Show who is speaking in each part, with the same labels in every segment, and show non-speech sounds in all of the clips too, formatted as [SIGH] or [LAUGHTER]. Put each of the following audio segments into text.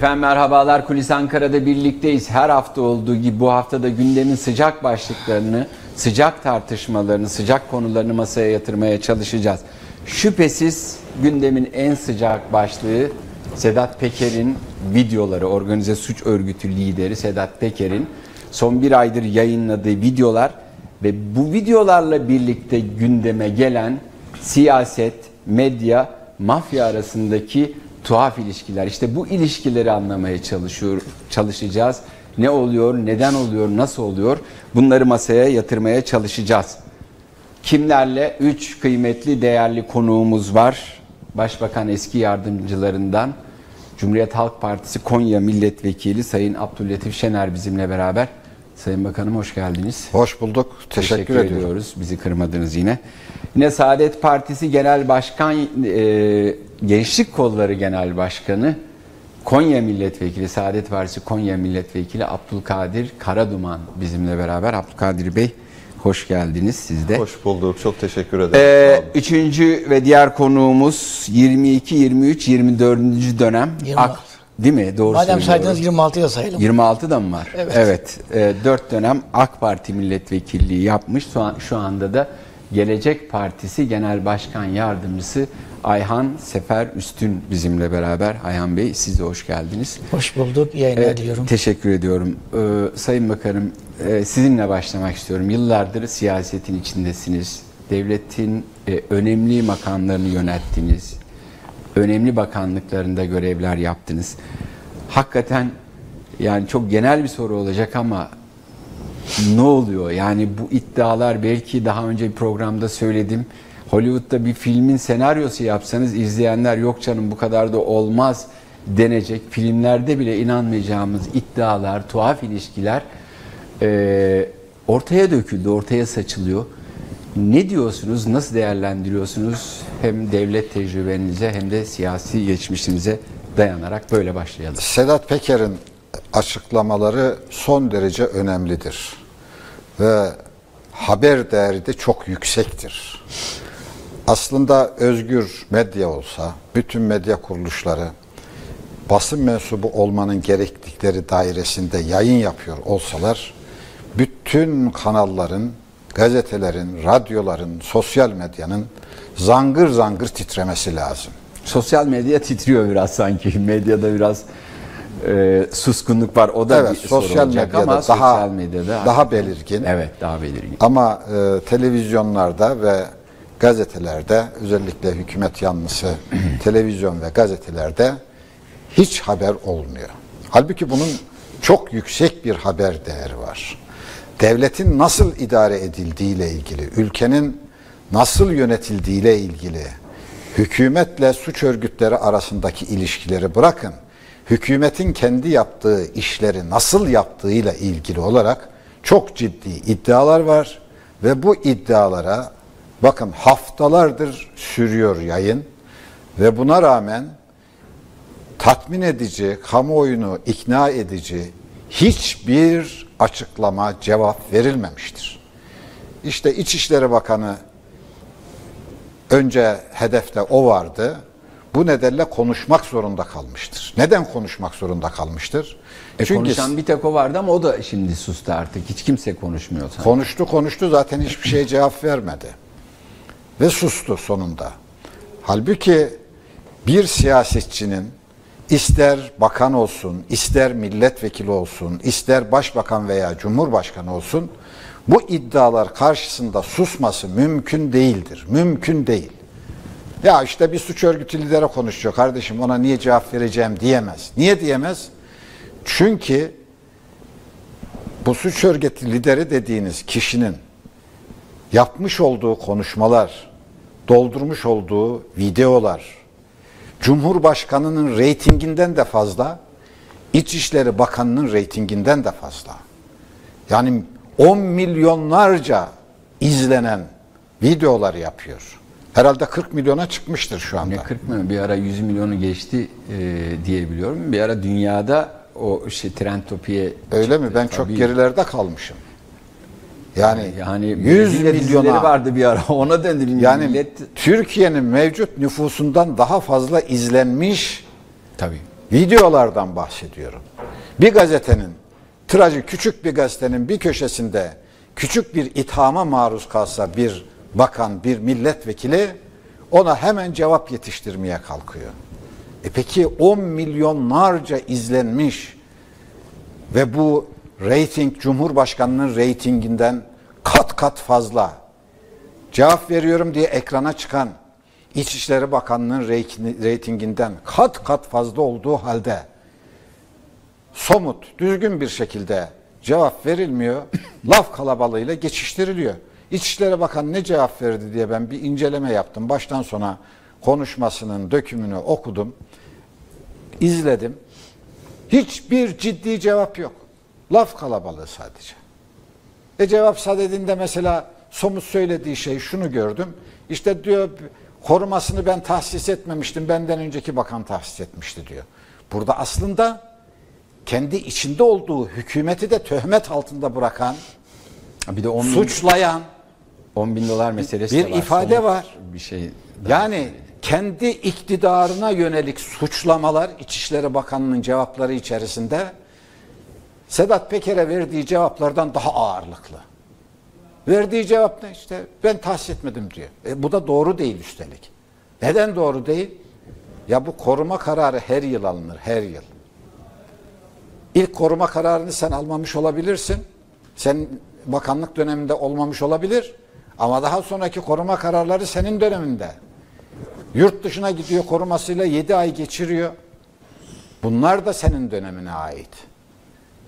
Speaker 1: Efendim merhabalar Kulis Ankara'da birlikteyiz. Her hafta olduğu gibi bu hafta da gündemin sıcak başlıklarını, sıcak tartışmalarını, sıcak konularını masaya yatırmaya çalışacağız. Şüphesiz gündemin en sıcak başlığı Sedat Peker'in videoları, organize suç örgütü lideri Sedat Peker'in son bir aydır yayınladığı videolar ve bu videolarla birlikte gündeme gelen siyaset, medya, mafya arasındaki tuhaf ilişkiler. İşte bu ilişkileri anlamaya çalışıyor, çalışacağız. Ne oluyor, neden oluyor, nasıl oluyor? Bunları masaya yatırmaya çalışacağız. Kimlerle? Üç kıymetli, değerli konuğumuz var. Başbakan eski yardımcılarından Cumhuriyet Halk Partisi Konya Milletvekili Sayın Abdüllatif Şener bizimle beraber. Sayın Bakanım hoş geldiniz.
Speaker 2: Hoş bulduk. Teşekkür,
Speaker 1: Teşekkür
Speaker 2: ediyorum.
Speaker 1: ediyoruz. Bizi kırmadınız yine. Yine Saadet Partisi Genel Başkan, e, Gençlik Kolları Genel Başkanı, Konya Milletvekili, Saadet Partisi Konya Milletvekili Abdülkadir Karaduman bizimle beraber. Abdülkadir Bey hoş geldiniz siz de.
Speaker 3: Hoş bulduk. Çok teşekkür ederim.
Speaker 1: Ee, üçüncü ve diğer konuğumuz 22, 23, 24. dönem.
Speaker 4: 26.
Speaker 1: değil mi? Doğru
Speaker 4: Madem
Speaker 1: söylüyorum.
Speaker 4: saydınız 26 yıl sayalım.
Speaker 1: 26 da mı var?
Speaker 4: Evet.
Speaker 1: Evet. 4 dönem AK Parti milletvekilliği yapmış. Şu, an, şu anda da Gelecek Partisi Genel Başkan Yardımcısı Ayhan Sefer Üstün bizimle beraber. Ayhan Bey siz de hoş geldiniz.
Speaker 4: Hoş bulduk. Yayınlar
Speaker 1: Evet,
Speaker 4: diliyorum.
Speaker 1: Teşekkür ediyorum. Ee, Sayın Bakanım e, sizinle başlamak istiyorum. Yıllardır siyasetin içindesiniz. Devletin e, önemli makamlarını yönettiniz. Önemli bakanlıklarında görevler yaptınız. Hakikaten yani çok genel bir soru olacak ama ne oluyor? Yani bu iddialar belki daha önce bir programda söyledim. Hollywood'da bir filmin senaryosu yapsanız izleyenler yok canım bu kadar da olmaz denecek. Filmlerde bile inanmayacağımız iddialar, tuhaf ilişkiler eee, ortaya döküldü, ortaya saçılıyor. Ne diyorsunuz, nasıl değerlendiriyorsunuz hem devlet tecrübenize hem de siyasi geçmişinize dayanarak böyle başlayalım.
Speaker 2: Sedat Peker'in açıklamaları son derece önemlidir. Ve haber değeri de çok yüksektir. Aslında özgür medya olsa, bütün medya kuruluşları basın mensubu olmanın gerektikleri dairesinde yayın yapıyor olsalar, bütün kanalların, gazetelerin, radyoların, sosyal medyanın zangır zangır titremesi lazım.
Speaker 1: Sosyal medya titriyor biraz sanki. Medyada biraz e, suskunluk var. O da
Speaker 2: Evet,
Speaker 1: bir sorun
Speaker 2: sosyal
Speaker 1: olacak
Speaker 2: medyada
Speaker 1: ama
Speaker 2: daha
Speaker 1: sosyal medyada
Speaker 2: daha belirgin.
Speaker 1: Evet, daha belirgin.
Speaker 2: Ama e, televizyonlarda ve gazetelerde özellikle hükümet yanlısı [CLEARS THROAT] televizyon ve gazetelerde hiç haber olmuyor. Halbuki bunun çok yüksek bir haber değeri var. Devletin nasıl idare edildiğiyle ilgili, ülkenin nasıl yönetildiğiyle ilgili, hükümetle suç örgütleri arasındaki ilişkileri bırakın, hükümetin kendi yaptığı işleri nasıl yaptığıyla ilgili olarak çok ciddi iddialar var ve bu iddialara bakın haftalardır sürüyor yayın ve buna rağmen tatmin edici, kamuoyunu ikna edici hiçbir açıklama, cevap verilmemiştir. İşte İçişleri Bakanı önce hedefte o vardı. Bu nedenle konuşmak zorunda kalmıştır. Neden konuşmak zorunda kalmıştır?
Speaker 1: E, konuşan bir tek o vardı ama o da şimdi sustu artık. Hiç kimse konuşmuyor sanki.
Speaker 2: Konuştu konuştu zaten hiçbir şeye cevap vermedi. Ve sustu sonunda. Halbuki bir siyasetçinin ister bakan olsun, ister milletvekili olsun, ister başbakan veya cumhurbaşkanı olsun bu iddialar karşısında susması mümkün değildir. Mümkün değil. Ya işte bir suç örgütü lideri konuşuyor kardeşim ona niye cevap vereceğim diyemez. Niye diyemez? Çünkü bu suç örgütü lideri dediğiniz kişinin yapmış olduğu konuşmalar, doldurmuş olduğu videolar, Cumhurbaşkanının reytinginden de fazla, İçişleri Bakanı'nın reytinginden de fazla. Yani 10 milyonlarca izlenen videolar yapıyor. Herhalde 40 milyona çıkmıştır şu anda.
Speaker 1: Ne 40 mı? Bir ara 100 milyonu geçti e, diyebiliyorum. Bir ara dünyada o şey trend topiye
Speaker 2: Öyle mi?
Speaker 1: çıktı.
Speaker 2: Ben çok
Speaker 1: Tabii.
Speaker 2: gerilerde kalmışım. Yani,
Speaker 1: yani
Speaker 2: 100
Speaker 1: Brezilya dizileri
Speaker 2: milyona
Speaker 1: vardı bir ara. [LAUGHS] Ona döndü
Speaker 2: yani
Speaker 1: millet.
Speaker 2: Türkiye'nin mevcut nüfusundan daha fazla izlenmiş
Speaker 1: Tabii.
Speaker 2: videolardan bahsediyorum. Bir gazetenin, tirajı küçük bir gazetenin bir köşesinde küçük bir ithama maruz kalsa bir bakan, bir milletvekili ona hemen cevap yetiştirmeye kalkıyor. E peki 10 milyonlarca izlenmiş ve bu reyting Cumhurbaşkanının reytinginden kat kat fazla cevap veriyorum diye ekrana çıkan İçişleri Bakanlığı'nın reyting- reytinginden kat kat fazla olduğu halde somut, düzgün bir şekilde cevap verilmiyor. [CLEARS THROAT] laf kalabalığıyla geçiştiriliyor. İçişleri Bakanı ne cevap verdi diye ben bir inceleme yaptım. Baştan sona konuşmasının dökümünü okudum. izledim. Hiçbir ciddi cevap yok. Laf kalabalığı sadece. E cevap sadedinde mesela somut söylediği şey şunu gördüm. İşte diyor korumasını ben tahsis etmemiştim. Benden önceki bakan tahsis etmişti diyor. Burada aslında kendi içinde olduğu hükümeti de töhmet altında bırakan,
Speaker 1: Bir de 10 bin,
Speaker 2: suçlayan
Speaker 1: 10 bin dolar meselesi
Speaker 2: bir
Speaker 1: de var.
Speaker 2: ifade
Speaker 1: Somut
Speaker 2: var.
Speaker 1: Bir şey
Speaker 2: yani kendi iktidarına yönelik suçlamalar İçişleri Bakanı'nın cevapları içerisinde Sedat Peker'e verdiği cevaplardan daha ağırlıklı. Verdiği cevap ne işte ben tahsis etmedim diyor. E, bu da doğru değil üstelik. Neden doğru değil? Ya bu koruma kararı her yıl alınır, her yıl. İlk koruma kararını sen almamış olabilirsin. Sen bakanlık döneminde olmamış olabilir. Ama daha sonraki koruma kararları senin döneminde. Yurt dışına gidiyor korumasıyla 7 ay geçiriyor. Bunlar da senin dönemine ait.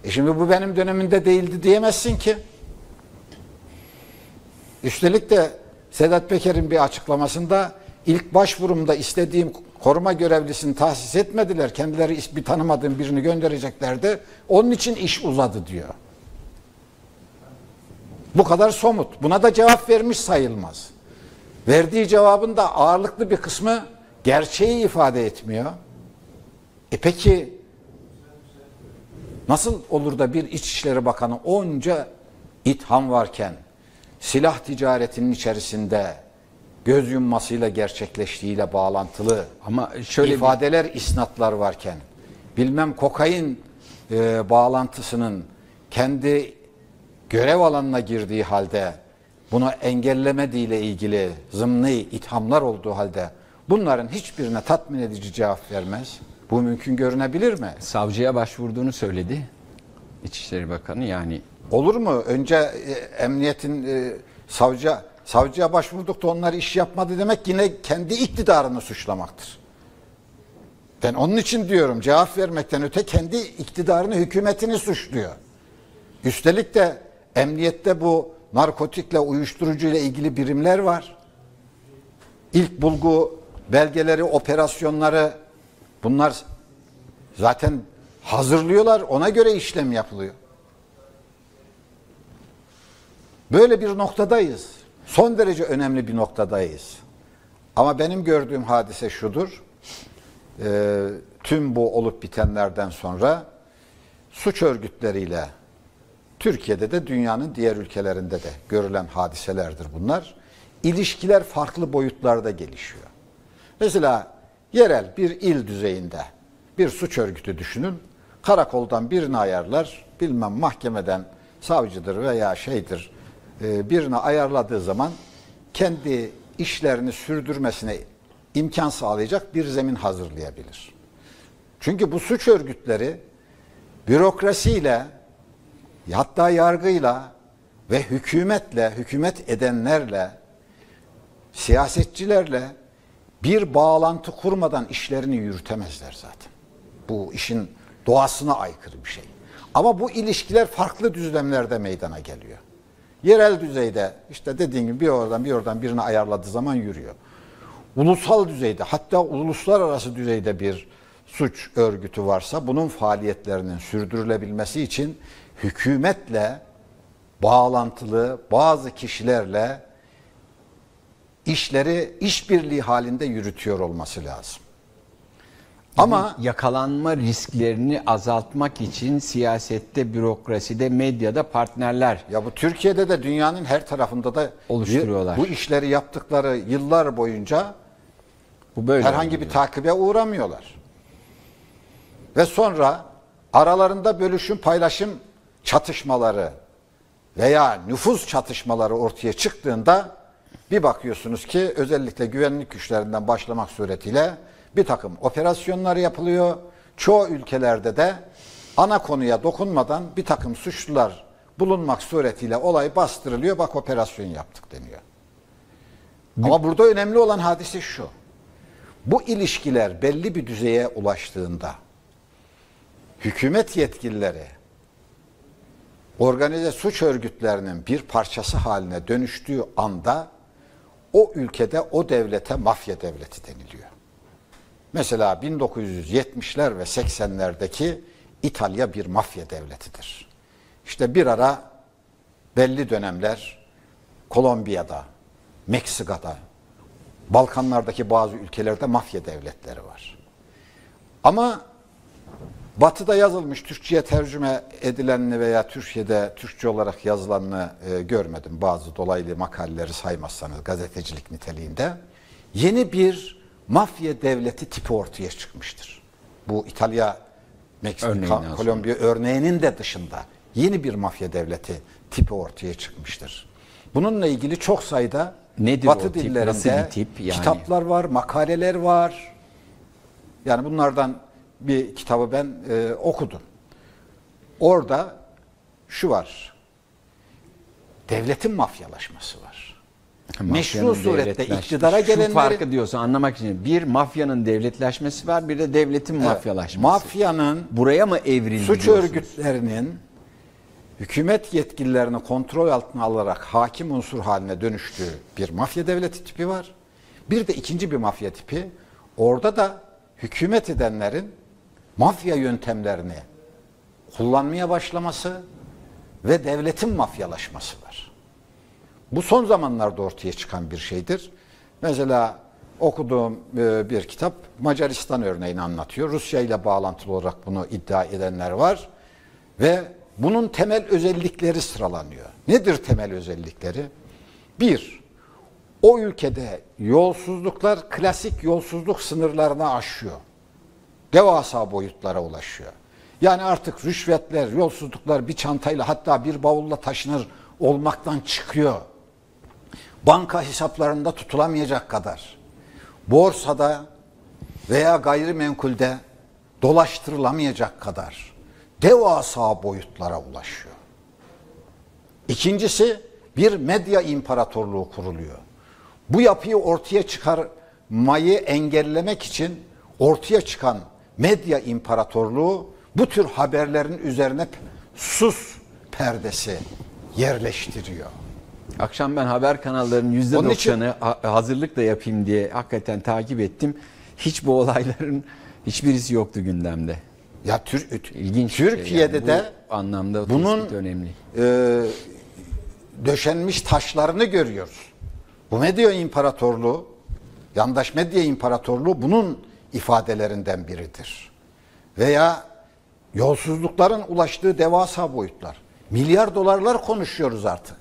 Speaker 2: E şimdi bu benim döneminde değildi diyemezsin ki. Üstelik de Sedat Peker'in bir açıklamasında ilk başvurumda istediğim koruma görevlisini tahsis etmediler. Kendileri bir tanımadığım birini göndereceklerdi. Onun için iş uzadı diyor. Bu kadar somut. Buna da cevap vermiş sayılmaz. Verdiği cevabın da ağırlıklı bir kısmı gerçeği ifade etmiyor. E peki nasıl olur da bir İçişleri Bakanı onca itham varken silah ticaretinin içerisinde göz yummasıyla gerçekleştiğiyle bağlantılı
Speaker 1: Ama şöyle bir-
Speaker 2: ifadeler, isnatlar varken bilmem kokain e, bağlantısının kendi görev alanına girdiği halde bunu engellemediğiyle ilgili zımni ithamlar olduğu halde bunların hiçbirine tatmin edici cevap vermez. Bu mümkün görünebilir mi?
Speaker 1: savcıya başvurduğunu söyledi. İçişleri Bakanı yani
Speaker 2: Olur mu? Önce e, emniyetin e, savcı savcıya başvurduk da onlar iş yapmadı demek yine kendi iktidarını suçlamaktır. Ben onun için diyorum cevap vermekten öte kendi iktidarını, hükümetini suçluyor. Üstelik de emniyette bu narkotikle, uyuşturucuyla ilgili birimler var. İlk bulgu belgeleri, operasyonları bunlar zaten hazırlıyorlar. Ona göre işlem yapılıyor. Böyle bir noktadayız. Son derece önemli bir noktadayız. Ama benim gördüğüm hadise şudur. Ee, tüm bu olup bitenlerden sonra suç örgütleriyle Türkiye'de de dünyanın diğer ülkelerinde de görülen hadiselerdir bunlar. İlişkiler farklı boyutlarda gelişiyor. Mesela yerel bir il düzeyinde bir suç örgütü düşünün. Karakoldan birini ayarlar, bilmem mahkemeden savcıdır veya şeydir e, birini ayarladığı zaman kendi işlerini sürdürmesine imkan sağlayacak bir zemin hazırlayabilir. Çünkü bu suç örgütleri bürokrasiyle hatta yargıyla ve hükümetle, hükümet edenlerle, siyasetçilerle bir bağlantı kurmadan işlerini yürütemezler zaten. Bu işin doğasına aykırı bir şey. Ama bu ilişkiler farklı düzlemlerde meydana geliyor. Yerel düzeyde işte dediğim gibi bir oradan bir oradan birini ayarladığı zaman yürüyor. Ulusal düzeyde hatta uluslararası düzeyde bir suç örgütü varsa bunun faaliyetlerinin sürdürülebilmesi için hükümetle bağlantılı bazı kişilerle işleri işbirliği halinde yürütüyor olması lazım. Ama
Speaker 1: yakalanma risklerini azaltmak için siyasette, bürokraside, medyada partnerler
Speaker 2: ya bu Türkiye'de de dünyanın her tarafında da
Speaker 1: Oluşturuyorlar.
Speaker 2: bu işleri yaptıkları yıllar boyunca
Speaker 1: bu böyle
Speaker 2: herhangi
Speaker 1: oluyor.
Speaker 2: bir takibe uğramıyorlar. ve sonra aralarında bölüşüm paylaşım çatışmaları veya nüfuz çatışmaları ortaya çıktığında bir bakıyorsunuz ki özellikle güvenlik güçlerinden başlamak suretiyle bir takım operasyonlar yapılıyor. Çoğu ülkelerde de ana konuya dokunmadan bir takım suçlular bulunmak suretiyle olay bastırılıyor. Bak operasyon yaptık deniyor. Ama burada önemli olan hadise şu. Bu ilişkiler belli bir düzeye ulaştığında hükümet yetkilileri organize suç örgütlerinin bir parçası haline dönüştüğü anda o ülkede o devlete mafya devleti deniliyor. Mesela 1970'ler ve 80'lerdeki İtalya bir mafya devletidir. İşte bir ara belli dönemler Kolombiya'da, Meksika'da, Balkanlardaki bazı ülkelerde mafya devletleri var. Ama Batı'da yazılmış, Türkçe'ye tercüme edilenini veya Türkiye'de Türkçe olarak yazılanını e, görmedim. Bazı dolaylı makaleleri saymazsanız gazetecilik niteliğinde. Yeni bir mafya devleti tipi ortaya çıkmıştır. Bu İtalya, Meksika. Kolombiya örneğinin de dışında yeni bir mafya devleti tipi ortaya çıkmıştır. Bununla ilgili çok sayıda
Speaker 1: Nedir
Speaker 2: Batı
Speaker 1: o tip?
Speaker 2: dillerinde
Speaker 1: Nasıl bir tip yani?
Speaker 2: kitaplar var, makaleler var. Yani bunlardan bir kitabı ben e, okudum. Orada şu var. Devletin mafyalaşması var. Meşru
Speaker 1: Mafyanın
Speaker 2: surette
Speaker 1: devletleş-
Speaker 2: iktidara
Speaker 1: Şu
Speaker 2: gelenlerin
Speaker 1: farkı diyorsun anlamak için. Bir mafyanın devletleşmesi var, bir de devletin mafyalaşması.
Speaker 2: mafyanın
Speaker 1: Buraya mı evrildi
Speaker 2: suç
Speaker 1: diyorsunuz?
Speaker 2: örgütlerinin hükümet yetkililerini kontrol altına alarak hakim unsur haline dönüştüğü bir mafya devleti tipi var. Bir de ikinci bir mafya tipi. Orada da hükümet edenlerin mafya yöntemlerini kullanmaya başlaması ve devletin mafyalaşması var. Bu son zamanlarda ortaya çıkan bir şeydir. Mesela okuduğum e, bir kitap Macaristan örneğini anlatıyor. Rusya ile bağlantılı olarak bunu iddia edenler var. Ve bunun temel özellikleri sıralanıyor. Nedir temel özellikleri? Bir, o ülkede yolsuzluklar klasik yolsuzluk sınırlarını aşıyor. Devasa boyutlara ulaşıyor. Yani artık rüşvetler, yolsuzluklar bir çantayla hatta bir bavulla taşınır olmaktan çıkıyor banka hesaplarında tutulamayacak kadar borsada veya gayrimenkulde dolaştırılamayacak kadar devasa boyutlara ulaşıyor. İkincisi bir medya imparatorluğu kuruluyor. Bu yapıyı ortaya çıkarmayı engellemek için ortaya çıkan medya imparatorluğu bu tür haberlerin üzerine sus perdesi yerleştiriyor.
Speaker 1: Akşam ben haber kanallarının yüzde
Speaker 2: Onun için-
Speaker 1: doksanı ha- hazırlık da yapayım diye hakikaten takip ettim. Hiç bu olayların hiçbirisi yoktu gündemde.
Speaker 2: Ya tür,
Speaker 1: İlginç. şey
Speaker 2: Türkiye'de
Speaker 1: yani.
Speaker 2: de
Speaker 1: anlamda
Speaker 2: bunun
Speaker 1: önemli.
Speaker 2: e, döşenmiş taşlarını görüyoruz. Bu medya imparatorluğu, yandaş medya imparatorluğu bunun ifadelerinden biridir. Veya yolsuzlukların ulaştığı devasa boyutlar. Milyar dolarlar konuşuyoruz artık.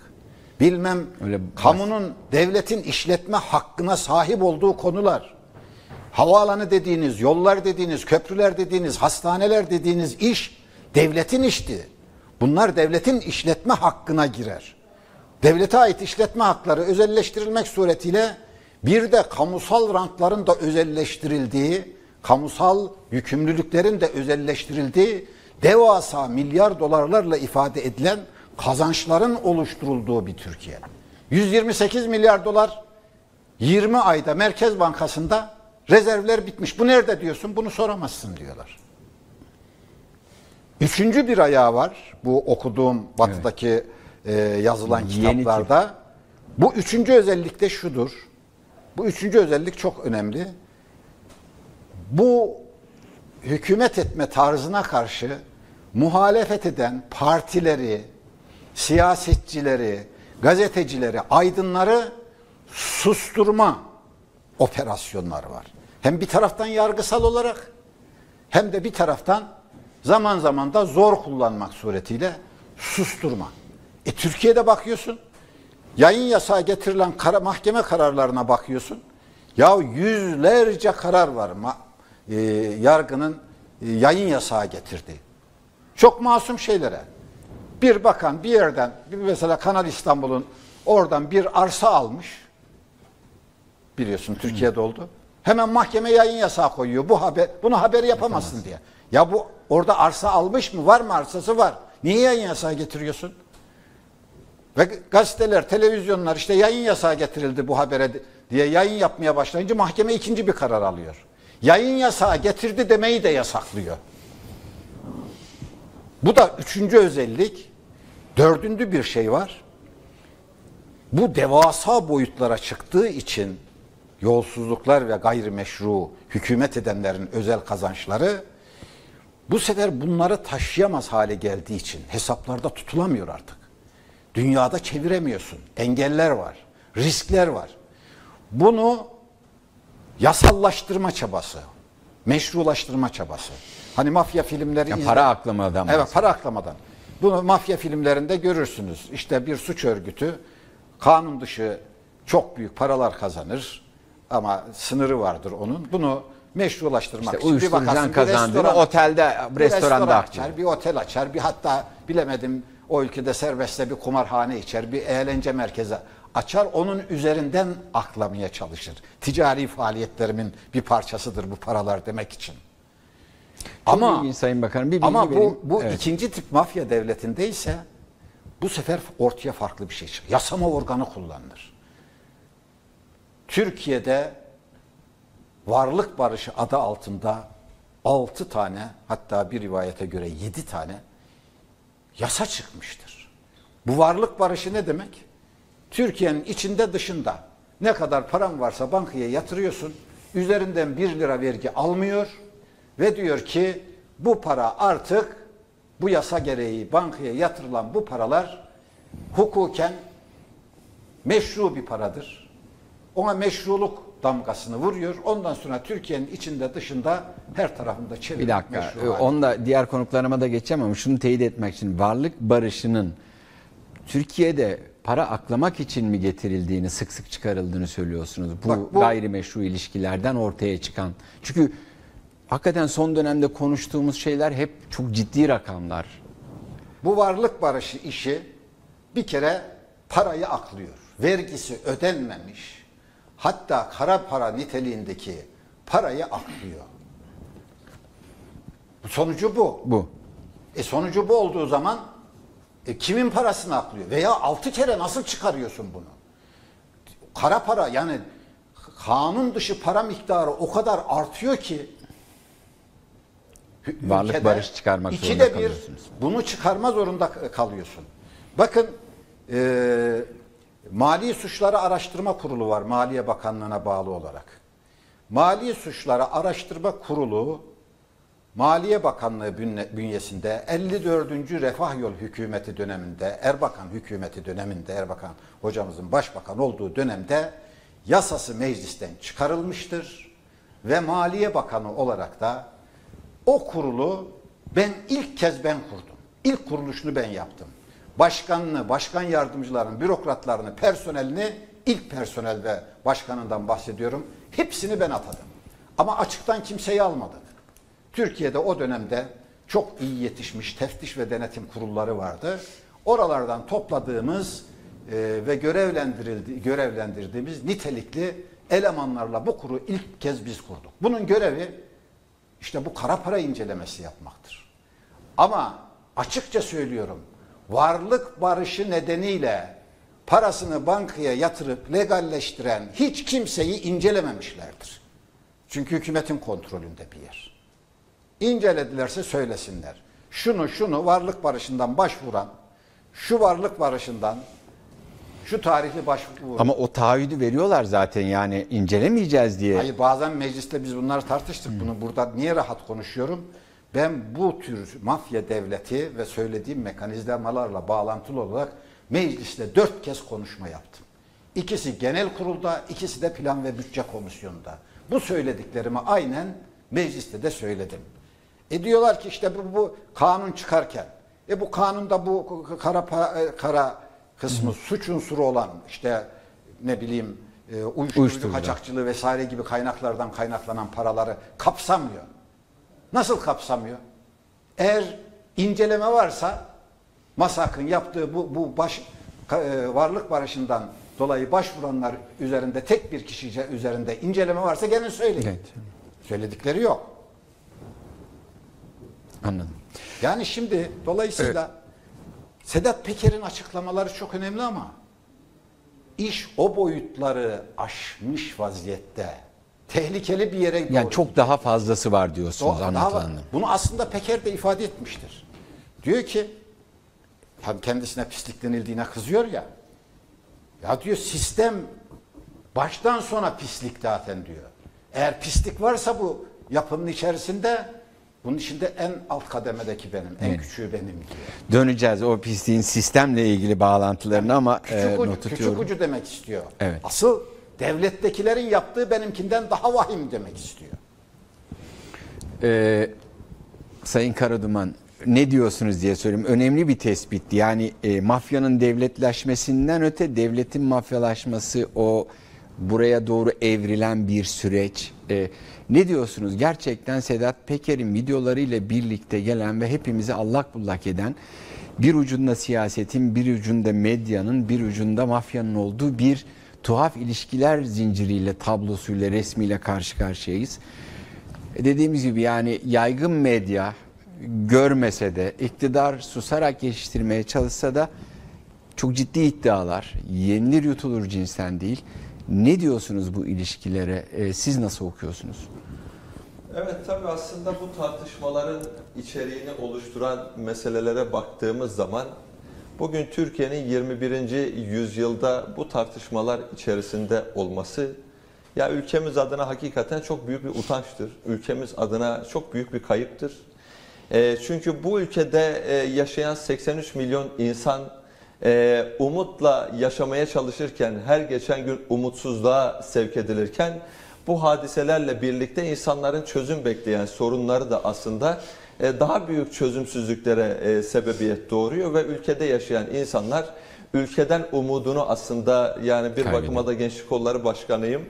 Speaker 2: Bilmem
Speaker 1: Öyle
Speaker 2: kamunun, devletin işletme hakkına sahip olduğu konular. Havaalanı dediğiniz, yollar dediğiniz, köprüler dediğiniz, hastaneler dediğiniz iş devletin işti. Bunlar devletin işletme hakkına girer. Devlete ait işletme hakları özelleştirilmek suretiyle bir de kamusal rantların da özelleştirildiği, kamusal yükümlülüklerin de özelleştirildiği devasa milyar dolarlarla ifade edilen kazançların oluşturulduğu bir Türkiye. 128 milyar dolar 20 ayda Merkez Bankası'nda rezervler bitmiş. Bu nerede diyorsun? Bunu soramazsın diyorlar. Üçüncü bir ayağı var. Bu okuduğum batıdaki e, yazılan
Speaker 1: Yeni
Speaker 2: kitaplarda. Bu üçüncü özellik de şudur. Bu üçüncü özellik çok önemli. Bu hükümet etme tarzına karşı muhalefet eden partileri, siyasetçileri, gazetecileri, aydınları susturma operasyonları var. Hem bir taraftan yargısal olarak hem de bir taraftan zaman zaman da zor kullanmak suretiyle susturma. E Türkiye'de bakıyorsun yayın yasağı getirilen kara, mahkeme kararlarına bakıyorsun. Ya yüzlerce karar var ma- e, yargının e, yayın yasağı getirdi. Çok masum şeylere. Bir bakan bir yerden mesela Kanal İstanbul'un oradan bir arsa almış. Biliyorsun Türkiye'de oldu. Hemen mahkeme yayın yasağı koyuyor. Bu haber bunu haberi yapamazsın diye. Ya bu orada arsa almış mı? Var mı arsası var? Niye yayın yasağı getiriyorsun? Ve gazeteler, televizyonlar işte yayın yasağı getirildi bu habere diye yayın yapmaya başlayınca mahkeme ikinci bir karar alıyor. Yayın yasağı getirdi demeyi de yasaklıyor. Bu da üçüncü özellik. Dördüncü bir şey var. Bu devasa boyutlara çıktığı için yolsuzluklar ve gayrimeşru hükümet edenlerin özel kazançları bu sefer bunları taşıyamaz hale geldiği için hesaplarda tutulamıyor artık. Dünyada çeviremiyorsun. Engeller var. Riskler var. Bunu yasallaştırma çabası, meşrulaştırma çabası. Hani mafya filmleri
Speaker 1: Ya
Speaker 2: izle-
Speaker 1: para aklamadan
Speaker 2: Evet,
Speaker 1: bahsediyor.
Speaker 2: para aklamadan. Bunu mafya filmlerinde görürsünüz. İşte bir suç örgütü kanun dışı çok büyük paralar kazanır ama sınırı vardır onun. Bunu meşrulaştırmak
Speaker 1: İşte
Speaker 2: için bir bakarsın bir
Speaker 1: kazandığını
Speaker 2: restoran-
Speaker 1: otelde,
Speaker 2: bir
Speaker 1: restoranda
Speaker 2: restoran açar, bir otel açar, bir hatta bilemedim o ülkede serbestle bir kumarhane içer, bir eğlence merkezi açar, onun üzerinden aklamaya çalışır. Ticari faaliyetlerimin bir parçasıdır bu paralar demek için.
Speaker 1: Ama
Speaker 2: Ama
Speaker 1: ilginç Sayın Bakanım bir bilgi
Speaker 2: ama bu
Speaker 1: vereyim.
Speaker 2: bu
Speaker 1: Evet.
Speaker 2: ikinci tip mafya devletinde ise bu sefer ortaya farklı bir şey çıkıyor. Yasama organı kullanılır. Türkiye'de varlık barışı adı altında 6 tane hatta bir rivayete göre 7 tane yasa çıkmıştır. Bu varlık barışı ne demek? Türkiye'nin içinde dışında ne kadar paran varsa bankaya yatırıyorsun. Üzerinden 1 lira vergi almıyor ve diyor ki bu para artık bu yasa gereği bankaya yatırılan bu paralar hukuken meşru bir paradır. Ona meşruluk damgasını vuruyor. Ondan sonra Türkiye'nin içinde dışında her tarafında çevir.
Speaker 1: Bir dakika. Onu da diğer konuklarıma da geçeceğim ama şunu teyit etmek için varlık barışının Türkiye'de para aklamak için mi getirildiğini sık sık çıkarıldığını söylüyorsunuz. Bu,
Speaker 2: Bak bu-
Speaker 1: gayrimeşru ilişkilerden ortaya çıkan. Çünkü hakikaten son dönemde konuştuğumuz şeyler hep çok ciddi rakamlar.
Speaker 2: Bu varlık barışı işi bir kere parayı aklıyor. Vergisi ödenmemiş. Hatta kara para niteliğindeki parayı aklıyor. Bu Sonucu bu.
Speaker 1: Bu.
Speaker 2: E sonucu bu olduğu zaman e, kimin parasını aklıyor? Veya altı kere nasıl çıkarıyorsun bunu? Kara para yani kanun dışı para miktarı o kadar artıyor ki
Speaker 1: Varlık barış çıkarmak
Speaker 2: ikide
Speaker 1: zorunda
Speaker 2: bir bunu çıkarma zorunda kalıyorsun. Bakın e, Mali Suçları Araştırma Kurulu var Maliye Bakanlığı'na bağlı olarak. Mali Suçları Araştırma Kurulu Maliye Bakanlığı bünye- bünyesinde 54. Refah Yol hükümeti döneminde, Erbakan hükümeti döneminde, Erbakan hocamızın başbakan olduğu dönemde yasası meclisten çıkarılmıştır ve Maliye Bakanı olarak da o kurulu ben ilk kez ben kurdum. İlk kuruluşunu ben yaptım. Başkanını, başkan yardımcılarını, bürokratlarını, personelini ilk personel ve başkanından bahsediyorum. Hepsini ben atadım. Ama açıktan kimseyi almadık. Türkiye'de o dönemde çok iyi yetişmiş teftiş ve denetim kurulları vardı. Oralardan topladığımız e, ve görevlendirildi, görevlendirdiğimiz nitelikli elemanlarla bu kuru ilk kez biz kurduk. Bunun görevi işte bu kara para incelemesi yapmaktır. Ama açıkça söylüyorum, varlık barışı nedeniyle parasını bankaya yatırıp legalleştiren hiç kimseyi incelememişlerdir. Çünkü hükümetin kontrolünde bir yer. İnceledilerse söylesinler. Şunu şunu varlık barışından başvuran, şu varlık barışından şu tarihli başvuru.
Speaker 1: Ama o taahhüdü veriyorlar zaten yani incelemeyeceğiz diye.
Speaker 2: Hayır bazen mecliste biz bunları tartıştık. Bunu burada niye rahat konuşuyorum? Ben bu tür mafya devleti ve söylediğim mekanizmalarla bağlantılı olarak mecliste dört kez konuşma yaptım. İkisi genel kurulda, ikisi de plan ve bütçe komisyonunda. Bu söylediklerimi aynen mecliste de söyledim. E diyorlar ki işte bu, bu kanun çıkarken, e bu kanunda bu kara, e, kara kısmı suç unsuru olan işte ne bileyim e, uyuşturucu
Speaker 1: Uyuşturucu.
Speaker 2: kaçakçılığı vesaire gibi kaynaklardan kaynaklanan paraları kapsamıyor. Nasıl kapsamıyor? Eğer inceleme varsa MASAK'ın yaptığı bu, bu baş, e, varlık barışından dolayı başvuranlar üzerinde tek bir kişi üzerinde inceleme varsa gene söyleyin.
Speaker 1: Evet.
Speaker 2: Söyledikleri yok.
Speaker 1: Anladım.
Speaker 2: Yani şimdi dolayısıyla Sedat Peker'in açıklamaları çok önemli ama iş o boyutları aşmış vaziyette. Tehlikeli bir yere doğru.
Speaker 1: Yani çok daha fazlası var diyorsunuz
Speaker 2: var.
Speaker 1: anlatılanın.
Speaker 2: Bunu aslında Peker de ifade etmiştir. Diyor ki hem kendisine pislik denildiğine kızıyor ya. Ya diyor sistem baştan sona pislik zaten diyor. Eğer pislik varsa bu yapının içerisinde bunun içinde en alt kademedeki benim, en küçüğü benim diyor.
Speaker 1: Döneceğiz o pisliğin sistemle ilgili bağlantılarını ama
Speaker 2: Küçük,
Speaker 1: e,
Speaker 2: ucu,
Speaker 1: not
Speaker 2: küçük ucu demek istiyor.
Speaker 1: Evet.
Speaker 2: Asıl devlettekilerin yaptığı benimkinden daha vahim demek istiyor.
Speaker 1: Ee, Sayın Karaduman ne diyorsunuz diye söyleyeyim. Önemli bir tespit. Yani e, mafyanın devletleşmesinden öte devletin mafyalaşması o buraya doğru evrilen bir süreç. E, ne diyorsunuz? Gerçekten Sedat Peker'in videolarıyla birlikte gelen ve hepimizi allak bullak eden bir ucunda siyasetin, bir ucunda medyanın, bir ucunda mafyanın olduğu bir tuhaf ilişkiler zinciriyle, tablosuyla, resmiyle karşı karşıyayız. E, Dediğimiz gibi yani yaygın medya görmese de iktidar susarak geçiştirmeye çalışsa da çok ciddi iddialar yenilir yutulur cinsten değil. Ne diyorsunuz bu ilişkilere? E, siz nasıl okuyorsunuz?
Speaker 3: Evet tabii aslında bu tartışmaların içeriğini oluşturan meselelere baktığımız zaman bugün Türkiye'nin 21. yüzyılda bu tartışmalar içerisinde olması ya ülkemiz adına hakikaten çok büyük bir utançtır. Ülkemiz adına çok büyük bir kayıptır. E, çünkü bu ülkede e, yaşayan 83 milyon insan e, umutla yaşamaya çalışırken, her geçen gün umutsuzluğa sevk edilirken bu hadiselerle birlikte insanların çözüm bekleyen sorunları da aslında daha büyük çözümsüzlüklere e, sebebiyet doğuruyor ve ülkede yaşayan insanlar ülkeden umudunu aslında yani bir
Speaker 1: Kaybediyor.
Speaker 3: bakıma da Gençlik Kolları Başkanıyım.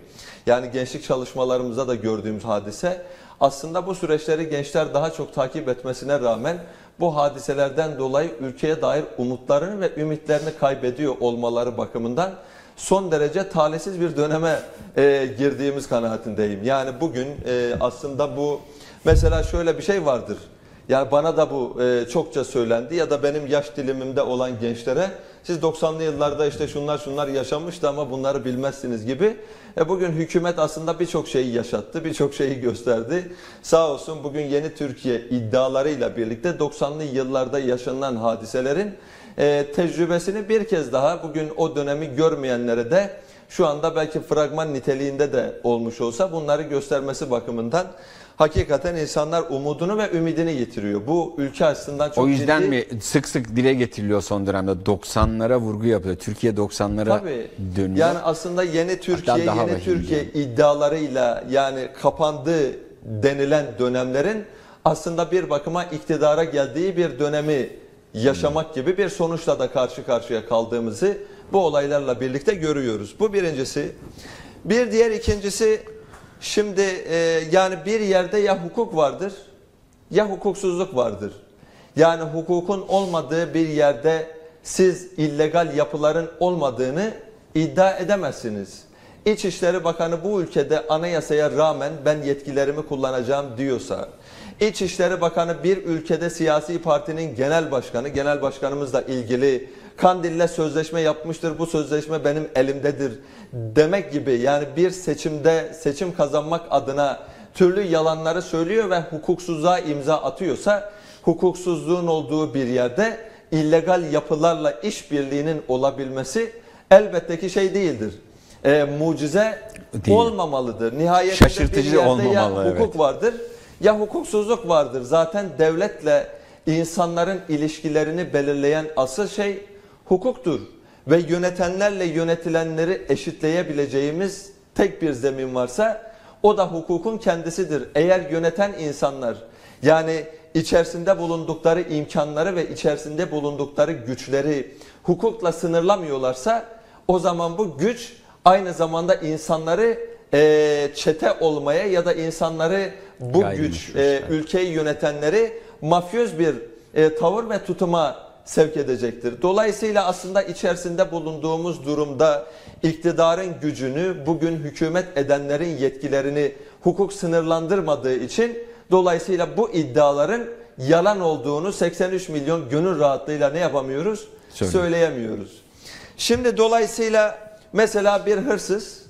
Speaker 3: Yani gençlik çalışmalarımızda da gördüğümüz hadise aslında bu süreçleri gençler daha çok takip etmesine rağmen bu hadiselerden dolayı ülkeye dair umutlarını ve ümitlerini kaybediyor olmaları bakımından son derece talihsiz bir döneme e, girdiğimiz kanaatindeyim. Yani bugün e, aslında bu mesela şöyle bir şey vardır. Yani bana da bu e, çokça söylendi ya da benim yaş dilimimde olan gençlere siz 90'lı yıllarda işte şunlar şunlar yaşamıştı ama bunları bilmezsiniz gibi. E, bugün hükümet aslında birçok şeyi yaşattı, birçok şeyi gösterdi. Sağ olsun bugün yeni Türkiye iddialarıyla birlikte 90'lı yıllarda yaşanılan hadiselerin e, tecrübesini bir kez daha bugün o dönemi görmeyenlere de şu anda belki fragman niteliğinde de olmuş olsa bunları göstermesi bakımından hakikaten insanlar umudunu ve ümidini yitiriyor. Bu ülke açısından çok
Speaker 1: o yüzden
Speaker 3: ciddi-
Speaker 1: mi sık sık dile getiriliyor son dönemde 90'lara vurgu yapıyor. Türkiye 90'lara
Speaker 3: Tabii.
Speaker 1: dönüyor.
Speaker 3: Yani aslında yeni Türkiye,
Speaker 1: daha
Speaker 3: yeni Türkiye
Speaker 1: yani.
Speaker 3: iddialarıyla yani kapandı denilen dönemlerin aslında bir bakıma iktidara geldiği bir dönemi yaşamak gibi bir sonuçla da karşı karşıya kaldığımızı bu olaylarla birlikte görüyoruz. Bu birincisi. Bir diğer ikincisi şimdi e, yani bir yerde ya hukuk vardır ya hukuksuzluk vardır. Yani hukukun olmadığı bir yerde siz illegal yapıların olmadığını iddia edemezsiniz. İçişleri Bakanı bu ülkede anayasaya rağmen ben yetkilerimi kullanacağım diyorsa, İçişleri Bakanı bir ülkede siyasi partinin genel başkanı, genel başkanımızla ilgili Kandil'le sözleşme yapmıştır, bu sözleşme benim elimdedir demek gibi yani bir seçimde seçim kazanmak adına türlü yalanları söylüyor ve hukuksuzluğa imza atıyorsa hukuksuzluğun olduğu bir yerde illegal yapılarla işbirliğinin olabilmesi elbette ki şey değildir. E, mucize
Speaker 1: Değil.
Speaker 3: olmamalıdır. Nihayetinde
Speaker 1: Şaşırtıcı
Speaker 3: bir yerde ya
Speaker 1: olmamalı,
Speaker 3: hukuk
Speaker 1: evet.
Speaker 3: vardır ya hukuksuzluk vardır. Zaten devletle insanların ilişkilerini belirleyen asıl şey hukuktur. Ve yönetenlerle yönetilenleri eşitleyebileceğimiz tek bir zemin varsa o da hukukun kendisidir. Eğer yöneten insanlar yani içerisinde bulundukları imkanları ve içerisinde bulundukları güçleri hukukla sınırlamıyorlarsa o zaman bu güç aynı zamanda insanları eee, çete olmaya ya da insanları bu güç
Speaker 1: Gayrimeşru
Speaker 3: e,
Speaker 1: işler.
Speaker 3: ülkeyi yönetenleri mafyöz bir e, tavır ve tutuma sevk edecektir. Dolayısıyla aslında içerisinde bulunduğumuz durumda iktidarın gücünü bugün hükümet edenlerin yetkilerini hukuk sınırlandırmadığı için dolayısıyla bu iddiaların yalan olduğunu 83 milyon gönül rahatlığıyla ne yapamıyoruz?
Speaker 1: Söyle.
Speaker 3: Söyleyemiyoruz. Şimdi dolayısıyla mesela bir hırsız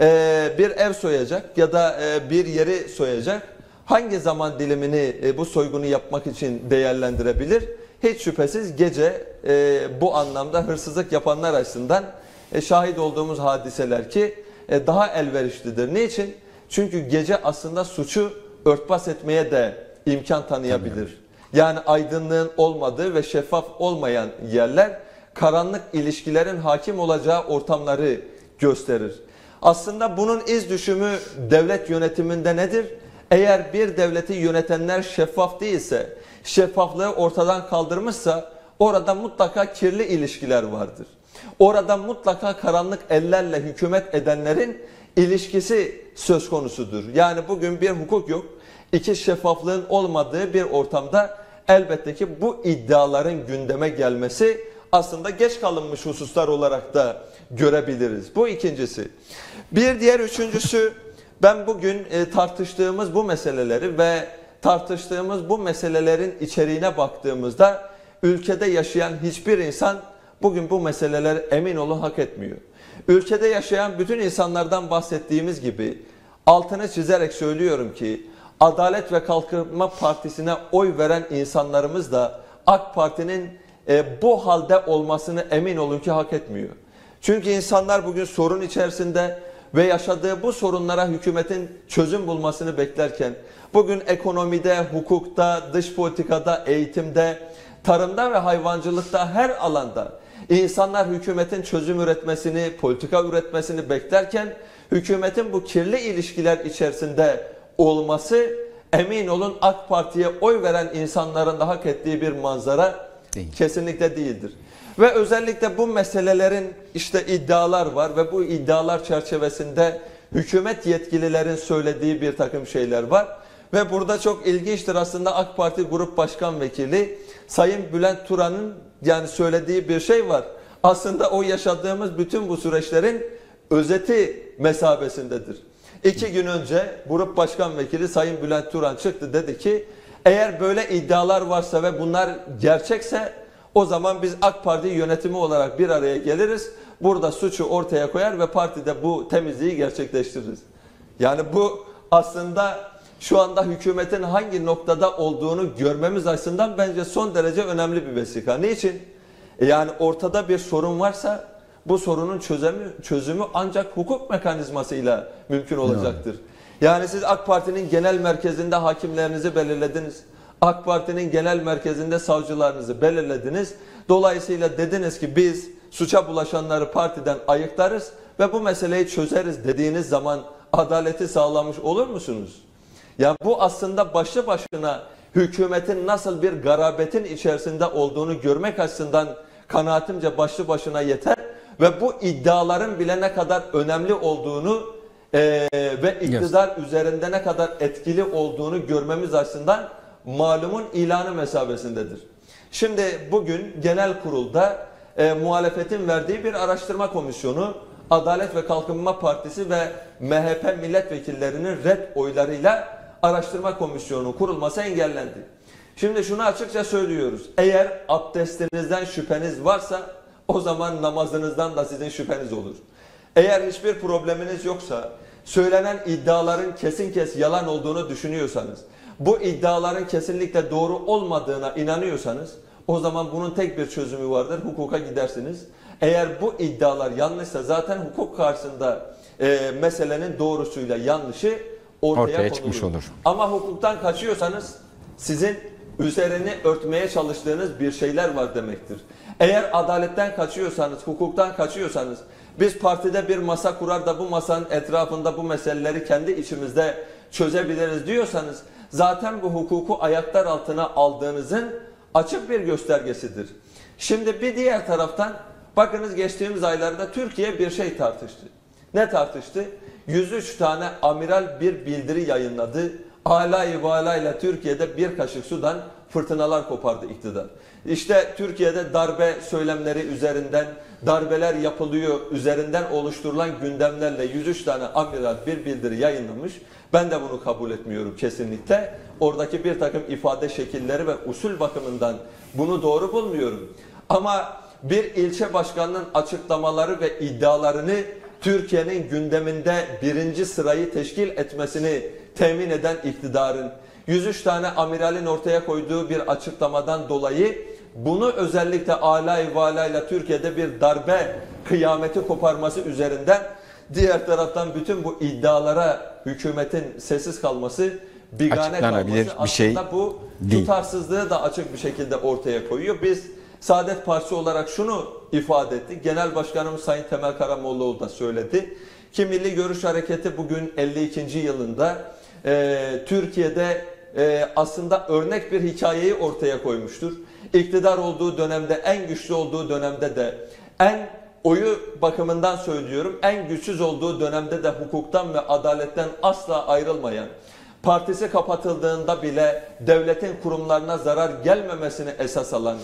Speaker 3: e, bir ev soyacak ya da e, bir yeri soyacak. Hangi zaman dilimini e, bu soygunu yapmak için değerlendirebilir? Hiç şüphesiz gece e, bu anlamda hırsızlık yapanlar açısından e, şahit olduğumuz hadiseler ki e, daha elverişlidir. Niçin? Çünkü gece aslında suçu örtbas etmeye de imkan tanıyabilir. Yani aydınlığın olmadığı ve şeffaf olmayan yerler karanlık ilişkilerin hakim olacağı ortamları gösterir. Aslında bunun iz düşümü devlet yönetiminde nedir? Eğer bir devleti yönetenler şeffaf değilse, şeffaflığı ortadan kaldırmışsa orada mutlaka kirli ilişkiler vardır. Orada mutlaka karanlık ellerle hükümet edenlerin ilişkisi söz konusudur. Yani bugün bir hukuk yok. İki şeffaflığın olmadığı bir ortamda elbette ki bu iddiaların gündeme gelmesi aslında geç kalınmış hususlar olarak da görebiliriz. Bu ikincisi. Bir diğer üçüncüsü ben bugün e, tartıştığımız bu meseleleri ve tartıştığımız bu meselelerin içeriğine baktığımızda ülkede yaşayan hiçbir insan bugün bu meseleleri emin olun hak etmiyor. Ülkede yaşayan bütün insanlardan bahsettiğimiz gibi altını çizerek söylüyorum ki Adalet ve Kalkınma Partisi'ne oy veren insanlarımız da AK Parti'nin e, bu halde olmasını emin olun ki hak etmiyor. Çünkü insanlar bugün sorun içerisinde ve yaşadığı bu sorunlara hükümetin çözüm bulmasını beklerken bugün ekonomide, hukukta, dış politikada, eğitimde, tarımda ve hayvancılıkta her alanda insanlar hükümetin çözüm üretmesini, politika üretmesini beklerken hükümetin bu kirli ilişkiler içerisinde olması emin olun AK Parti'ye oy veren insanların da hak ettiği bir manzara
Speaker 1: Değil.
Speaker 3: kesinlikle değildir. Ve özellikle bu meselelerin işte iddialar var ve bu iddialar çerçevesinde hükümet yetkililerin söylediği bir takım şeyler var. Ve burada çok ilginçtir aslında AK Parti Grup Başkan Vekili Sayın Bülent Turan'ın yani söylediği bir şey var. Aslında o yaşadığımız bütün bu süreçlerin özeti mesabesindedir. İki gün önce Grup Başkan Vekili Sayın Bülent Turan çıktı dedi ki eğer böyle iddialar varsa ve bunlar gerçekse o zaman biz AK Parti yönetimi olarak bir araya geliriz. Burada suçu ortaya koyar ve partide bu temizliği gerçekleştiririz. Yani bu aslında şu anda hükümetin hangi noktada olduğunu görmemiz açısından bence son derece önemli bir vesika. Niçin? E Yani ortada bir sorun varsa bu sorunun çözümü, çözümü ancak hukuk mekanizmasıyla mümkün olacaktır. Yani siz AK Parti'nin genel merkezinde hakimlerinizi belirlediniz. AK Parti'nin genel merkezinde savcılarınızı belirlediniz. Dolayısıyla dediniz ki biz suça bulaşanları partiden ayıklarız ve bu meseleyi çözeriz dediğiniz zaman adaleti sağlamış olur musunuz? Ya bu aslında başlı başına hükümetin nasıl bir garabetin içerisinde olduğunu görmek açısından kanaatimce başlı başına yeter ve bu iddiaların bile ne kadar önemli olduğunu eee, ve iktidar üzerinde ne kadar etkili olduğunu görmemiz açısından malumun ilanı mesabesindedir. Şimdi bugün genel kurulda e, muhalefetin verdiği bir araştırma komisyonu Adalet ve Kalkınma Partisi ve MHP milletvekillerinin red oylarıyla araştırma komisyonu kurulması engellendi. Şimdi şunu açıkça söylüyoruz. Eğer abdestinizden şüpheniz varsa o zaman namazınızdan da sizin şüpheniz olur. Eğer hiçbir probleminiz yoksa, söylenen iddiaların kesin kes yalan olduğunu düşünüyorsanız, bu iddiaların kesinlikle doğru olmadığına inanıyorsanız, o zaman bunun tek bir çözümü vardır. Hukuka gidersiniz. Eğer bu iddialar yanlışsa zaten hukuk karşısında e, meselenin doğrusuyla yanlışı ortaya,
Speaker 1: Ortaya
Speaker 3: konulur.
Speaker 1: çıkmış olur.
Speaker 3: Ama hukuktan kaçıyorsanız sizin üzerini örtmeye çalıştığınız bir şeyler var demektir. Eğer adaletten kaçıyorsanız, hukuktan kaçıyorsanız, biz partide bir masa kurar da bu masanın etrafında bu meseleleri kendi içimizde çözebiliriz diyorsanız, zaten bu hukuku ayaklar altına aldığınızın açık bir göstergesidir. Şimdi bir diğer taraftan, bakınız geçtiğimiz aylarda Türkiye bir şey tartıştı. Ne tartıştı? 103 tane amiral bir bildiri yayınladı. alay valayla Türkiye'de bir kaşık sudan fırtınalar kopardı iktidar. İşte Türkiye'de darbe söylemleri üzerinden, darbeler yapılıyor üzerinden oluşturulan gündemlerle 103 tane amiral bir bildiri yayınlamış. Ben de bunu kabul etmiyorum kesinlikle. Oradaki bir takım ifade şekilleri ve usul bakımından bunu doğru bulmuyorum. Ama bir ilçe başkanının açıklamaları ve iddialarını Türkiye'nin gündeminde birinci sırayı teşkil etmesini temin eden iktidarın 103 tane amiralin ortaya koyduğu bir açıklamadan dolayı bunu özellikle alay valayla Türkiye'de bir darbe kıyameti koparması üzerinden diğer taraftan bütün bu iddialara hükümetin sessiz kalması bigane kalması
Speaker 1: bir şey
Speaker 3: aslında bu
Speaker 1: değil.
Speaker 3: tutarsızlığı da açık bir şekilde ortaya koyuyor. Biz Saadet Partisi olarak şunu ifade ettik. Genel Başkanımız Sayın Temel Karamollaoğlu da söyledi. Ki Milli Görüş Hareketi bugün 52. yılında e, Türkiye'de e, aslında örnek bir hikayeyi ortaya koymuştur. İktidar olduğu dönemde, en güçlü olduğu dönemde de, en oyu bakımından söylüyorum, en güçsüz olduğu dönemde de hukuktan ve adaletten asla ayrılmayan, partisi kapatıldığında bile devletin kurumlarına zarar gelmemesini esas alan,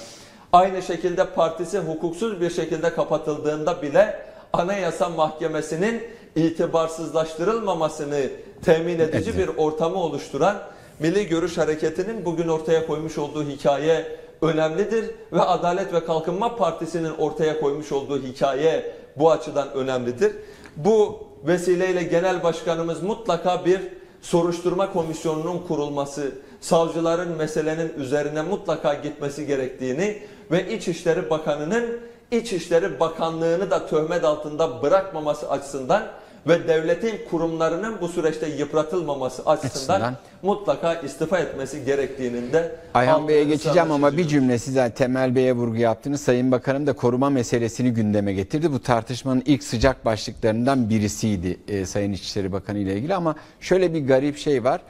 Speaker 3: aynı şekilde partisi hukuksuz bir şekilde kapatıldığında bile Anayasa Mahkemesi'nin itibarsızlaştırılmamasını temin edici
Speaker 1: Evet.
Speaker 3: bir ortamı oluşturan Milli Görüş Hareketi'nin bugün ortaya koymuş olduğu hikaye önemlidir ve Adalet ve Kalkınma Partisi'nin ortaya koymuş olduğu hikaye bu açıdan önemlidir. Bu vesileyle Genel Başkanımız mutlaka bir soruşturma komisyonunun kurulması, savcıların meselenin üzerine mutlaka gitmesi gerektiğini ve İçişleri Bakanı'nın İçişleri Bakanlığı'nı da töhmet altında bırakmaması açısından ve devletin kurumlarının bu süreçte yıpratılmaması açısından,
Speaker 1: Açısından.
Speaker 3: mutlaka istifa etmesi gerektiğinin de
Speaker 1: Ayhan Bey'e geçeceğim ama bir cümle size Temel Bey'e vurgu yaptınız. Sayın Bakanım da koruma meselesini gündeme getirdi. Bu tartışmanın ilk sıcak başlıklarından birisiydi e, Sayın İçişleri Bakanı ile ilgili ama şöyle bir garip şey var.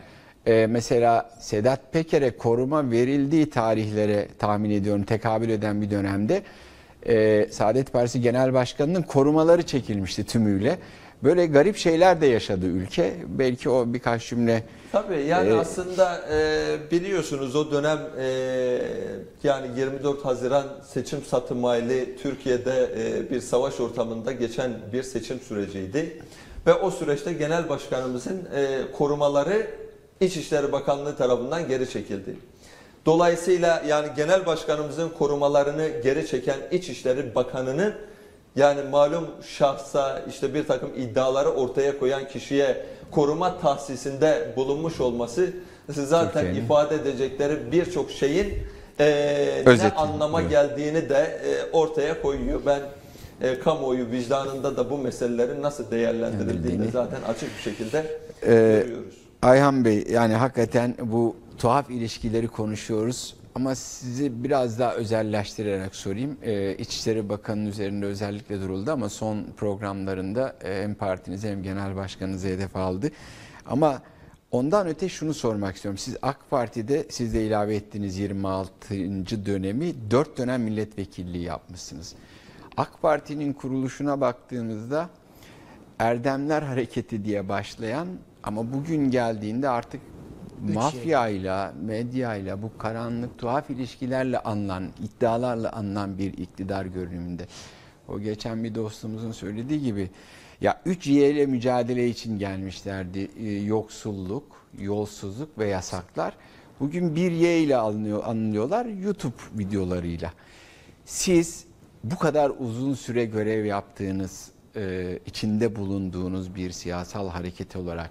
Speaker 1: E, mesela Sedat Peker'e koruma verildiği tarihlere tahmin ediyorum tekabül eden bir dönemde e, Saadet Partisi Genel Başkanı'nın korumaları çekilmişti tümüyle. Böyle garip şeyler de yaşadı ülke. Belki o birkaç cümle
Speaker 3: Tabii yani
Speaker 1: Ee,
Speaker 3: aslında e, biliyorsunuz o dönem e, yani 24 Haziran seçim satımıyla Türkiye'de e, bir savaş ortamında geçen bir seçim süreciydi. Ve o süreçte genel başkanımızın e, korumaları İçişleri Bakanlığı tarafından geri çekildi. Dolayısıyla yani genel başkanımızın korumalarını geri çeken İçişleri Bakanı'nın yani malum şahsa işte bir takım iddiaları ortaya koyan kişiye koruma tahsisinde bulunmuş olması zaten ifade edecekleri birçok şeyin e, ne anlama
Speaker 1: evet.
Speaker 3: geldiğini de e, ortaya koyuyor. Ben e, kamuoyu vicdanında da bu meselelerin nasıl değerlendirildiğini
Speaker 1: Değerlendirildiğini.
Speaker 3: zaten açık bir şekilde
Speaker 1: Ee,
Speaker 3: görüyoruz.
Speaker 1: Ayhan Bey yani hakikaten bu tuhaf ilişkileri konuşuyoruz ama sizi biraz daha özelleştirerek sorayım. Ee, İçişleri Bakanı'nın üzerinde özellikle duruldu ama son programlarında e, hem partinizi hem genel başkanınızı hedef aldı. Ama ondan öte şunu sormak istiyorum. Siz AK Parti'de siz de ilave ettiğiniz 26. dönemi 4 dönem milletvekilliği yapmışsınız. AK Parti'nin kuruluşuna baktığımızda Erdemler Hareketi diye başlayan ama bugün geldiğinde artık mafyayla, medyayla, bu karanlık tuhaf ilişkilerle anılan, iddialarla anılan bir iktidar görünümünde. O geçen bir dostumuzun söylediği gibi ya 3 Y ile mücadele için gelmişlerdi. Ee, yoksulluk, yolsuzluk ve yasaklar. Bugün bir Y ile anılıyor, anılıyorlar YouTube videolarıyla. Siz bu kadar uzun süre görev yaptığınız, e, içinde bulunduğunuz bir siyasal hareket olarak,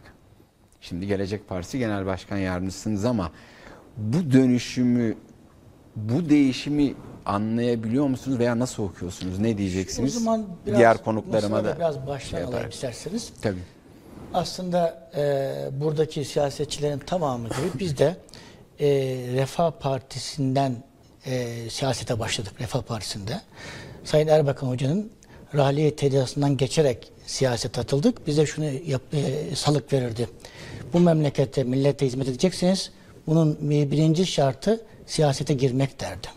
Speaker 1: şimdi Gelecek Partisi Genel Başkan Yardımcısınız ama bu dönüşümü, bu değişimi anlayabiliyor musunuz veya nasıl okuyorsunuz? Ne diyeceksiniz?
Speaker 4: O zaman biraz
Speaker 1: Diğer konuklarıma da
Speaker 4: biraz baştan
Speaker 1: şey
Speaker 4: isterseniz.
Speaker 1: Tabii.
Speaker 4: Aslında e, buradaki siyasetçilerin tamamı gibi biz de e, Refah Partisi'nden e, siyasete başladık Refah Partisi'nde. Sayın Erbakan Hoca'nın rahliye tedrisatından geçerek siyasete atıldık. Bize şunu yap, e, salık verirdi. Bu memlekette millete hizmet edeceksiniz. Bunun birinci şartı siyasete girmek derdi.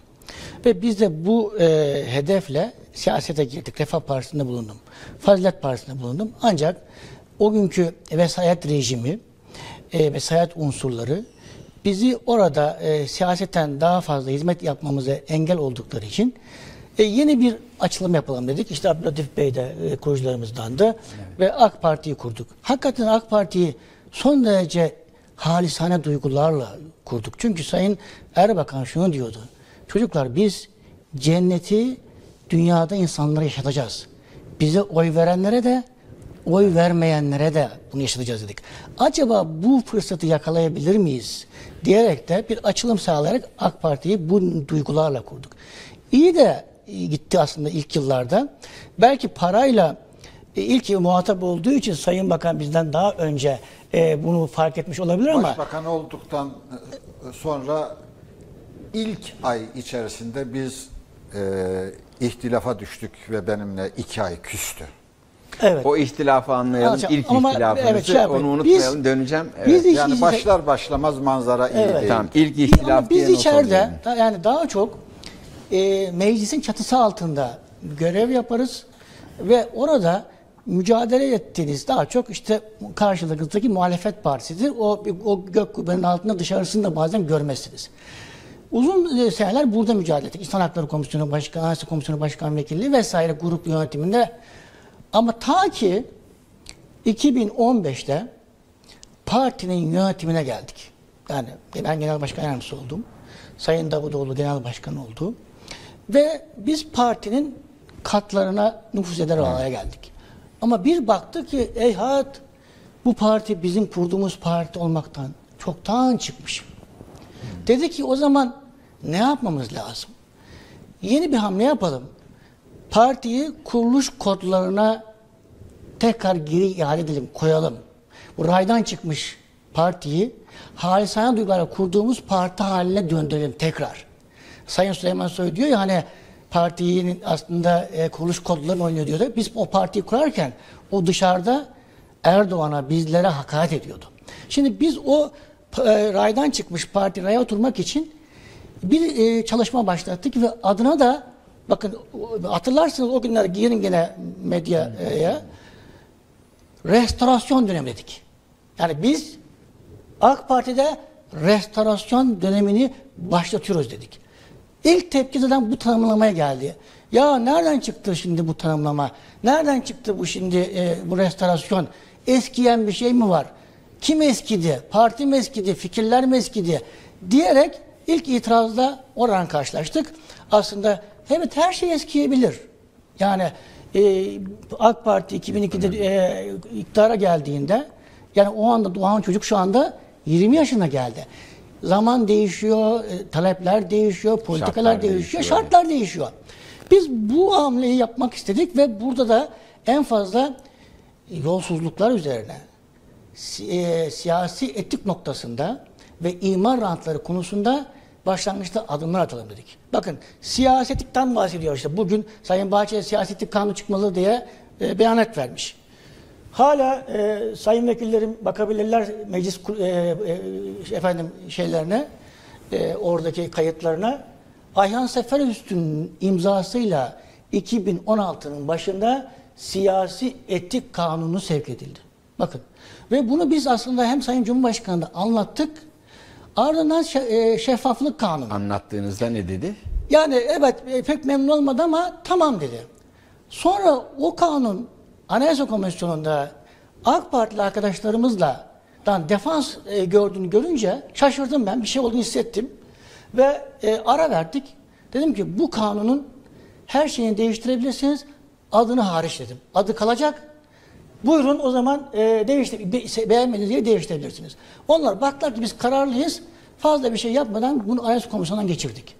Speaker 4: Ve biz de bu e, hedefle siyasete girdik. Refah Partisi'nde bulundum. Fazilet Partisi'nde bulundum. Ancak o günkü vesayet rejimi e, vesayet unsurları bizi orada e, siyaseten daha fazla hizmet yapmamıza engel oldukları için e, yeni bir açılım yapalım dedik. İşte Abdülhatif Bey de e, kurucularımızdandı ve AK Parti'yi kurduk. Hakikaten AK Parti'yi son derece halisane duygularla kurduk. Çünkü Sayın Erbakan şunu diyordu. Çocuklar biz cenneti dünyada insanlara yaşatacağız. Bize oy verenlere de oy vermeyenlere de bunu yaşatacağız dedik. Acaba bu fırsatı yakalayabilir miyiz? Diyerek de bir açılım sağlayarak AK Parti'yi bu duygularla kurduk. İyi de gitti aslında ilk yıllarda. Belki parayla e, ilk muhatap olduğu için Sayın Bakan bizden daha önce e, bunu fark etmiş olabilir ama
Speaker 2: Başbakan olduktan e, sonra ilk ay içerisinde biz e, ihtilafa düştük ve benimle iki ay küstü.
Speaker 4: evet.
Speaker 1: O ihtilafı anlayalım.
Speaker 4: Alacağım.
Speaker 1: İlk
Speaker 4: Ama
Speaker 1: ihtilafımızı
Speaker 4: evet, şey
Speaker 1: onu unutmayalım.
Speaker 4: Biz-
Speaker 1: Döneceğim. Evet.
Speaker 4: biz-
Speaker 2: Yani
Speaker 4: hiç-
Speaker 2: başlar başlamaz manzara iyi
Speaker 4: Evet.
Speaker 2: değil.
Speaker 1: Tamam. İlk ihtilaf
Speaker 4: biz içeride da- yani daha çok e, meclisin çatısı altında görev yaparız ve orada mücadele ettiğiniz daha çok işte karşılığınızdaki muhalefet partisidir. O, o gök kubbenin altında dışarısını da bazen görmezsiniz. Uzun e, seneler burada mücadele ettik. İnsan Hakları Komisyonu Başkanı, Anayasa Komisyonu Başkan Vekilliği vesaire grup yönetiminde. Ama ta ki 2015'te partinin yönetimine geldik. Yani ben genel başkan yardımcısı oldum. Sayın Davutoğlu genel başkan oldu. Ve biz partinin katlarına nüfuz eder hale geldik. Ama bir baktık ki ey hayat bu parti bizim kurduğumuz parti olmaktan çoktan çıkmış. Dedi ki o zaman ne yapmamız lazım? Yeni bir hamle yapalım. Partiyi kuruluş kodlarına tekrar geri iade edelim, koyalım. Bu raydan çıkmış partiyi halisane duygularla kurduğumuz parti haline döndürelim tekrar. Sayın Süleyman Soylu diyor ya hani partinin aslında e, kuruluş kodlarını oynuyor diyordu. Biz o partiyi kurarken o dışarıda Erdoğan'a, bizlere hakaret ediyordu. Şimdi biz o e, raydan çıkmış parti raya oturmak için bir e, çalışma başlattık ve adına da bakın hatırlarsınız o günler girin gene medyaya restorasyon dönemi dedik. Yani biz AK Parti'de restorasyon dönemini başlatıyoruz dedik. İlk tepki zaten bu tanımlamaya geldi. Ya nereden çıktı şimdi bu tanımlama? Nereden çıktı bu şimdi e, bu restorasyon? Eskiyen bir şey mi var? Kim eskidi? Parti mi eskidi? Fikirler mi eskidi? Diyerek ilk itirazla oradan karşılaştık. Aslında evet her şey eskiyebilir. Yani e, AK Parti 2002'de e, iktidara geldiğinde yani o anda doğan çocuk şu anda 20 yaşına geldi. Zaman değişiyor, e, talepler değişiyor, politikalar
Speaker 1: Şartlar
Speaker 4: değişiyor,
Speaker 1: değişiyor,
Speaker 4: şartlar değişiyor. Biz bu hamleyi yapmak istedik ve burada da en fazla yolsuzluklar üzerine si- e, siyasi etik noktasında ve imar rantları konusunda başlangıçta adımlar atalım dedik. Bakın siyasetikten bahsediyor işte. Bugün Sayın Bahçeli siyasetik kanun çıkmalı diye e, beyanet vermiş. Hala e, sayın vekillerim bakabilirler meclis e, e, efendim şeylerine, e, oradaki kayıtlarına. Ayhan Seferüstü'nün imzasıyla 2016'nın başında siyasi etik kanunu sevk edildi. Bakın ve bunu biz aslında hem Sayın Cumhurbaşkanı'na anlattık. Ardından e, şeffaflık kanunu.
Speaker 1: Anlattığınızda ne dedi?
Speaker 4: Yani evet e, pek memnun olmadı ama tamam dedi. Sonra o kanun Anayasa Komisyonu'nda AK Partili arkadaşlarımızla defans e, gördüğünü görünce şaşırdım ben. Bir şey olduğunu hissettim. Ve e, ara verdik. Dedim ki bu kanunun her şeyini değiştirebilirsiniz. Adını hariç dedim. Adı kalacak. Buyurun o zaman e, değiştir, be, beğenmediğiniz yeri değiştirebilirsiniz. Onlar baktılar ki biz kararlıyız. Fazla bir şey yapmadan bunu Anayasa Komisyonu'ndan geçirdik.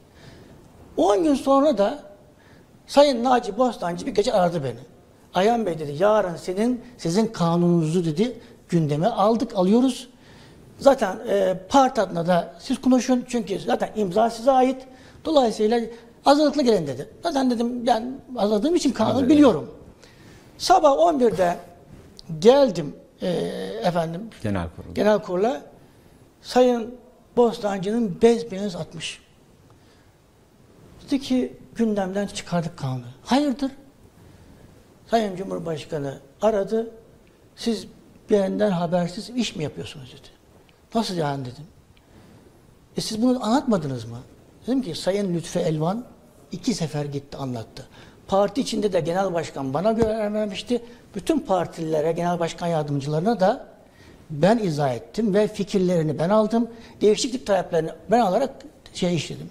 Speaker 4: 10 gün sonra da Sayın Naci Bostancı bir gece aradı beni. Ayhan Bey dedi yarın senin sizin kanununuzu dedi gündeme aldık alıyoruz. Zaten e, parti adına da siz konuşun çünkü zaten imza size ait. Dolayısıyla hazırlıklı gelin dedi. Zaten dedim ben hazırladığım için kanunu biliyorum. Sabah 11'de geldim e, efendim
Speaker 1: Genel kurul.
Speaker 4: genel kurula Sayın Bostancı'nın bez beniz atmış. Dedi ki gündemden çıkardık kanunu. Hayırdır? Sayın Cumhurbaşkanı aradı. Siz benden habersiz iş mi yapıyorsunuz dedi. Nasıl yani dedim. E siz bunu anlatmadınız mı? Dedim ki Sayın Lütfü Elvan iki sefer gitti anlattı. Parti içinde de genel başkan bana göre vermişti. Bütün partililere, genel başkan yardımcılarına da ben izah ettim ve fikirlerini ben aldım. Değişiklik taleplerini ben alarak şey işledim.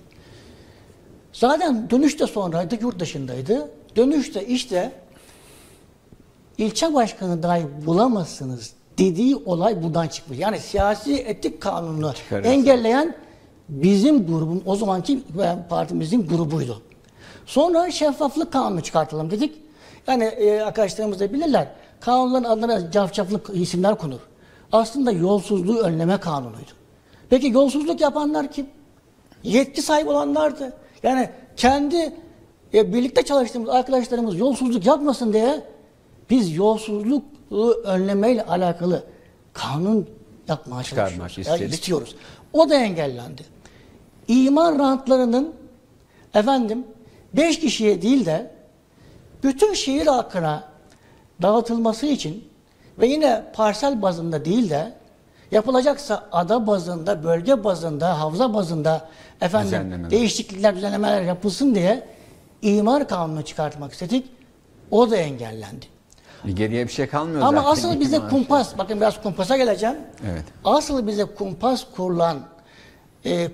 Speaker 4: Zaten dönüşte sonraydı, yurt dışındaydı. Dönüşte işte ilçe başkanı dahi bulamazsınız dediği olay buradan çıkmış. Yani siyasi etik kanununu
Speaker 1: Çıkarırsa.
Speaker 4: engelleyen bizim grubum, o zamanki partimizin grubuydu. Sonra şeffaflık kanunu çıkartalım dedik. Yani e, arkadaşlarımız da bilirler. Kanunların adına cafcaflık isimler konur. Aslında yolsuzluğu önleme kanunuydu. Peki yolsuzluk yapanlar kim? Yetki sahibi olanlardı. Yani kendi e, birlikte çalıştığımız arkadaşlarımız yolsuzluk yapmasın diye biz yolsuzluğu önlemeyle alakalı kanun yapmaya çalışıyoruz. Yani istiyoruz. O da engellendi. İman rantlarının efendim beş kişiye değil de bütün şehir halkına dağıtılması için ve yine parsel bazında değil de yapılacaksa ada bazında, bölge bazında, havza bazında efendim değişiklikler, düzenlemeler yapılsın diye imar kanunu çıkartmak istedik. O da engellendi.
Speaker 1: Geriye bir şey kalmıyor
Speaker 4: Ama
Speaker 1: zaten.
Speaker 4: asıl bize kumpas, bakın biraz kumpasa geleceğim.
Speaker 1: Evet.
Speaker 4: Asıl bize kumpas kurulan, e,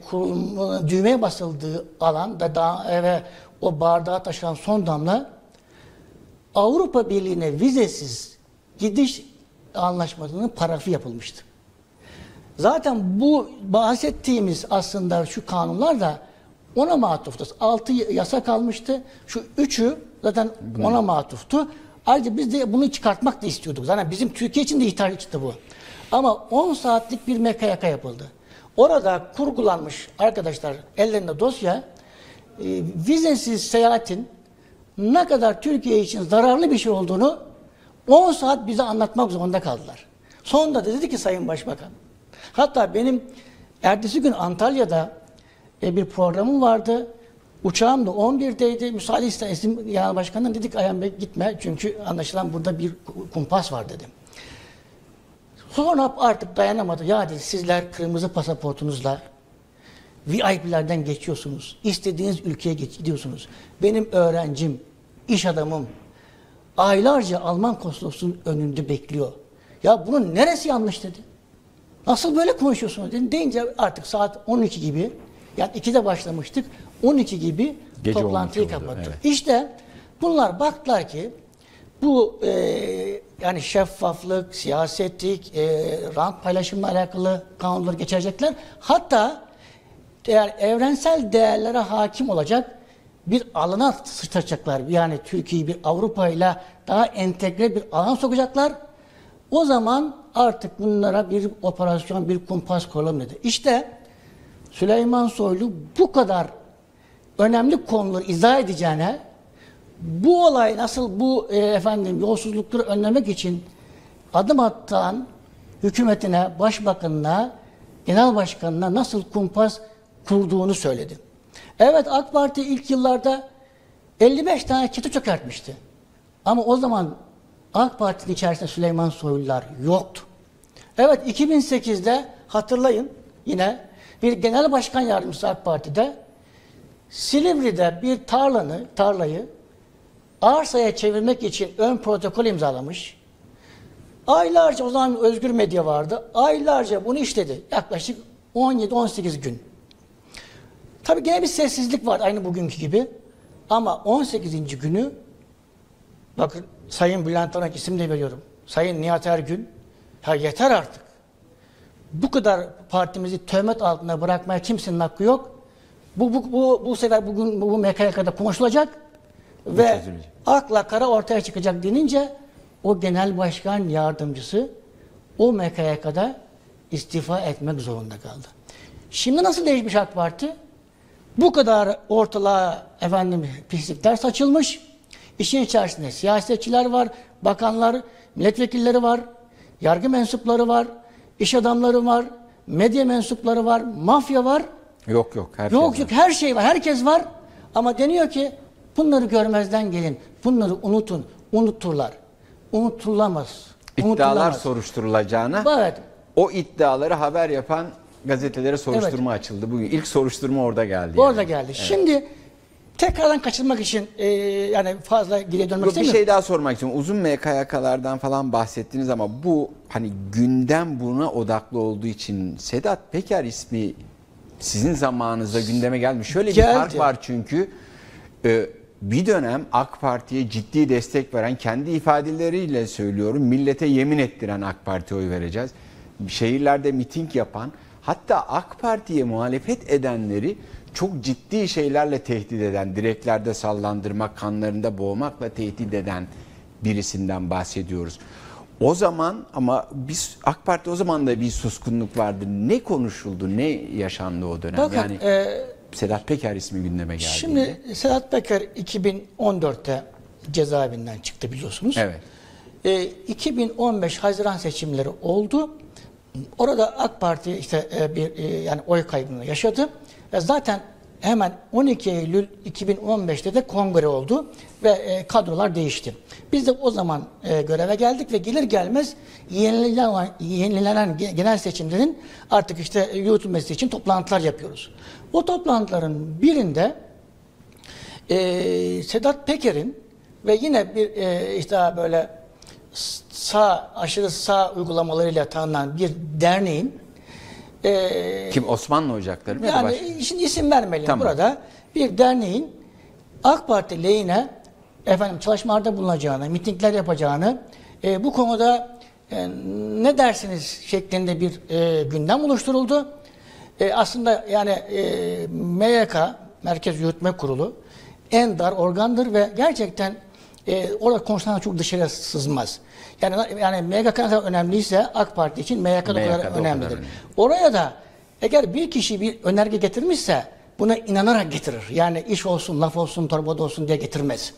Speaker 4: düğmeye basıldığı alan ve, daha, ve o bardağa taşıran son damla Avrupa Birliği'ne vizesiz gidiş anlaşmasının parafı yapılmıştı. Zaten bu bahsettiğimiz aslında şu kanunlar da ona matuftu. Altı yasa kalmıştı. Şu üçü zaten ona matuftu. Ayrıca biz de bunu çıkartmak da istiyorduk. Zaten bizim Türkiye için de ihtiyaçtı bu. Ama 10 saatlik bir MKYK yapıldı. Orada kurgulanmış arkadaşlar ellerinde dosya e, vizesiz seyahatin ne kadar Türkiye için zararlı bir şey olduğunu 10 saat bize anlatmak zorunda kaldılar. Sonunda da dedi ki Sayın Başbakan, hatta benim ertesi gün Antalya'da e, bir programım vardı. Uçağım da 11'deydi. Müsaade istedim Genel Başkan'dan dedik Ayhan Bey gitme çünkü anlaşılan burada bir kumpas var dedim. Sonra artık dayanamadı. Ya dedi sizler kırmızı pasaportunuzla VIP'lerden geçiyorsunuz. İstediğiniz ülkeye gidiyorsunuz. Benim öğrencim, iş adamım aylarca Alman konsolosunun önünde bekliyor. Ya bunun neresi yanlış dedi. Nasıl böyle konuşuyorsunuz dedim. Deyince artık saat 12 gibi yani 2'de başlamıştık. 12 gibi
Speaker 1: Gece
Speaker 4: toplantıyı
Speaker 1: 12 oldu,
Speaker 4: kapattık.
Speaker 1: evet.
Speaker 4: İşte bunlar baktılar ki bu e, yani şeffaflık, siyasetlik, e, rant paylaşımla alakalı kanunları geçirecekler. Hatta eğer evrensel değerlere hakim olacak bir alana sıçratacaklar. Yani Türkiye'yi bir Avrupa ile daha entegre bir alan sokacaklar. O zaman artık bunlara bir operasyon, bir kumpas kuralım dedi. İşte Süleyman Soylu bu kadar önemli konuları izah edeceğine bu olay nasıl bu e, efendim yolsuzlukları önlemek için adım attan hükümetine, başbakanına, genel başkanına nasıl kumpas kurduğunu söyledi. Evet AK Parti ilk yıllarda 55 tane çete çökertmişti. Ama o zaman AK Parti'nin içerisinde Süleyman Soylular yoktu. Evet 2008'de hatırlayın yine bir genel başkan yardımcısı AK Parti'de Silivri'de bir tarlanı, tarlayı arsaya çevirmek için ön protokol imzalamış. Aylarca o zaman özgür medya vardı. Aylarca bunu işledi. Yaklaşık 17-18 gün. Tabii gene bir sessizlik var aynı bugünkü gibi. Ama 18. günü bakın Sayın Bülent Arınç isim de veriyorum. Sayın Nihat Ergün ya yeter artık. Bu kadar partimizi töhmet altında bırakmaya kimsenin hakkı yok. Bu, bu, bu, bu sefer bugün bu, bu MKYK'da konuşulacak ve
Speaker 1: çözülecek.
Speaker 4: akla kara ortaya çıkacak denince o genel başkan yardımcısı o MKYK'da istifa etmek zorunda kaldı. Şimdi nasıl değişmiş AK Parti? Bu kadar ortalığa efendim pislikler saçılmış. İşin içerisinde siyasetçiler var, bakanlar, milletvekilleri var, yargı mensupları var, iş adamları var, medya mensupları var, mafya var.
Speaker 1: Yok yok. Her şey
Speaker 4: Yok
Speaker 1: var.
Speaker 4: yok her şey var, herkes var. Ama deniyor ki bunları görmezden gelin, bunları unutun, unuturlar. Unutulamaz.
Speaker 1: İddialar
Speaker 4: Unutulamaz.
Speaker 1: soruşturulacağına
Speaker 4: Evet.
Speaker 1: o iddiaları haber yapan gazetelere soruşturma açıldı. Bugün ilk soruşturma orada geldi.
Speaker 4: Orada
Speaker 1: yani.
Speaker 4: geldi. Şimdi tekrardan kaçırmak için e, yani fazla geriye dönmek
Speaker 1: Yok, bir
Speaker 4: istemiyorum.
Speaker 1: şey daha sormak istiyorum. Uzun MKYK'lardan falan bahsettiniz ama bu hani gündem buna odaklı olduğu için Sedat Peker ismi sizin zamanınızda gündeme gelmiş. Şöyle bir
Speaker 4: Geldi.
Speaker 1: fark var çünkü e, bir dönem AK Parti'ye ciddi destek veren kendi ifadeleriyle söylüyorum millete yemin ettiren AK Parti'ye oy vereceğiz. Şehirlerde miting yapan hatta AK Parti'ye muhalefet edenleri çok ciddi şeylerle tehdit eden, direklerde sallandırmak, kanlarında boğmakla tehdit eden birisinden bahsediyoruz. O zaman ama biz AK Parti o zaman da bir suskunluk vardı. Ne konuşuldu, ne yaşandı o dönem?
Speaker 4: Bakın
Speaker 1: yani
Speaker 4: e,
Speaker 1: Sedat Peker ismi gündeme geldi.
Speaker 4: şimdi Sedat Peker 2014'te cezaevinden çıktı biliyorsunuz.
Speaker 1: Evet.
Speaker 4: E, 2015 Haziran seçimleri oldu. Orada AK Parti işte e, bir e, yani oy kaybını yaşadı. Ve zaten hemen 12 Eylül 2015'te de kongre oldu ve e, kadrolar değişti. Biz de o zaman e, göreve geldik ve gelir gelmez yenilenen, yenilenen ge- genel seçimlerin artık işte yürütülmesi için toplantılar yapıyoruz. O toplantıların birinde e, Sedat Peker'in ve yine bir e, işte böyle sağ aşırı sağ uygulamalarıyla tanınan bir derneğin e,
Speaker 1: Kim Osmanlı Ocakları mı?
Speaker 4: yani
Speaker 1: başka?
Speaker 4: şimdi isim vermeyelim
Speaker 1: Tamam.
Speaker 4: burada bir derneğin AK Parti lehine efendim çalışmalarda bulunacağını, mitingler yapacağını e, bu konuda e, ne dersiniz şeklinde bir e, gündem oluşturuldu. E, aslında yani e, MYK Merkez Yürütme Kurulu en dar organdır ve gerçekten e, orada konuşulan çok dışarıya sızmaz. Yani yani MYK ne kadar önemliyse AK Parti için MYK da kadar önemlidir.
Speaker 1: önemli.
Speaker 4: Oraya da eğer bir kişi bir önerge getirmişse buna inanarak getirir. Yani iş olsun, laf olsun, torbada olsun diye getirmez.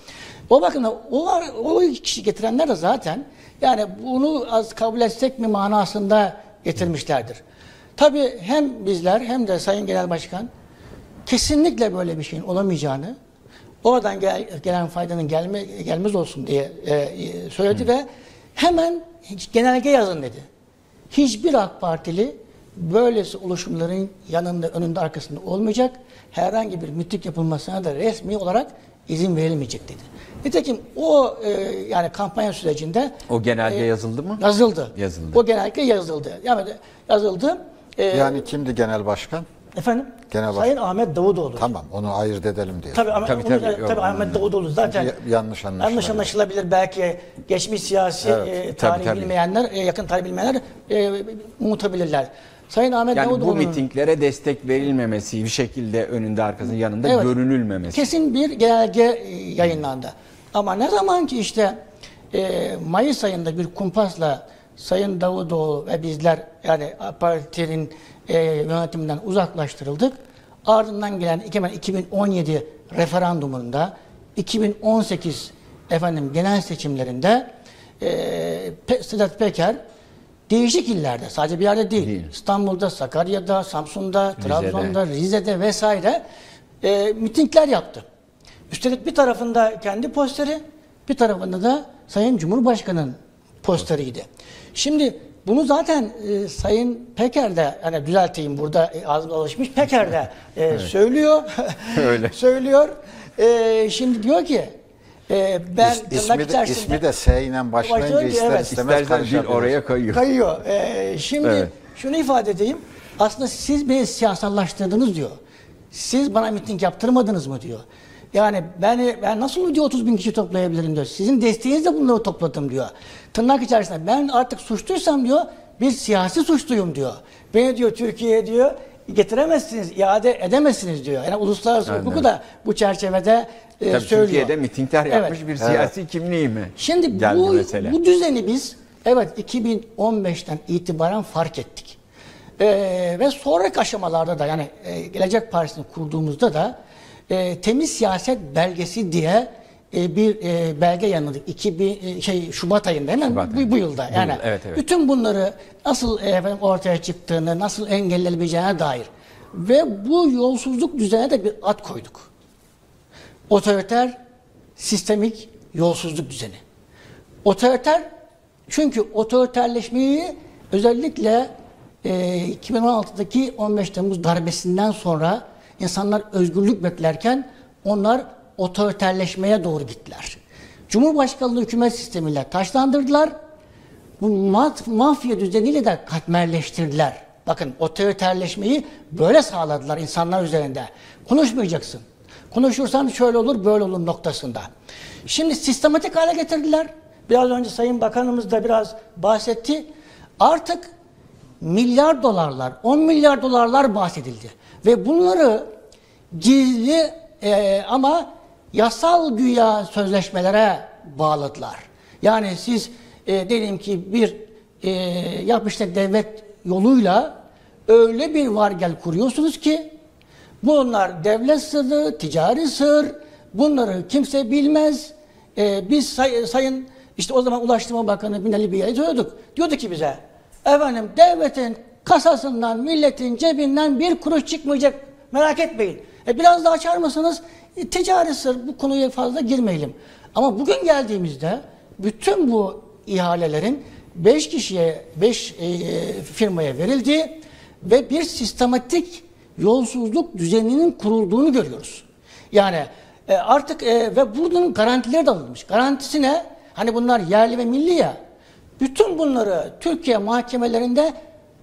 Speaker 4: O bakımdan o, o kişi getirenler de zaten yani bunu az kabul etsek mi manasında getirmişlerdir. Tabii hem bizler hem de Sayın Genel Başkan kesinlikle böyle bir şeyin olamayacağını, oradan gel- gelen faydanın gelme, gelmez olsun diye e, e, söyledi ve hemen genelge yazın dedi. Hiçbir AK Partili böylesi oluşumların yanında, önünde, arkasında olmayacak. Herhangi bir miting yapılmasına da resmi olarak izin verilmeyecek dedi. Nitekim o e, yani kampanya sürecinde
Speaker 1: O genelge
Speaker 4: e,
Speaker 1: yazıldı mı?
Speaker 4: Yazıldı.
Speaker 1: Yazıldı.
Speaker 4: O genelge yazıldı. Yani yazıldı. E,
Speaker 2: Yani kimdi genel başkan?
Speaker 4: Efendim
Speaker 2: Genel
Speaker 4: Sayın Ahmet Davutoğlu.
Speaker 2: Tamam onu ayırt edelim diye.
Speaker 4: Tabii, ama
Speaker 1: Tabii,
Speaker 4: onu
Speaker 1: tabii,
Speaker 4: tabii Ahmet Davutoğlu zaten
Speaker 2: Ya- yanlış anlaşılabilir.
Speaker 4: yanlış anlaşılabilir belki geçmiş siyasi
Speaker 2: Evet,
Speaker 4: e, tarih
Speaker 1: tabii.
Speaker 4: bilmeyenler, e, yakın tarih bilmeyenler e, unutabilirler. Sayın Ahmet
Speaker 1: Yani bu
Speaker 4: Davutoğlu'nun
Speaker 1: mitinglere destek verilmemesi, bir şekilde önünde arkasında yanında
Speaker 4: Evet.
Speaker 1: görünülmemesi.
Speaker 4: kesin bir genelge e, yayınlandı. Ama ne zaman ki işte e, Mayıs ayında bir kumpasla Sayın Davutoğlu ve bizler yani Parti'nin e, yönetiminden uzaklaştırıldık. Ardından gelen iki- hemen 2017 referandumunda 2018 efendim genel seçimlerinde e, Sedat Peker değişik illerde sadece bir yerde değil,
Speaker 1: Değil.
Speaker 4: İstanbul'da, Sakarya'da, Samsun'da,
Speaker 1: Rize'de.
Speaker 4: Trabzon'da, Rize'de vesaire e, mitingler yaptı. Üstelik bir tarafında kendi posteri, bir tarafında da Sayın Cumhurbaşkanı'nın posteriydi. Şimdi bunu zaten e, Sayın Peker de, yani düzelteyim burada e, ağzıma alışmış, Peker de e, söylüyor. [LAUGHS]
Speaker 1: Öyle. [LAUGHS]
Speaker 4: söylüyor. E, şimdi diyor ki, e, ben
Speaker 2: İs- ismi, de, ismi de S ile başlayınca ister
Speaker 4: evet.
Speaker 2: istemez
Speaker 1: İstersen dil oraya kayıyor.
Speaker 4: kayıyor. Ee, şimdi
Speaker 1: Evet.
Speaker 4: şunu ifade edeyim. Aslında siz beni siyasallaştırdınız diyor. Siz bana miting yaptırmadınız mı diyor. Yani ben ben nasıl diyor 30 bin kişi toplayabilirim diyor. Sizin desteğinizle bunları topladım diyor. Tırnak içerisinde ben artık suçluysam diyor bir siyasi suçluyum diyor. Beni diyor Türkiye'ye diyor getiremezsiniz, iade edemezsiniz diyor. Yani uluslararası
Speaker 1: Aynen.
Speaker 4: hukuku da bu çerçevede e,
Speaker 1: Tabii
Speaker 4: söylüyor.
Speaker 1: Türkiye'de mitingler yapmış
Speaker 4: Evet.
Speaker 1: bir siyasi kimliği mi?
Speaker 4: Şimdi
Speaker 1: Geldi
Speaker 4: bu,
Speaker 1: mesele.
Speaker 4: bu düzeni biz evet 2015'ten itibaren fark ettik. Ee, ve sonraki aşamalarda da yani e, Gelecek Partisi'ni kurduğumuzda da e, temiz siyaset belgesi diye e, bir e, belge yayınladık. 2000 e, şey Şubat ayında hemen
Speaker 1: Şubat
Speaker 4: bu,
Speaker 1: ayında.
Speaker 4: bu yılda.
Speaker 1: Bu
Speaker 4: Yani
Speaker 1: yıl, evet, evet.
Speaker 4: bütün bunları nasıl e, efendim ortaya çıktığını, nasıl engellenebileceğine dair ve bu yolsuzluk düzenine de bir ad koyduk. Otoriter, sistemik yolsuzluk düzeni. Otoriter çünkü otoriterleşmeyi özellikle e, 2016'daki 15 Temmuz darbesinden sonra insanlar özgürlük beklerken onlar otoriterleşmeye doğru gittiler. Cumhurbaşkanlığı hükümet sistemiyle taşlandırdılar. Bu mafya düzeniyle de katmerleştirdiler. Bakın otoriterleşmeyi böyle sağladılar insanlar üzerinde. Konuşmayacaksın. Konuşursan şöyle olur böyle olur noktasında. Şimdi sistematik hale getirdiler. Biraz önce Sayın Bakanımız da biraz bahsetti. Artık milyar dolarlar, 10 milyar dolarlar bahsedildi. Ve bunları gizli e, ama yasal güya sözleşmelere bağladılar. Yani siz e, diyelim ki bir e, yapıştık devlet yoluyla öyle bir vargel kuruyorsunuz ki bunlar devlet sırrı, ticari sır, bunları kimse bilmez. E, biz say- sayın işte o zaman Ulaştırma Bakanı Binali Bey'e diyorduk. Diyordu ki bize efendim devletin kasasından, milletin cebinden bir kuruş çıkmayacak merak etmeyin. E, biraz daha açar mısınız? E, ticari sır bu konuya fazla girmeyelim. Ama bugün geldiğimizde bütün bu ihalelerin 5 kişiye, 5 firmaya verildiği ve bir sistematik yolsuzluk düzeninin kurulduğunu görüyoruz. Yani e, artık e, ve bunun garantileri de alınmış. Garantisi ne? Hani bunlar yerli ve milli ya. Bütün bunları Türkiye mahkemelerinde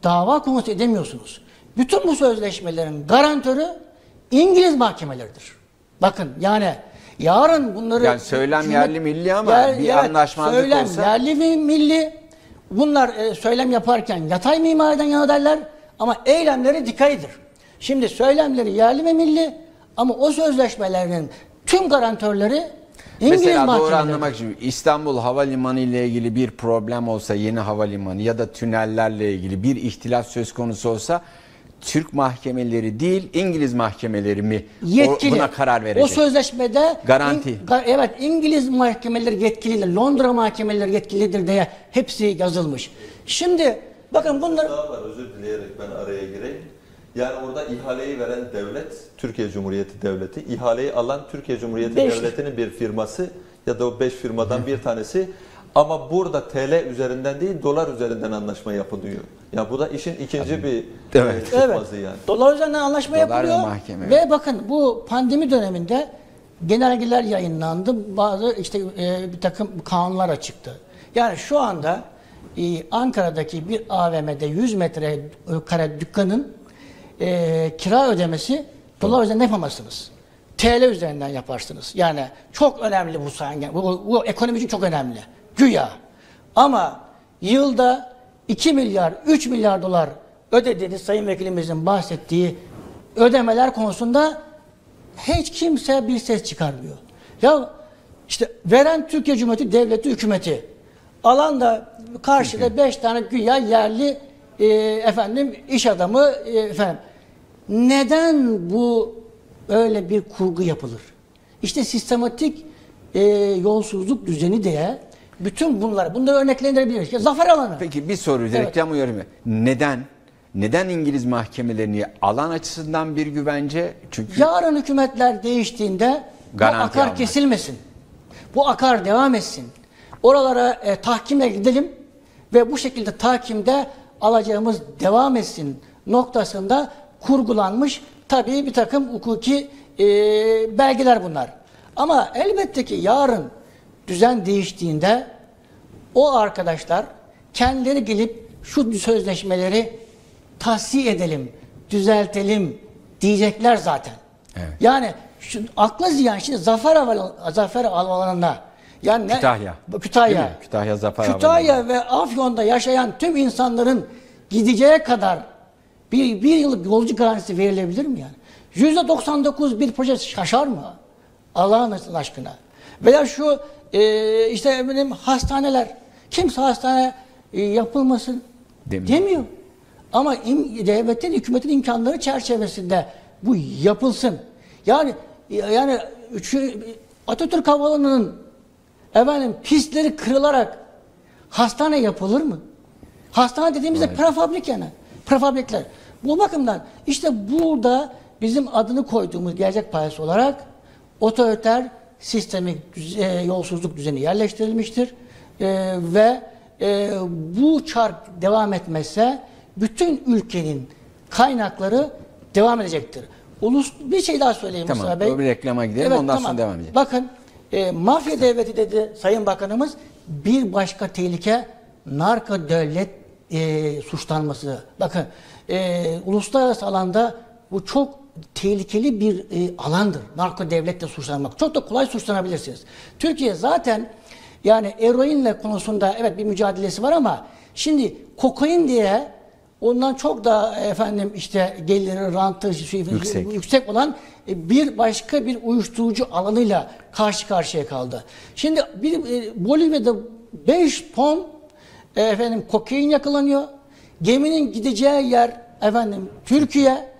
Speaker 4: dava konusu edemiyorsunuz. Bütün bu sözleşmelerin garantörü İngiliz mahkemeleridir. Bakın yani yarın bunları...
Speaker 1: Yani söylem yerli milli ama bir anlaşmazlık
Speaker 4: söylem
Speaker 1: olsa-
Speaker 4: yerli ve milli. Bunlar e, söylem yaparken yatay mimariden yana derler ama eylemleri dikaydır. Şimdi söylemleri yerli ve milli ama o sözleşmelerinin tüm garantörleri İngiliz
Speaker 1: Mesela doğru anlamak için İstanbul Havalimanı ile ilgili bir problem olsa yeni havalimanı ya da tünellerle ilgili bir ihtilaf söz konusu olsa Türk mahkemeleri değil İngiliz mahkemeleri mi o-
Speaker 4: yetkili.
Speaker 1: buna karar verecek?
Speaker 4: O sözleşmede
Speaker 1: Garanti.
Speaker 4: İng- ga- evet İngiliz mahkemeleri yetkilidir, Londra mahkemeleri yetkilidir diye hepsi yazılmış. Şimdi bakın bunlar
Speaker 3: daha var özür dileyerek ben araya gireyim. Yani orada ihaleyi veren devlet, Türkiye Cumhuriyeti Devleti, ihaleyi alan Türkiye Cumhuriyeti
Speaker 4: Beş.
Speaker 3: Devleti'nin bir firması ya da o beş firmadan bir tanesi. Ama burada TL üzerinden değil dolar üzerinden anlaşma yapılıyor. Ya bu da işin ikinci bir
Speaker 1: Evet.
Speaker 3: e, çıkmazı yani.
Speaker 4: Dolar üzerinden anlaşma
Speaker 1: Dolar ve
Speaker 4: yapılıyor.
Speaker 1: mahkeme.
Speaker 4: Ve bakın bu pandemi döneminde genelgeler yayınlandı. Bazı işte e, bir takım kanunlar açıktı. Yani şu anda e, Ankara'daki bir AVM'de 100 metre kare dükkanın e, kira ödemesi dolar üzerinden yapamazsınız. TL üzerinden yaparsınız. Yani çok önemli bu sayın. Bu, bu ekonomi için çok önemli. Güya. Ama yılda 2 milyar, 3 milyar dolar ödediğiniz Sayın Vekilimizin bahsettiği ödemeler konusunda hiç kimse bir ses çıkarmıyor. Ya işte veren Türkiye Cumhuriyeti Devleti hükümeti. Alan da karşıda 5 tane güya yerli e, efendim iş adamı e, efendim. Neden bu öyle bir kurgu yapılır? İşte sistematik e, yolsuzluk düzeni diye bütün bunlar, bunları örneklendirebiliriz. Ya, zafer alanı.
Speaker 1: Peki bir soru
Speaker 4: Evet.
Speaker 1: reklam uyarımı. Neden? Neden İngiliz mahkemelerini alan açısından bir güvence? Çünkü
Speaker 4: Yarın hükümetler değiştiğinde
Speaker 1: Garanti
Speaker 4: bu akar
Speaker 1: almak.
Speaker 4: kesilmesin. Bu akar devam etsin. Oralara e, tahkimle gidelim ve bu şekilde tahkimde alacağımız devam etsin noktasında kurgulanmış tabii bir takım hukuki e, belgeler bunlar. Ama elbette ki yarın düzen değiştiğinde o arkadaşlar kendileri gelip şu sözleşmeleri tahsiye edelim, düzeltelim diyecekler zaten.
Speaker 1: Evet.
Speaker 4: Yani şu, akla ziyan şimdi Zafer Havalı- Zafer Havaalanı'nda yani ne-
Speaker 1: Kütahya.
Speaker 4: Kütahya.
Speaker 1: Kütahya Zafer
Speaker 4: Kütahya ve Afyon'da yaşayan tüm insanların gideceği kadar bir, bir yıllık yolcu garantisi verilebilir mi yani? Yüzde 99 bir proje şaşar mı? Allah'ın aşkına. Veya şu e, işte benim hastaneler. Kimse hastane e, yapılmasın
Speaker 1: Demiyor.
Speaker 4: demiyor. Ama im, devletin, hükümetin imkanları çerçevesinde bu yapılsın. Yani yani şu Atatürk Havaalanı'nın efendim pistleri kırılarak hastane yapılır mı? Hastane dediğimizde prefabrik yani. Prefabrikler. Bu bakımdan işte burada bizim adını koyduğumuz gelecek payesi olarak otoriter sistemik düz- e, yolsuzluk düzeni yerleştirilmiştir. E, ve e, bu çark devam etmezse bütün ülkenin kaynakları devam edecektir. Ulus bir şey daha söyleyeyim
Speaker 1: Tamam,
Speaker 4: Mustafa Bey.
Speaker 1: o bir reklama gidelim, ondan sonra devam edelim.
Speaker 4: Bakın e, mafya devleti dedi Sayın Bakanımız bir başka tehlike narko devlet e, suçlanması. Bakın e, uluslararası alanda bu çok tehlikeli bir e, alandır. Narko devletle suçlanmak. Çok da kolay suçlanabilirsiniz. Türkiye zaten yani eroinle konusunda evet bir mücadelesi var ama şimdi kokain diye ondan çok da efendim işte geliri, rantı, şey,
Speaker 1: Yüksek.
Speaker 4: yüksek olan e, bir başka bir uyuşturucu alanıyla karşı karşıya kaldı. Şimdi bir e, Bolivya'da 5 ton e, efendim kokain yakalanıyor. Geminin gideceği yer efendim Türkiye.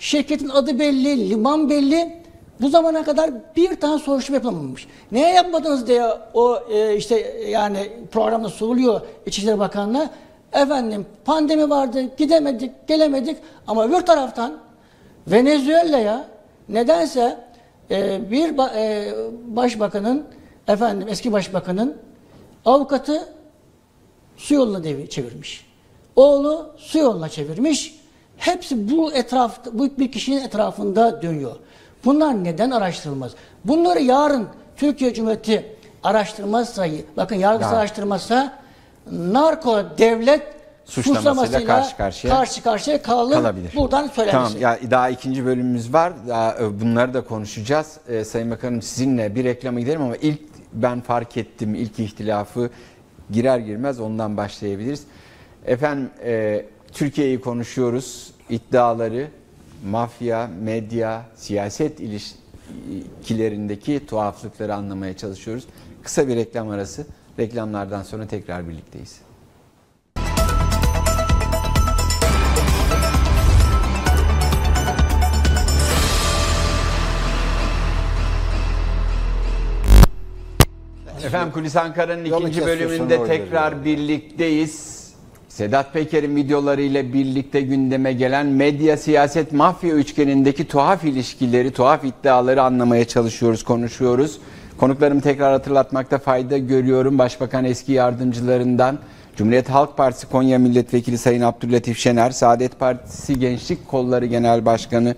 Speaker 4: Şirketin adı belli, liman belli. Bu zamana kadar bir tane soruşturma yapılmamış. Neye yapmadınız diye o e, işte yani programda soruluyor İçişleri Bakanlığı. Efendim pandemi vardı, gidemedik, gelemedik ama öbür taraftan Venezuela'ya nedense e, bir ba- e, başbakanın efendim eski başbakanın avukatı su yoluna devi- çevirmiş. Oğlu su yoluna çevirmiş. Hepsi bu etraf, bu bir kişinin etrafında dönüyor. Bunlar neden araştırılmaz? Bunları yarın Türkiye Cumhuriyeti araştırmazsa, bakın yargısı
Speaker 1: Ya.
Speaker 4: araştırmazsa narko devlet
Speaker 1: Suçlamasıyla
Speaker 4: suçlamasıyla
Speaker 1: karşı karşıya
Speaker 4: karşı karşıya kalır.
Speaker 1: kalabilir.
Speaker 4: Buradan söylenmesi.
Speaker 1: Tamam ya daha ikinci bölümümüz var. Daha e, bunları da konuşacağız. Ee, Sayın Bakanım sizinle bir reklama gidelim ama ilk ben fark ettim ilk ihtilafı girer girmez ondan başlayabiliriz. Efendim e, Türkiye'yi konuşuyoruz. İddiaları mafya, medya, siyaset ilişkilerindeki tuhaflıkları anlamaya çalışıyoruz. Kısa bir reklam arası. Reklamlardan sonra tekrar birlikteyiz. Efendim Kulis Ankara'nın ikinci bölümünde tekrar birlikteyiz. Sedat Peker'in videolarıyla birlikte gündeme gelen medya, siyaset, mafya üçgenindeki tuhaf ilişkileri, tuhaf iddiaları anlamaya çalışıyoruz, konuşuyoruz. Konuklarımı tekrar hatırlatmakta fayda görüyorum. Başbakan eski yardımcılarından Cumhuriyet Halk Partisi Konya Milletvekili Sayın Abdüllatif Şener, Saadet Partisi Gençlik Kolları Genel Başkanı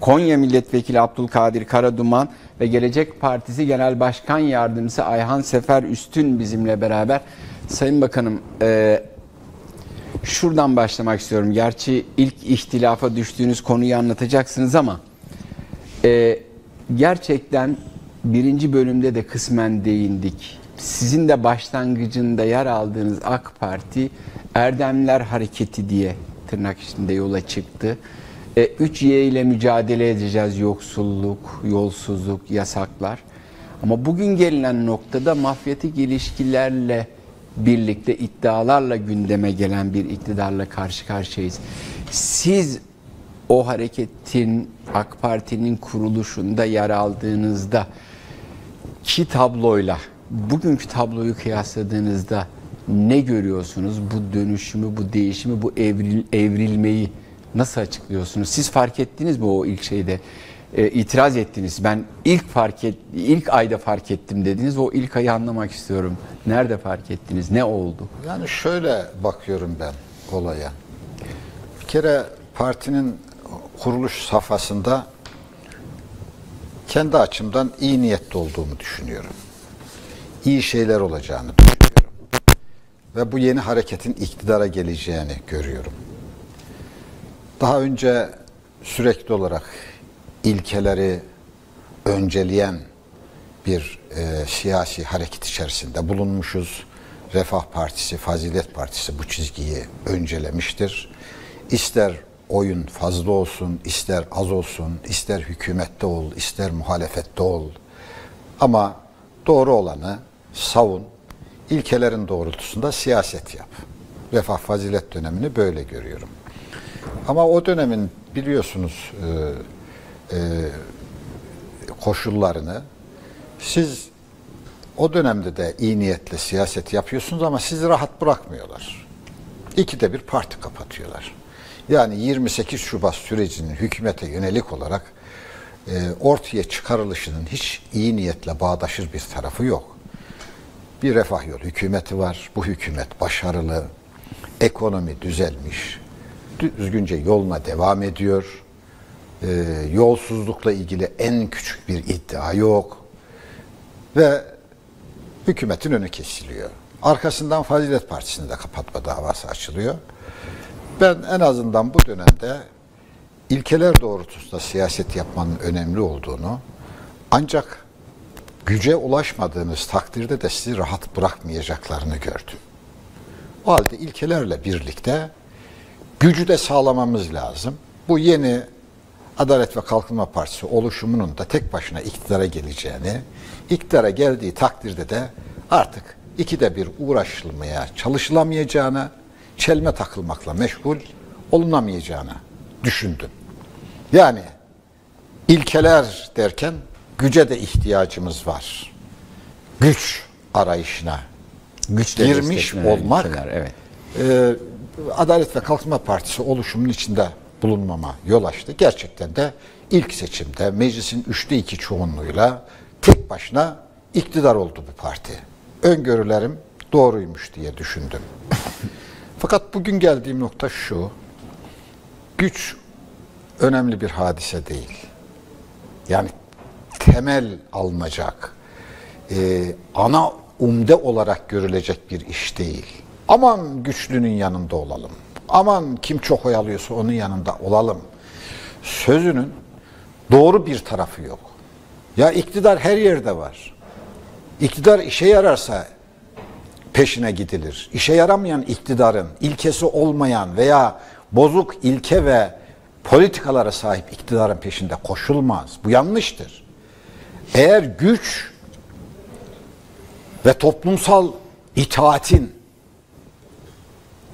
Speaker 1: Konya Milletvekili Abdülkadir Karaduman ve Gelecek Partisi Genel Başkan Yardımcısı Ayhan Sefer Üstün bizimle beraber. Sayın Bakanım, e, şuradan başlamak istiyorum. Gerçi ilk ihtilafa düştüğünüz konuyu anlatacaksınız ama e, gerçekten birinci bölümde de kısmen değindik. Sizin de başlangıcında yer aldığınız AK Parti Erdemler Hareketi diye tırnak içinde yola çıktı. E, 3Y ile mücadele edeceğiz yoksulluk, yolsuzluk, yasaklar. Ama bugün gelinen noktada mafyatik ilişkilerle birlikte iddialarla gündeme gelen bir iktidarla karşı karşıyayız. Siz o hareketin AK Parti'nin kuruluşunda yer aldığınızda ki tabloyla bugünkü tabloyu kıyasladığınızda ne görüyorsunuz? Bu dönüşümü, bu değişimi, bu evril, evrilmeyi nasıl açıklıyorsunuz? Siz fark ettiniz mi o ilk şeyde? E, itiraz ettiniz. Ben ilk fark et, ilk ayda fark ettim dediniz. O ilk ayı anlamak istiyorum. Nerede fark ettiniz? Ne oldu?
Speaker 2: Yani şöyle bakıyorum ben olaya. Bir kere partinin kuruluş safhasında kendi açımdan iyi niyetli olduğumu düşünüyorum. İyi şeyler olacağını düşünüyorum. Ve bu yeni hareketin iktidara geleceğini görüyorum. Daha önce sürekli olarak ilkeleri önceleyen bir e, siyasi hareket içerisinde bulunmuşuz. Refah Partisi, Fazilet Partisi bu çizgiyi öncelemiştir. İster oyun fazla olsun, ister az olsun, ister hükümette ol, ister muhalefette ol. Ama doğru olanı savun, ilkelerin doğrultusunda siyaset yap. Refah Fazilet dönemini böyle görüyorum. Ama o dönemin biliyorsunuz e, koşullarını siz o dönemde de iyi niyetle siyaset yapıyorsunuz ama sizi rahat bırakmıyorlar. İkide bir parti kapatıyorlar. Yani 28 Şubat sürecinin hükümete yönelik olarak e, ortaya çıkarılışının hiç iyi niyetle bağdaşır bir tarafı yok. Bir refah yolu hükümeti var. Bu hükümet başarılı. Ekonomi düzelmiş. düzgünce yoluna devam ediyor. Ee, yolsuzlukla ilgili en küçük bir iddia yok. Ve hükümetin önü kesiliyor. Arkasından Fazilet Partisi'nde de kapatma davası açılıyor. Ben en azından bu dönemde ilkeler doğrultusunda siyaset yapmanın önemli olduğunu ancak güce ulaşmadığınız takdirde de sizi rahat bırakmayacaklarını gördüm. O halde ilkelerle birlikte gücü de sağlamamız lazım. Bu yeni Adalet ve Kalkınma Partisi oluşumunun da tek başına iktidara geleceğini, iktidara geldiği takdirde de artık ikide bir uğraşılmaya çalışılamayacağını, çelme takılmakla meşgul olunamayacağını düşündüm. Yani ilkeler derken güce de ihtiyacımız var. Güç arayışına
Speaker 1: Güçle
Speaker 2: girmiş olmak
Speaker 1: evet.
Speaker 2: e, Adalet ve Kalkınma Partisi oluşumunun içinde bulunmama yol açtı. Gerçekten de ilk seçimde meclisin üçte iki çoğunluğuyla tek başına iktidar oldu bu parti. Öngörülerim doğruymuş diye düşündüm. [LAUGHS] Fakat bugün geldiğim nokta şu. Güç önemli bir hadise değil. Yani temel alınacak, e, ana umde olarak görülecek bir iş değil. Aman güçlünün yanında olalım. Aman kim çok oy alıyorsa onun yanında olalım. Sözünün doğru bir tarafı yok. Ya iktidar her yerde var. İktidar işe yararsa peşine gidilir. İşe yaramayan iktidarın, ilkesi olmayan veya bozuk ilke ve politikalara sahip iktidarın peşinde koşulmaz. Bu yanlıştır. Eğer güç ve toplumsal itaatin,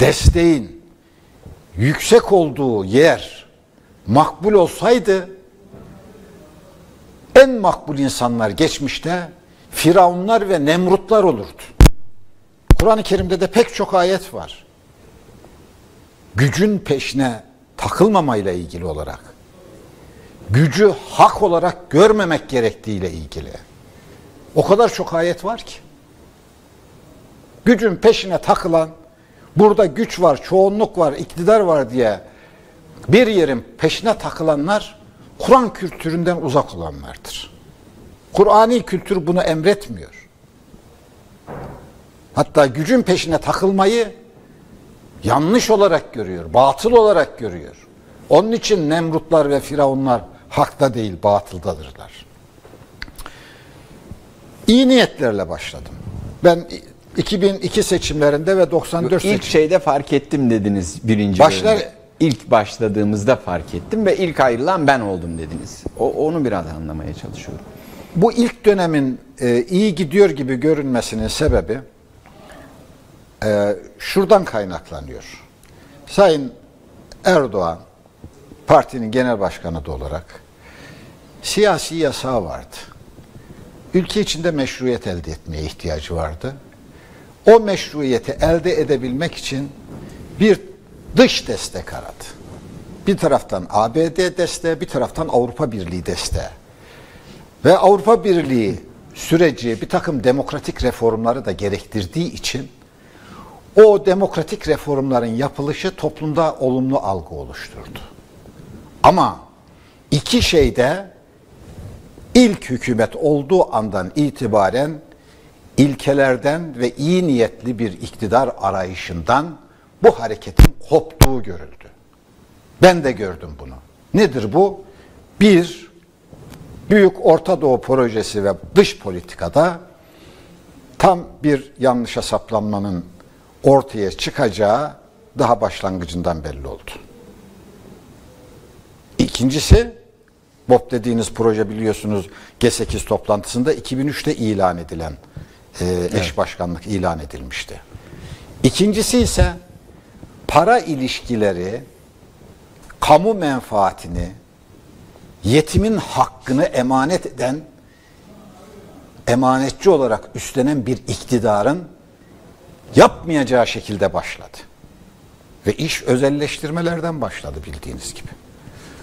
Speaker 2: desteğin yüksek olduğu yer makbul olsaydı en makbul insanlar geçmişte Firavunlar ve Nemrutlar olurdu. Kur'an-ı Kerim'de de pek çok ayet var. Gücün peşine takılmamayla ilgili olarak. Gücü hak olarak görmemek gerektiğiyle ilgili. O kadar çok ayet var ki. Gücün peşine takılan, burada güç var, çoğunluk var, iktidar var diye bir yerin peşine takılanlar Kur'an kültüründen uzak olanlardır. Kur'ani kültür bunu emretmiyor. Hatta gücün peşine takılmayı yanlış olarak görüyor, batıl olarak görüyor. Onun için Nemrutlar ve Firavunlar hakta değil, batıldadırlar. İyi niyetlerle başladım. Ben 2002 seçimlerinde ve 94
Speaker 1: İlk
Speaker 2: seçim
Speaker 1: şeyde fark ettim dediniz birinci
Speaker 2: Başlar-
Speaker 1: bölümde. İlk başladığımızda fark ettim ve ilk ayrılan ben oldum dediniz. O, onu biraz anlamaya çalışıyorum.
Speaker 2: Bu ilk dönemin e, iyi gidiyor gibi görünmesinin sebebi e, şuradan kaynaklanıyor. Sayın Erdoğan partinin genel başkanı da olarak siyasi yasağı vardı. Ülke içinde meşruiyet elde etmeye ihtiyacı vardı. O meşruiyeti elde edebilmek için bir dış destek aradı. Bir taraftan ABD desteği, bir taraftan Avrupa Birliği desteği. Ve Avrupa Birliği süreci bir takım demokratik reformları da gerektirdiği için o demokratik reformların yapılışı toplumda olumlu algı oluşturdu. Ama iki şeyde ilk hükümet olduğu andan itibaren ilkelerden ve iyi niyetli bir iktidar arayışından bu hareketin koptuğu görüldü. Ben de gördüm bunu. Nedir bu? Bir, Büyük Orta Doğu projesi ve dış politikada tam bir yanlış hesaplanmanın ortaya çıkacağı daha başlangıcından belli oldu. İkincisi, BOP dediğiniz proje biliyorsunuz G8 toplantısında 2003'te ilan edilen e, eş başkanlık ilan edilmişti. İkincisi ise para ilişkileri, kamu menfaatini, yetimin hakkını emanet eden, emanetçi olarak üstlenen bir iktidarın yapmayacağı şekilde başladı. Ve iş özelleştirmelerden başladı bildiğiniz gibi.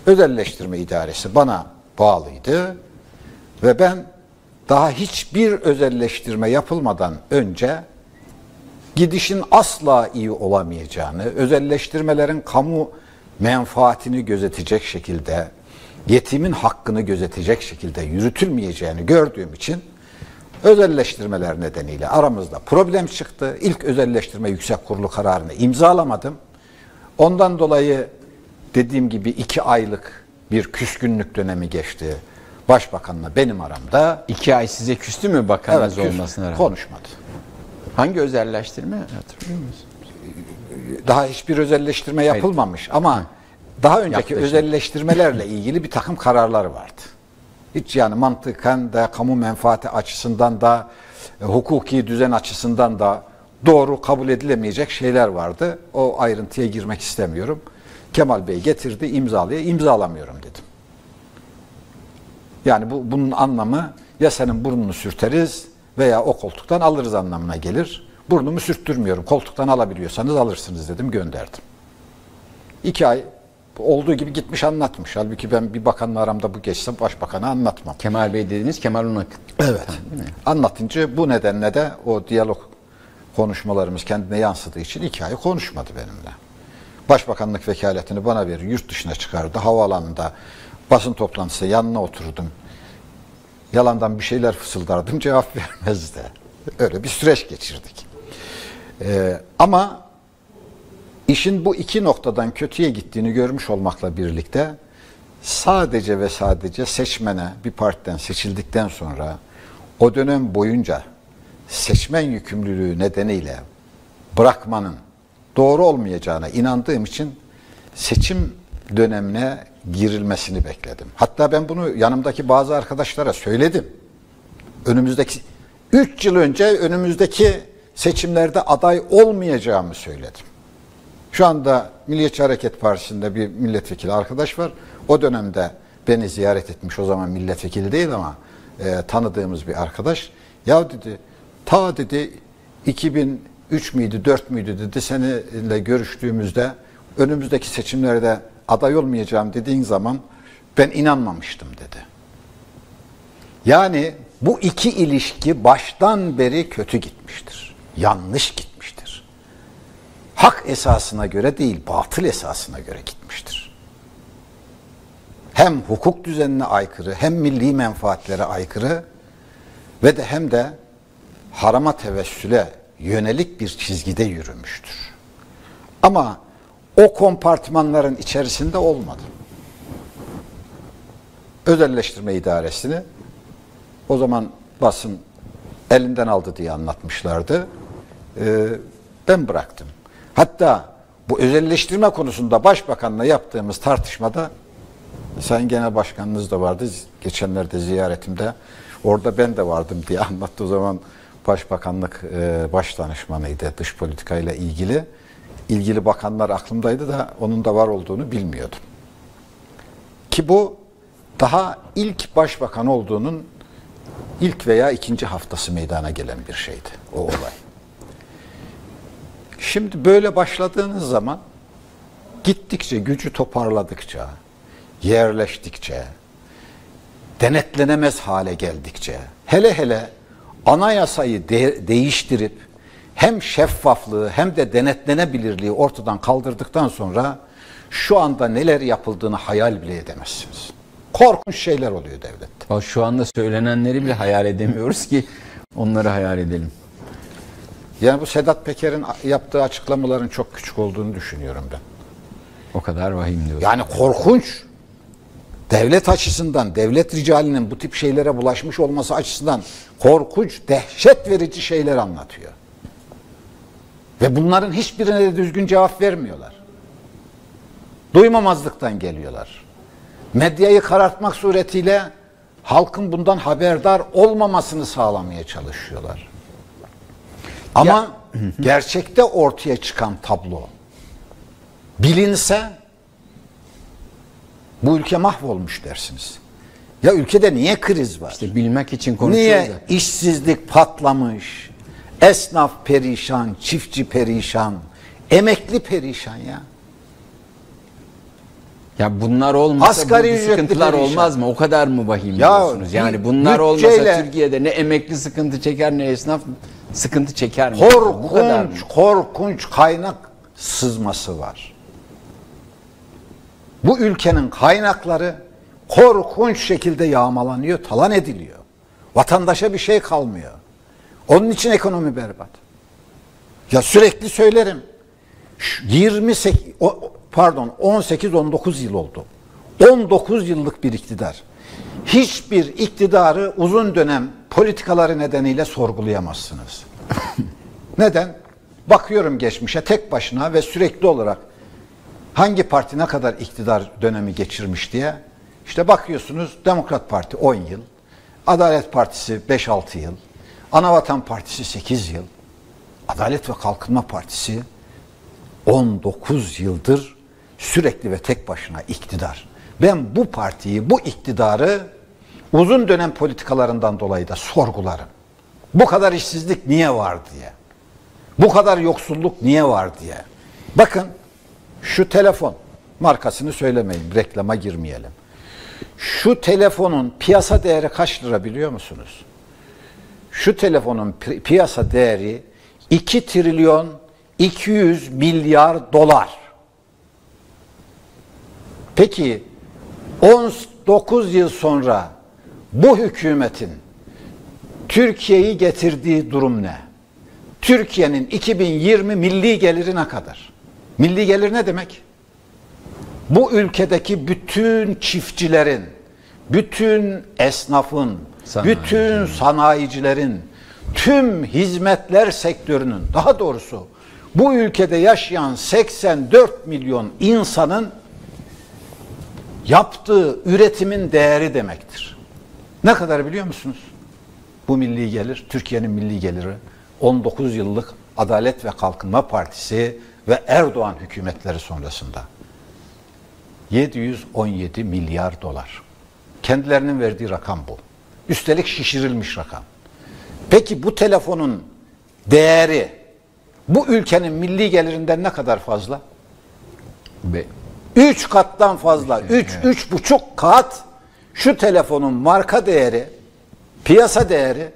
Speaker 2: Özelleştirme idaresi bana bağlıydı ve ben daha hiçbir özelleştirme yapılmadan önce gidişin asla iyi olamayacağını, özelleştirmelerin kamu menfaatini gözetecek şekilde, yetimin hakkını gözetecek şekilde yürütülmeyeceğini gördüğüm için özelleştirmeler nedeniyle aramızda problem çıktı. İlk özelleştirme yüksek kurulu kararını imzalamadım. Ondan dolayı dediğim gibi iki aylık bir küskünlük dönemi geçti. Başbakanla benim aramda.
Speaker 1: İki ay size küstü mü bakanınız
Speaker 2: küs-
Speaker 1: olmasına rağmen?
Speaker 2: konuşmadı.
Speaker 1: Hangi özelleştirme hatırlıyor musun?
Speaker 2: Daha hiçbir özelleştirme yapılmamış ama daha önceki
Speaker 1: Yaklaşım.
Speaker 2: özelleştirmelerle [LAUGHS] ilgili bir takım kararlar vardı. Hiç yani mantıken de kamu menfaati açısından da e, hukuki düzen açısından da doğru kabul edilemeyecek şeyler vardı. O ayrıntıya girmek istemiyorum. Kemal Bey getirdi imzalaya imzalamıyorum dedim. Yani bu bunun anlamı ya senin burnunu sürteriz veya o koltuktan alırız anlamına gelir. Burnumu sürttürmüyorum. Koltuktan alabiliyorsanız alırsınız dedim gönderdim. İki ay olduğu gibi gitmiş anlatmış. Halbuki ben bir bakanla aramda bu geçse başbakana anlatmam.
Speaker 1: Kemal Bey dediniz Kemal Unakın.
Speaker 2: Evet. Anlatınca bu nedenle de o diyalog konuşmalarımız kendine yansıdığı için iki ay konuşmadı benimle. Başbakanlık vekaletini bana verir, yurt dışına çıkardı. Havaalanında basın toplantısı yanına oturdum. Yalandan bir şeyler fısıldardım, [LAUGHS] cevap vermezdi. Öyle bir süreç geçirdik. Ee, ama işin bu iki noktadan kötüye gittiğini görmüş olmakla birlikte sadece ve sadece seçmene bir partiden seçildikten sonra o dönem boyunca seçmen yükümlülüğü nedeniyle bırakmanın doğru olmayacağına inandığım için seçim dönemine girilmesini bekledim. Hatta ben bunu yanımdaki bazı arkadaşlara söyledim. Önümüzdeki 3 yıl önce önümüzdeki seçimlerde aday olmayacağımı söyledim. Şu anda Milliyetçi Hareket Partisi'nde bir milletvekili arkadaş var. O dönemde beni ziyaret etmiş. O zaman milletvekili değil ama e, tanıdığımız bir arkadaş. Ya dedi ta dedi 2003 müydü 4 müydü dedi seninle görüştüğümüzde önümüzdeki seçimlerde aday olmayacağım dediğin zaman ben inanmamıştım dedi. Yani bu iki ilişki baştan beri kötü gitmiştir. Yanlış gitmiştir hak esasına göre değil, batıl esasına göre gitmiştir. Hem hukuk düzenine aykırı, hem milli menfaatlere aykırı ve de hem de harama tevessüle yönelik bir çizgide yürümüştür. Ama o kompartmanların içerisinde olmadı. Özelleştirme idaresini o zaman basın elinden aldı diye anlatmışlardı. Ee, ben bıraktım. Hatta bu özelleştirme konusunda başbakanla yaptığımız tartışmada Sayın Genel Başkanınız da vardı. Geçenlerde ziyaretimde orada ben de vardım diye [LAUGHS] anlattı. O zaman Başbakanlık e, baş danışmanıydı dış politikayla ilgili. İlgili bakanlar aklımdaydı da onun da var olduğunu bilmiyordum. Ki bu daha ilk başbakan olduğunun ilk veya ikinci haftası meydana gelen bir şeydi o olay. Şimdi böyle başladığınız zaman gittikçe, gücü toparladıkça, yerleştikçe, denetlenemez hale geldikçe, hele hele anayasayı de- değiştirip hem şeffaflığı hem de denetlenebilirliği ortadan kaldırdıktan sonra şu anda neler yapıldığını hayal bile edemezsiniz. Korkunç şeyler oluyor devlette.
Speaker 1: Şu anda söylenenleri bile hayal edemiyoruz ki onları hayal edelim.
Speaker 2: Yani bu Sedat Peker'in yaptığı açıklamaların çok küçük olduğunu düşünüyorum ben.
Speaker 1: O kadar vahim diyoruz.
Speaker 2: Yani korkunç. Devlet açısından, devlet ricalinin bu tip şeylere bulaşmış olması açısından korkunç, dehşet verici şeyler anlatıyor. Ve bunların hiçbirine de düzgün cevap vermiyorlar. Duymamazlıktan geliyorlar. Medyayı karartmak suretiyle halkın bundan haberdar olmamasını sağlamaya çalışıyorlar. Ama gerçekte ortaya çıkan tablo bilinse bu ülke mahvolmuş dersiniz. Ya ülkede niye kriz var?
Speaker 1: İşte bilmek için konuşuyoruz.
Speaker 2: niye işsizlik patlamış? Esnaf perişan, çiftçi perişan, emekli perişan ya.
Speaker 1: Ya bunlar olmasa
Speaker 2: Asgari
Speaker 1: bu, sıkıntılar
Speaker 2: perişan.
Speaker 1: olmaz mı? O kadar mı vahim
Speaker 2: Ya
Speaker 1: diyorsunuz? Yani bunlar olmasa
Speaker 2: bütçeyle-
Speaker 1: Türkiye'de ne emekli sıkıntı çeker ne esnaf sıkıntı çeker mi? Bu kadar mı?
Speaker 2: Korkunç, korkunç kaynak sızması var. Bu ülkenin kaynakları korkunç şekilde yağmalanıyor, talan ediliyor. Vatandaşa bir şey kalmıyor. Onun için ekonomi berbat. Ya sürekli söylerim. Şu 28 o- o- pardon 18 19 yıl oldu. 19 yıllık bir iktidar. Hiçbir iktidarı uzun dönem politikaları nedeniyle sorgulayamazsınız. [LAUGHS] Neden? Bakıyorum geçmişe tek başına ve sürekli olarak hangi parti ne kadar iktidar dönemi geçirmiş diye. İşte bakıyorsunuz Demokrat Parti 10 yıl, Adalet Partisi 5-6 yıl, Anavatan Partisi 8 yıl, Adalet ve Kalkınma Partisi 19 yıldır sürekli ve tek başına iktidar. Ben bu partiyi, bu iktidarı uzun dönem politikalarından dolayı da sorgularım. Bu kadar işsizlik niye var diye. Bu kadar yoksulluk niye var diye. Bakın şu telefon markasını söylemeyin, reklama girmeyelim. Şu telefonun piyasa değeri kaç lira biliyor musunuz? Şu telefonun pi- piyasa değeri 2 trilyon 200 milyar dolar. Peki 19 yıl sonra bu hükümetin Türkiye'yi getirdiği durum ne? Türkiye'nin 2020 milli geliri ne kadar? Milli gelir ne demek? Bu ülkedeki bütün çiftçilerin, bütün esnafın,
Speaker 1: Sanayici.
Speaker 2: bütün sanayicilerin, tüm hizmetler sektörünün, daha doğrusu bu ülkede yaşayan 84 milyon insanın yaptığı üretimin değeri demektir. Ne kadar biliyor musunuz? Bu milli gelir, Türkiye'nin milli geliri 19 yıllık Adalet ve Kalkınma Partisi ve Erdoğan hükümetleri sonrasında 717 milyar dolar. Kendilerinin verdiği rakam bu. Üstelik şişirilmiş rakam. Peki bu telefonun değeri bu ülkenin milli gelirinden ne kadar fazla?
Speaker 1: Be-
Speaker 2: 3 kattan fazla. 3 üç, buçuk kat şu telefonun marka değeri, piyasa değeri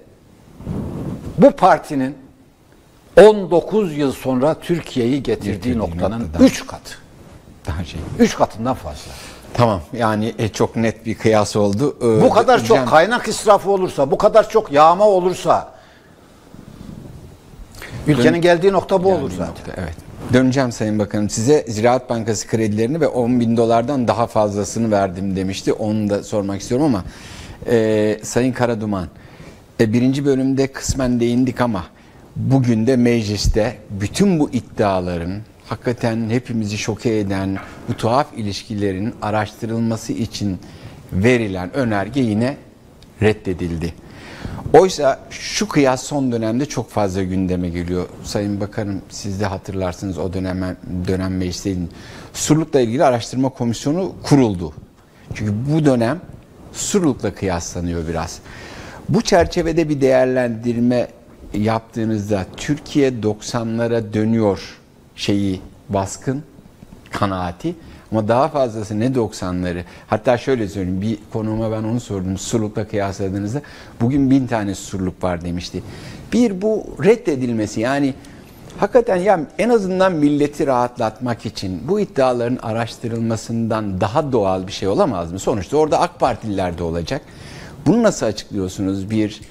Speaker 2: bu partinin 19 yıl sonra Türkiye'yi getirdiği
Speaker 1: Getirdiği
Speaker 2: noktanın
Speaker 1: noktadan.
Speaker 2: 3 katı.
Speaker 1: Daha şey.
Speaker 2: 3 katından fazla.
Speaker 1: Tamam yani e, çok net bir kıyas oldu. Ee,
Speaker 2: Bu kadar çok kaynak israfı olursa, bu kadar çok yağma olursa ülkenin geldiği nokta bu olur
Speaker 1: Geldiği
Speaker 2: zaten.
Speaker 1: nokta, evet. Döneceğim Sayın Bakanım. Size Ziraat Bankası kredilerini ve 10 bin dolardan daha fazlasını verdim demişti. Onu da sormak istiyorum ama e, Sayın Karaduman e, birinci bölümde kısmen değindik ama bugün de mecliste bütün bu iddiaların hakikaten hepimizi şoke eden bu tuhaf ilişkilerin araştırılması için verilen önerge yine reddedildi. Oysa şu kıyas son dönemde çok fazla gündeme geliyor. Sayın Bakanım siz de hatırlarsınız o dönem, dönem meclisteydin. Surluk'la ilgili araştırma komisyonu kuruldu. Çünkü bu dönem Surluk'la kıyaslanıyor biraz. Bu çerçevede bir değerlendirme yaptığınızda Türkiye 90'lara dönüyor şeyi baskın kanaati ama daha fazlası ne 90'ları hatta şöyle söyleyeyim bir konuma ben onu sordum surlukla kıyasladığınızda bugün bin tane surluk var demişti. Bir bu reddedilmesi yani hakikaten ya en azından milleti rahatlatmak için bu iddiaların araştırılmasından daha doğal bir şey olamaz mı? Sonuçta orada AK Partililer de olacak. Bunu nasıl açıklıyorsunuz bir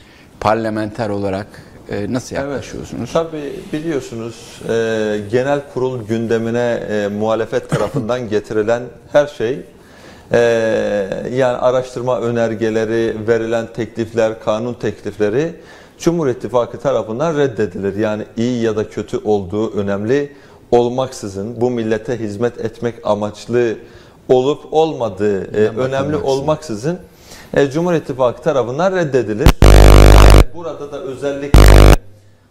Speaker 1: parlamenter olarak e, nasıl yaklaşıyorsunuz?
Speaker 3: Tabii biliyorsunuz e, genel kurul gündemine e, muhalefet tarafından [LAUGHS] getirilen her şey e, yani araştırma önergeleri, verilen teklifler, kanun teklifleri Cumhur İttifakı tarafından reddedilir. Yani iyi ya da kötü olduğu önemli olmaksızın bu millete hizmet etmek amaçlı olup olmadığı e, önemli olmaksızın e, Cumhur İttifakı tarafından reddedilir. Burada da özellikle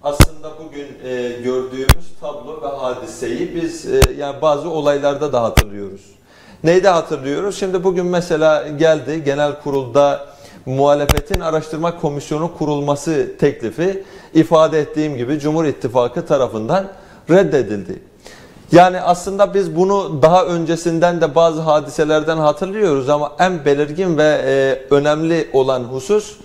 Speaker 3: aslında bugün e, gördüğümüz tablo ve hadiseyi biz e, yani bazı olaylarda da hatırlıyoruz. Neyde hatırlıyoruz? Şimdi bugün mesela geldi genel kurulda muhalefetin araştırma komisyonu kurulması teklifi ifade ettiğim gibi Cumhur İttifakı tarafından reddedildi. Yani aslında biz bunu daha öncesinden de bazı hadiselerden hatırlıyoruz ama en belirgin ve e, önemli olan husus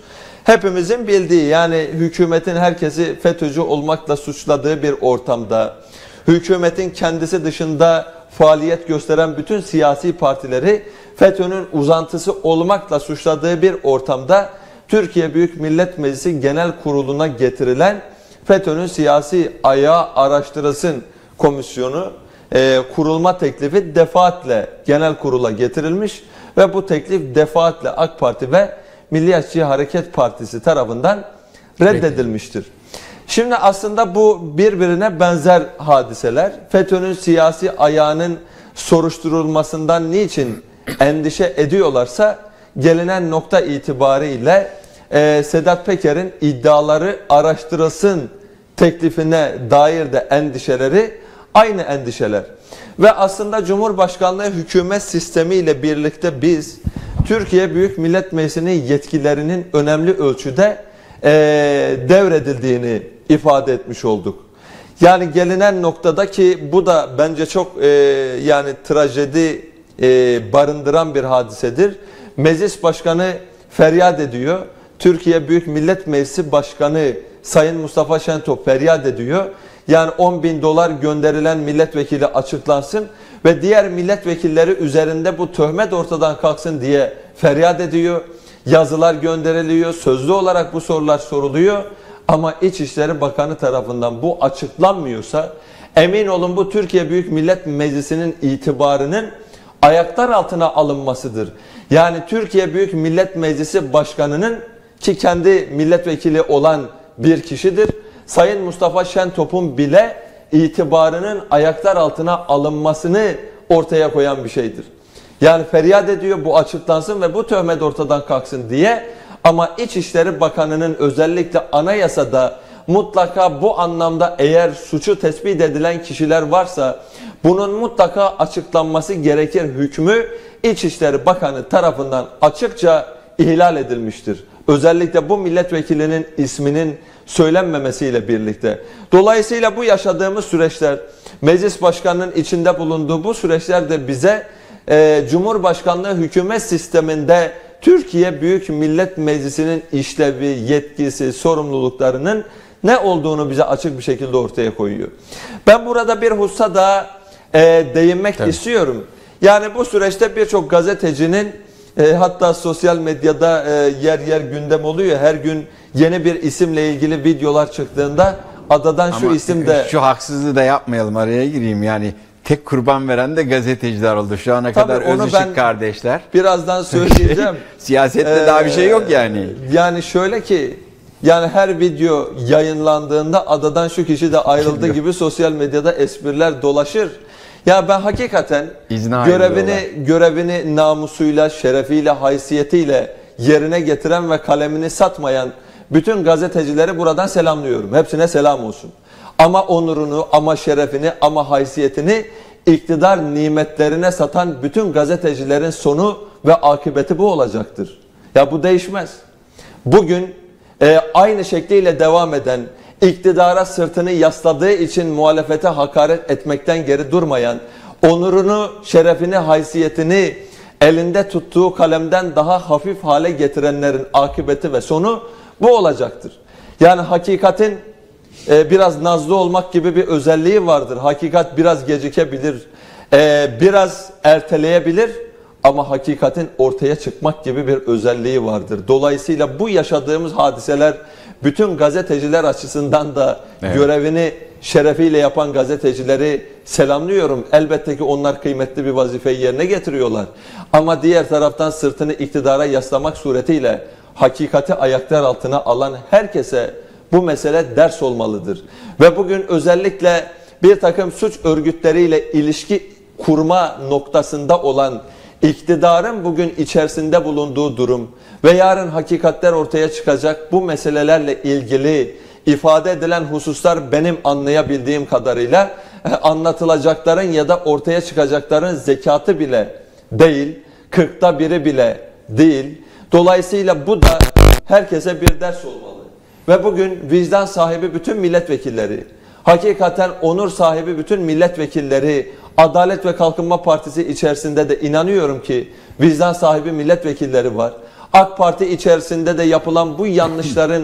Speaker 3: hepimizin bildiği yani hükümetin herkesi FETÖ'cü olmakla suçladığı bir ortamda hükümetin kendisi dışında faaliyet gösteren bütün siyasi partileri FETÖ'nün uzantısı olmakla suçladığı bir ortamda Türkiye Büyük Millet Meclisi Genel Kurulu'na getirilen FETÖ'nün siyasi ayağı araştırılsın komisyonu e, kurulma teklifi defaatle genel kurula getirilmiş ve bu teklif defaatle AK Parti ve Milliyetçi Hareket Partisi tarafından reddedilmiştir. Şimdi aslında bu birbirine benzer hadiseler. FETÖ'nün siyasi ayağının soruşturulmasından niçin endişe ediyorlarsa gelinen nokta itibariyle e, Sedat Peker'in iddiaları araştırılsın teklifine dair de endişeleri aynı endişeler. Ve aslında Cumhurbaşkanlığı hükümet sistemi ile birlikte biz Türkiye Büyük Millet Meclisi'nin yetkilerinin önemli ölçüde e, devredildiğini ifade etmiş olduk. Yani gelinen noktada ki bu da bence çok e, yani trajedi e, barındıran bir hadisedir. Meclis Başkanı feryat ediyor. Türkiye Büyük Millet Meclisi Başkanı Sayın Mustafa Şentop feryat ediyor. Yani 10 bin dolar gönderilen milletvekili açıklansın ve diğer milletvekilleri üzerinde bu töhmet ortadan kalksın diye feryat ediyor. Yazılar gönderiliyor, sözlü olarak bu sorular soruluyor. Ama İçişleri Bakanı tarafından bu açıklanmıyorsa emin olun bu Türkiye Büyük Millet Meclisi'nin itibarının ayaklar altına alınmasıdır. Yani Türkiye Büyük Millet Meclisi Başkanı'nın ki kendi milletvekili olan bir kişidir. Sayın Mustafa Şentop'un bile itibarının ayaklar altına alınmasını ortaya koyan bir şeydir. Yani feryat ediyor bu açıklansın ve bu töhmet ortadan kalksın diye ama İçişleri Bakanı'nın özellikle anayasada mutlaka bu anlamda eğer suçu tespit edilen kişiler varsa bunun mutlaka açıklanması gerekir hükmü İçişleri Bakanı tarafından açıkça ihlal edilmiştir. Özellikle bu milletvekilinin isminin söylenmemesiyle birlikte. Dolayısıyla bu yaşadığımız süreçler, meclis başkanının içinde bulunduğu bu süreçler de bize e, Cumhurbaşkanlığı hükümet sisteminde Türkiye Büyük Millet Meclisi'nin işlevi, yetkisi, sorumluluklarının ne olduğunu bize açık bir şekilde ortaya koyuyor. Ben burada bir hususa daha e, değinmek
Speaker 1: Tabii.
Speaker 3: istiyorum. Yani bu süreçte birçok gazetecinin e, hatta sosyal medyada e, yer yer gündem oluyor. Her gün yeni bir isimle ilgili videolar çıktığında adadan şu
Speaker 1: Ama
Speaker 3: isim de
Speaker 1: şu haksızlığı da yapmayalım araya gireyim yani tek kurban veren de gazeteciler oldu şu ana
Speaker 3: Tabii
Speaker 1: kadar
Speaker 3: onu
Speaker 1: öz ışık
Speaker 3: ben-
Speaker 1: kardeşler.
Speaker 3: birazdan söyleyeceğim. [LAUGHS]
Speaker 1: Siyasette daha bir şey yok yani.
Speaker 3: Ee, Yani şöyle ki yani her video yayınlandığında adadan şu kişi de ayrıldı gibi sosyal medyada espriler dolaşır. Ya ben hakikaten
Speaker 1: İzne
Speaker 3: görevini görevini namusuyla, şerefiyle, haysiyetiyle yerine getiren ve kalemini satmayan bütün gazetecileri buradan selamlıyorum. Hepsine selam olsun. Ama onurunu, ama şerefini, ama haysiyetini iktidar nimetlerine satan bütün gazetecilerin sonu ve akıbeti bu olacaktır. Ya bu değişmez. Bugün e, aynı şekliyle devam eden, iktidara sırtını yasladığı için muhalefete hakaret etmekten geri durmayan, onurunu, şerefini, haysiyetini elinde tuttuğu kalemden daha hafif hale getirenlerin akıbeti ve sonu bu olacaktır. Yani hakikatin e, biraz nazlı olmak gibi bir özelliği vardır. Hakikat biraz gecikebilir, e, biraz erteleyebilir ama hakikatin ortaya çıkmak gibi bir özelliği vardır. Dolayısıyla bu yaşadığımız hadiseler bütün gazeteciler açısından da
Speaker 1: Evet.
Speaker 3: görevini şerefiyle yapan gazetecileri selamlıyorum. Elbette ki onlar kıymetli bir vazifeyi yerine getiriyorlar. Ama diğer taraftan sırtını iktidara yaslamak suretiyle hakikati ayaklar altına alan herkese bu mesele ders olmalıdır. Ve bugün özellikle bir takım suç örgütleriyle ilişki kurma noktasında olan iktidarın bugün içerisinde bulunduğu durum ve yarın hakikatler ortaya çıkacak bu meselelerle ilgili ifade edilen hususlar benim anlayabildiğim kadarıyla e, anlatılacakların ya da ortaya çıkacakların zekatı bile değil, kırkta biri bile değil. Dolayısıyla bu da herkese bir ders olmalı. Ve bugün vicdan sahibi bütün milletvekilleri, hakikaten onur sahibi bütün milletvekilleri, Adalet ve Kalkınma Partisi içerisinde de inanıyorum ki vicdan sahibi milletvekilleri var. AK Parti içerisinde de yapılan bu yanlışların,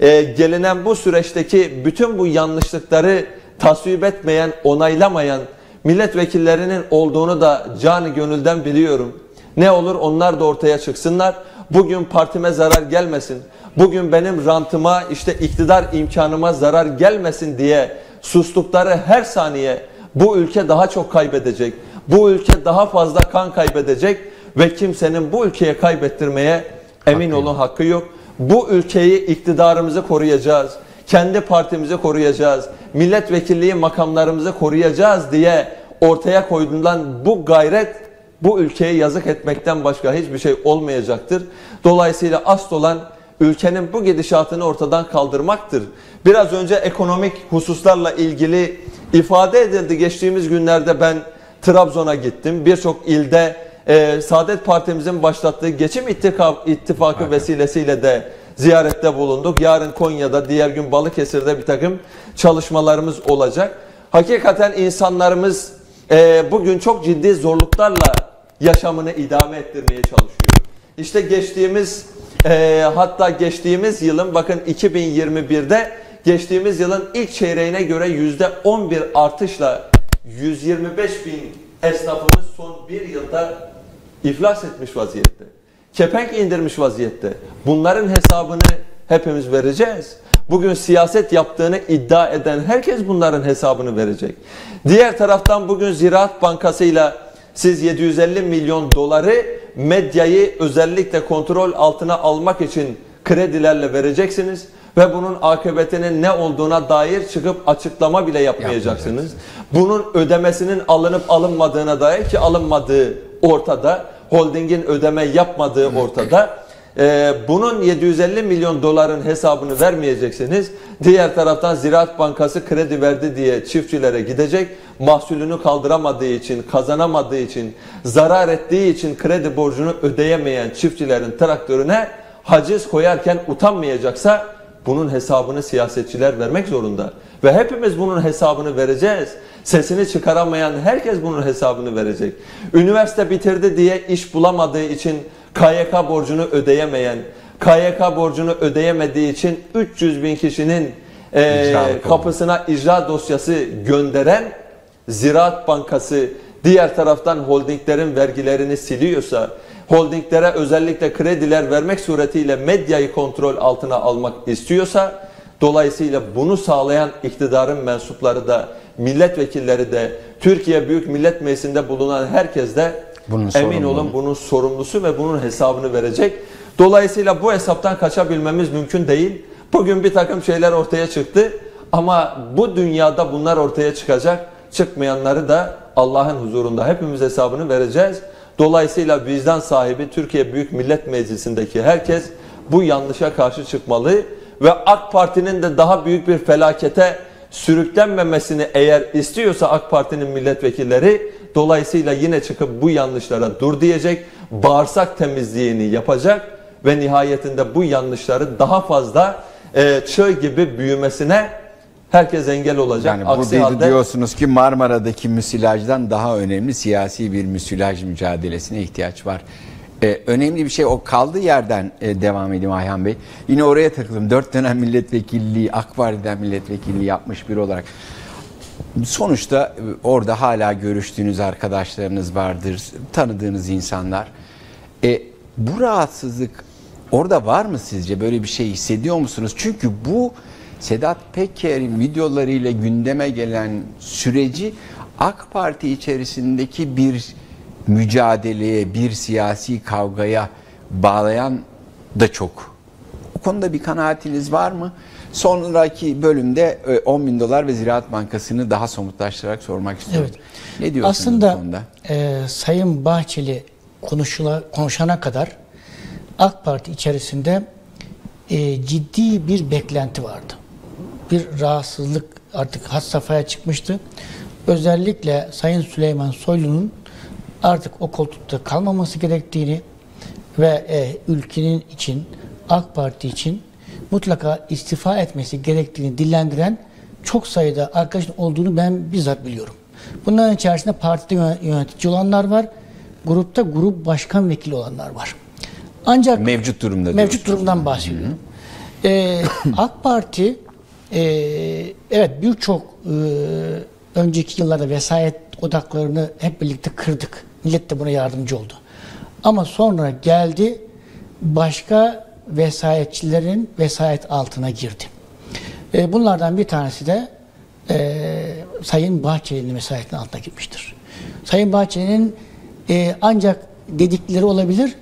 Speaker 3: e, gelinen bu süreçteki bütün bu yanlışlıkları tasvip etmeyen, onaylamayan milletvekillerinin olduğunu da canı gönülden biliyorum. Ne olur onlar da ortaya çıksınlar. Bugün partime zarar gelmesin. Bugün benim rantıma işte iktidar imkanıma zarar gelmesin diye sustukları her saniye bu ülke daha çok kaybedecek. Bu ülke daha fazla kan kaybedecek ve kimsenin bu ülkeye kaybettirmeye emin olun hakkı yok. Bu ülkeyi iktidarımızı koruyacağız. Kendi partimizi koruyacağız. Milletvekilliği makamlarımızı koruyacağız diye ortaya koyulan bu gayret bu ülkeye yazık etmekten başka hiçbir şey olmayacaktır. Dolayısıyla asıl olan ülkenin bu gidişatını ortadan kaldırmaktır. Biraz önce ekonomik hususlarla ilgili ifade edildi. Geçtiğimiz günlerde ben Trabzon'a gittim. Birçok ilde e, Saadet Partimizin başlattığı geçim ittifakı, ittifakı vesilesiyle de ziyarette bulunduk. Yarın Konya'da, diğer gün Balıkesir'de bir takım çalışmalarımız olacak. Hakikaten insanlarımız e, bugün çok ciddi zorluklarla yaşamını idame ettirmeye çalışıyor. İşte geçtiğimiz e, hatta geçtiğimiz yılın bakın 2021'de geçtiğimiz yılın ilk çeyreğine göre yüzde 11 artışla 125 bin esnafımız son bir yılda iflas etmiş vaziyette. Kepenk indirmiş vaziyette. Bunların hesabını hepimiz vereceğiz. Bugün siyaset yaptığını iddia eden herkes bunların hesabını verecek. Diğer taraftan bugün Ziraat Bankası ile siz 750 milyon doları medyayı özellikle kontrol altına almak için kredilerle vereceksiniz ve bunun akıbetinin ne olduğuna dair çıkıp açıklama bile yapmayacaksınız. Bunun ödemesinin alınıp alınmadığına dair ki alınmadığı ortada, holdingin ödeme yapmadığı ortada. Ee, bunun 750 milyon doların hesabını vermeyeceksiniz. Diğer taraftan Ziraat Bankası kredi verdi diye çiftçilere gidecek. Mahsulünü kaldıramadığı için, kazanamadığı için, zarar ettiği için kredi borcunu ödeyemeyen çiftçilerin traktörüne haciz koyarken utanmayacaksa bunun hesabını siyasetçiler vermek zorunda. Ve hepimiz bunun hesabını vereceğiz. Sesini çıkaramayan herkes bunun hesabını verecek. Üniversite bitirdi diye iş bulamadığı için KYK borcunu ödeyemeyen, KYK borcunu ödeyemediği için 300 bin kişinin e,
Speaker 1: İcralık
Speaker 3: kapısına icra dosyası gönderen Ziraat Bankası diğer taraftan holdinglerin vergilerini siliyorsa, holdinglere özellikle krediler vermek suretiyle medyayı kontrol altına almak istiyorsa, dolayısıyla bunu sağlayan iktidarın mensupları da, milletvekilleri de, Türkiye Büyük Millet Meclisi'nde bulunan herkes de
Speaker 1: Bunun
Speaker 3: emin olun bunun sorumlusu ve bunun hesabını verecek. Dolayısıyla bu hesaptan kaçabilmemiz mümkün değil. Bugün bir takım şeyler ortaya çıktı ama bu dünyada bunlar ortaya çıkacak. Çıkmayanları da Allah'ın huzurunda hepimiz hesabını vereceğiz. Dolayısıyla vicdan sahibi Türkiye Büyük Millet Meclisi'ndeki herkes bu yanlışa karşı çıkmalı ve AK Parti'nin de daha büyük bir felakete sürüklenmemesini eğer istiyorsa AK Parti'nin milletvekilleri dolayısıyla yine çıkıp bu yanlışlara dur diyecek, bağırsak temizliğini yapacak ve nihayetinde bu yanlışları daha fazla e, çığ gibi büyümesine herkes engel olacak.
Speaker 1: Yani
Speaker 3: Aksi
Speaker 1: burada
Speaker 3: halde
Speaker 1: diyorsunuz ki Marmara'daki müsilajdan daha önemli siyasi bir müsilaj mücadelesine ihtiyaç var. Ee, önemli bir şey o kaldığı yerden e, devam edeyim Ayhan Bey. Yine oraya takıldım. Dört dönem milletvekilliği, AK Parti'den milletvekilliği yapmış biri olarak. Sonuçta e, orada hala görüştüğünüz arkadaşlarınız vardır, tanıdığınız insanlar. E, bu rahatsızlık orada var mı sizce? Böyle bir şey hissediyor musunuz? Çünkü bu Sedat Peker'in videolarıyla gündeme gelen süreci AK Parti içerisindeki bir mücadeleye, bir siyasi kavgaya bağlayan da çok. O konuda bir kanaatiniz var mı? Sonraki bölümde e, 10 bin dolar ve Ziraat Bankası'nı daha somutlaştırarak sormak istiyorum.
Speaker 4: Evet.
Speaker 1: Ne diyorsunuz bu
Speaker 4: Aslında
Speaker 1: konuda?
Speaker 4: e, Sayın Bahçeli konuşula, konuşana kadar AK Parti içerisinde e, ciddi bir beklenti vardı. Bir rahatsızlık artık had safhaya çıkmıştı. Özellikle Sayın Süleyman Soylu'nun artık o koltukta kalmaması gerektiğini ve e, ülkenin için, AK Parti için mutlaka istifa etmesi gerektiğini dillendiren çok sayıda arkadaşın olduğunu ben bizzat biliyorum. Bunların içerisinde partide yö- yönetici olanlar var, grupta grup başkan vekili olanlar var. Ancak
Speaker 1: Mevcut durumda
Speaker 4: mevcut durumdan bahsediyorum. Ee, AK Parti e, evet birçok e, önceki yıllarda vesayet odaklarını hep birlikte kırdık. Millet de buna yardımcı oldu. Ama sonra geldi başka vesayetçilerin vesayet altına girdi. E, bunlardan bir tanesi de e, Sayın Bahçeli'nin vesayetinin altına girmiştir. Sayın Bahçeli'nin e, ancak dedikleri olabilir,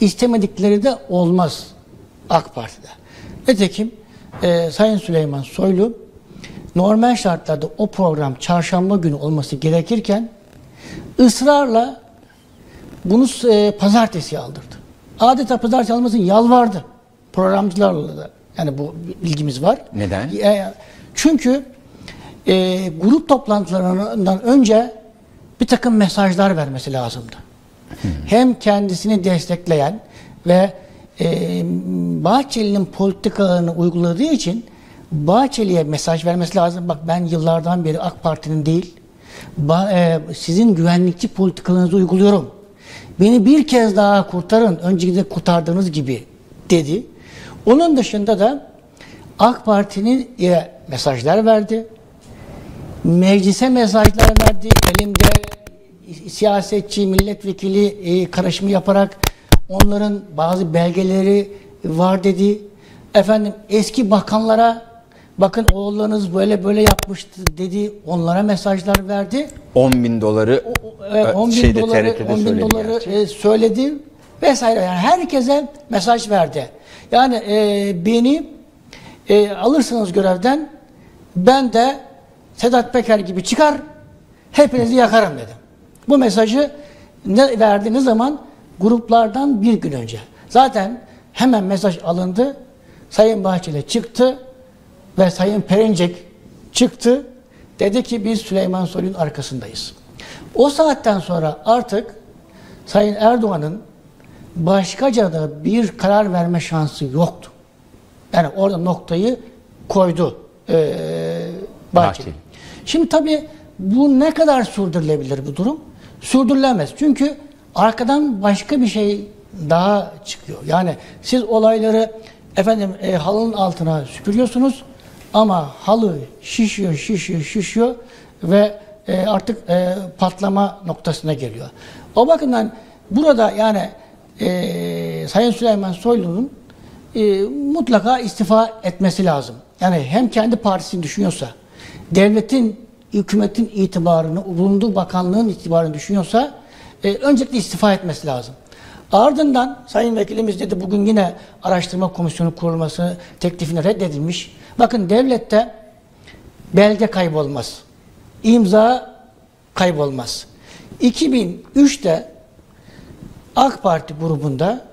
Speaker 4: istemedikleri de olmaz AK Parti'de. Nitekim e, Sayın Süleyman Soylu normal şartlarda o program çarşamba günü olması gerekirken ısrarla bunu e, pazartesi aldırdı. Adeta pazartesi almasını yalvardı. Programcılarla da yani bu bilgimiz var.
Speaker 1: Neden?
Speaker 4: E, çünkü e, grup toplantılarından önce bir takım mesajlar vermesi lazımdı. Hem kendisini destekleyen ve e, Bahçeli'nin politikalarını uyguladığı için Bahçeli'ye mesaj vermesi lazım. Bak ben yıllardan beri AK Parti'nin değil, ba- e, sizin güvenlikçi politikalarınızı uyguluyorum. Beni bir kez daha kurtarın, önceki de kurtardığınız gibi dedi. Onun dışında da AK Parti'nin e, mesajlar verdi. Meclise mesajlar verdi. Elimde siyasetçi, milletvekili e, karışımı yaparak onların bazı belgeleri var dedi. Efendim eski bakanlara bakın oğullarınız böyle böyle yapmıştı dedi. Onlara mesajlar verdi.
Speaker 1: 10 bin doları
Speaker 4: E, 10 bin
Speaker 1: şeyde
Speaker 4: doları,
Speaker 1: TRT'de
Speaker 4: 10 bin
Speaker 1: söyledi
Speaker 4: doları e, söyledi vesaire. Yani herkese mesaj verdi. Yani e, beni e, alırsınız görevden ben de Sedat Peker gibi çıkar hepinizi yakarım dedim. Bu mesajı ne verdi ne zaman? Gruplardan bir gün önce. Zaten hemen mesaj alındı. Sayın Bahçeli çıktı ve Sayın Perincek çıktı. Dedi ki biz Süleyman Soylu'nun arkasındayız. O saatten sonra artık Sayın Erdoğan'ın başkaca da bir karar verme şansı yoktu. Yani orada noktayı koydu Bahçeli.
Speaker 1: Bahçeli.
Speaker 4: Şimdi tabii bu ne kadar sürdürülebilir bu durum? Sürdürülemez. Çünkü arkadan başka bir şey daha çıkıyor. Yani siz olayları efendim e, halının altına süpürüyorsunuz ama halı şişiyor, şişiyor, şişiyor ve e, artık e, patlama noktasına geliyor. O bakımdan burada yani e, Sayın Süleyman Soylu'nun e, mutlaka istifa etmesi lazım. Yani hem kendi partisini düşünüyorsa, devletin, hükümetin itibarını, bulunduğu bakanlığın itibarını düşünüyorsa e, öncelikle istifa etmesi lazım. Ardından Sayın Vekilimiz dedi bugün yine araştırma komisyonu kurulması teklifini reddedilmiş. Bakın devlette belge kaybolmaz. imza kaybolmaz. 2003'te AK Parti grubunda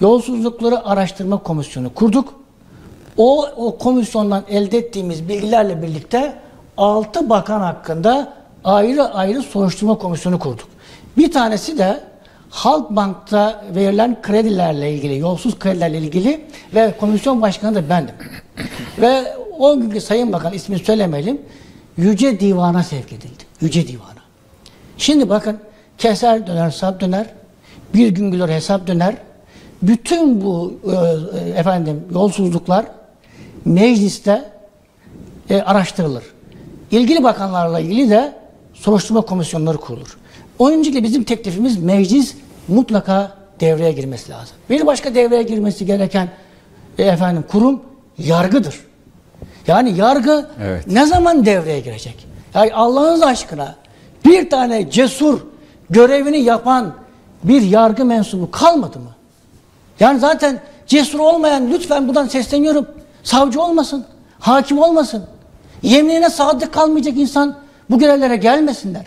Speaker 4: yolsuzlukları araştırma komisyonu kurduk. O, o komisyondan elde ettiğimiz bilgilerle birlikte 6 bakan hakkında ayrı ayrı soruşturma komisyonu kurduk. Bir tanesi de Halkbank'ta verilen kredilerle ilgili, yolsuz kredilerle ilgili ve komisyon başkanı da bendim. [CLEARS THROAT] ve o günkü Sayın Bakan ismini söylemeyelim, Yüce Divan'a sevk edildi. Yüce Divan'a. Şimdi bakın keser döner, sap döner, bir gün güler hesap döner. Bütün bu e, efendim yolsuzluklar mecliste e, araştırılır. İlgili bakanlarla ilgili de soruşturma komisyonları kurulur. Öncelikle bizim teklifimiz meclis mutlaka devreye girmesi lazım. Bir başka devreye girmesi gereken e, efendim kurum yargıdır. Yani yargı
Speaker 1: Evet.
Speaker 4: ne zaman devreye girecek? Yani Allah'ınız aşkına bir tane cesur görevini yapan bir yargı mensubu kalmadı mı? Yani zaten cesur olmayan lütfen buradan sesleniyorum. Savcı olmasın, hakim olmasın. Yeminine sadık kalmayacak insan bu görevlere gelmesinler.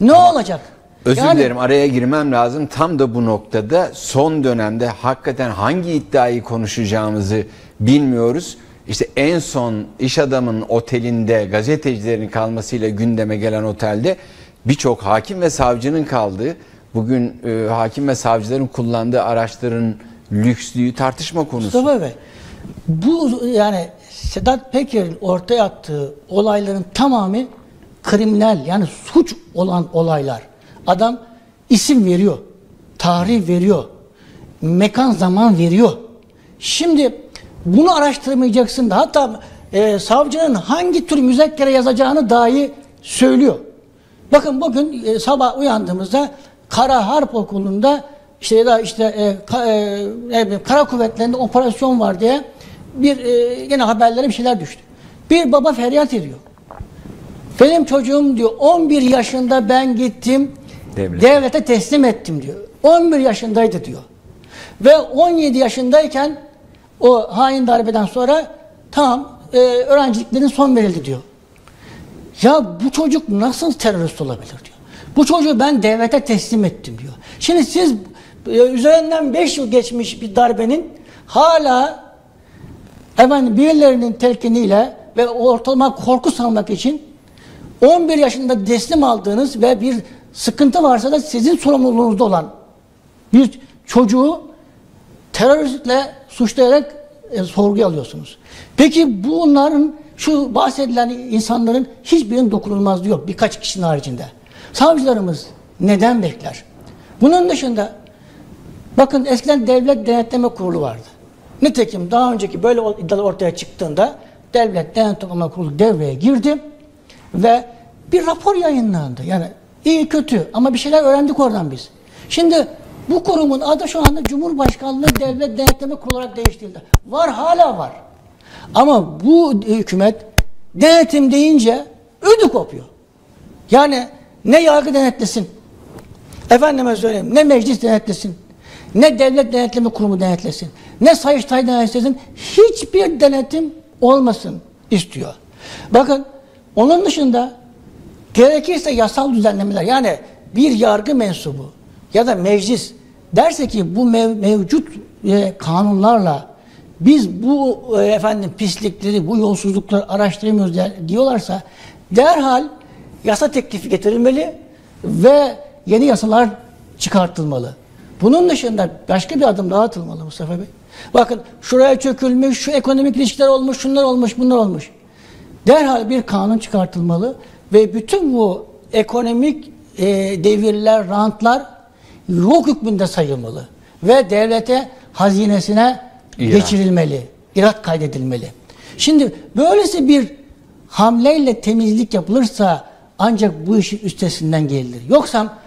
Speaker 4: Ne olacak?
Speaker 1: Özür
Speaker 4: Yani-
Speaker 1: dilerim araya girmem lazım. Tam da bu noktada son dönemde hakikaten hangi iddiayı konuşacağımızı bilmiyoruz. İşte en son iş adamın otelinde gazetecilerin kalmasıyla gündeme gelen otelde birçok hakim ve savcının kaldığı bugün e, hakim ve savcıların kullandığı araçların lükslüğü tartışma konusu.
Speaker 4: Mustafa Bey, bu yani Sedat Peker'in ortaya attığı olayların tamamı kriminal yani suç olan olaylar. Adam isim veriyor, tarih veriyor, mekan zaman veriyor. Şimdi bunu araştırmayacaksın da hatta e, savcının hangi tür müzekkere yazacağını dahi söylüyor. Bakın bugün e, sabah uyandığımızda Kara Harp Okulu'nda işte ya da işte e, ka- e, bileyim, kara kuvvetlerinde operasyon var diye bir e, gene haberlere bir şeyler düştü. Bir baba feryat ediyor. Benim çocuğum diyor 11 yaşında ben gittim
Speaker 1: Devlete.
Speaker 4: devlete teslim ettim diyor. 11 yaşındaydı diyor. Ve 17 yaşındayken o hain darbeden sonra tamam e, öğrenciliklerin son verildi diyor. Ya bu çocuk nasıl terörist olabilir diyor. Bu çocuğu ben devlete teslim ettim diyor. Şimdi siz e, üzerinden 5 yıl geçmiş bir darbenin hala efendim birilerinin telkiniyle ve ortalama korku salmak için 11 yaşında teslim aldığınız ve bir sıkıntı varsa da sizin sorumluluğunuzda olan bir çocuğu teröristle suçlayarak e, sorguya alıyorsunuz. Peki bunların şu bahsedilen insanların hiçbirinin dokunulmazlığı yok birkaç kişinin haricinde. Savcılarımız neden bekler? Bunun dışında bakın eskiden devlet denetleme kurulu vardı. Nitekim daha önceki böyle iddialar ortaya çıktığında devlet denetleme kurulu devreye girdi ve bir rapor yayınlandı. Yani iyi kötü ama bir şeyler öğrendik oradan biz. Şimdi bu kurumun adı şu anda Cumhurbaşkanlığı Devlet Denetleme Kurulu olarak değiştirildi. Var hala var. Ama bu hükümet denetim deyince ödü kopuyor. Yani ne yargı denetlesin, efendime söyleyeyim ne meclis denetlesin, ne devlet denetleme kurumu denetlesin, ne Sayıştay denetlesin, hiçbir denetim olmasın istiyor. Bakın onun dışında gerekirse yasal düzenlemeler yani bir yargı mensubu ya da meclis derse ki bu mev- mevcut e, kanunlarla biz bu e, efendim pislikleri, bu yolsuzlukları araştıramıyoruz der- diyorlarsa derhal yasa teklifi getirilmeli ve yeni yasalar çıkartılmalı. Bunun dışında başka bir adım daha atılmalı Mustafa Bey. Bakın şuraya çökülmüş, şu ekonomik ilişkiler olmuş, şunlar olmuş, bunlar olmuş. Derhal bir kanun çıkartılmalı ve bütün bu ekonomik e, devirler, rantlar yok hükmünde sayılmalı. Ve devlete, hazinesine
Speaker 1: İran.
Speaker 4: geçirilmeli, irat kaydedilmeli. Şimdi böylesi bir hamleyle temizlik yapılırsa ancak bu işin üstesinden gelinir. Yoksa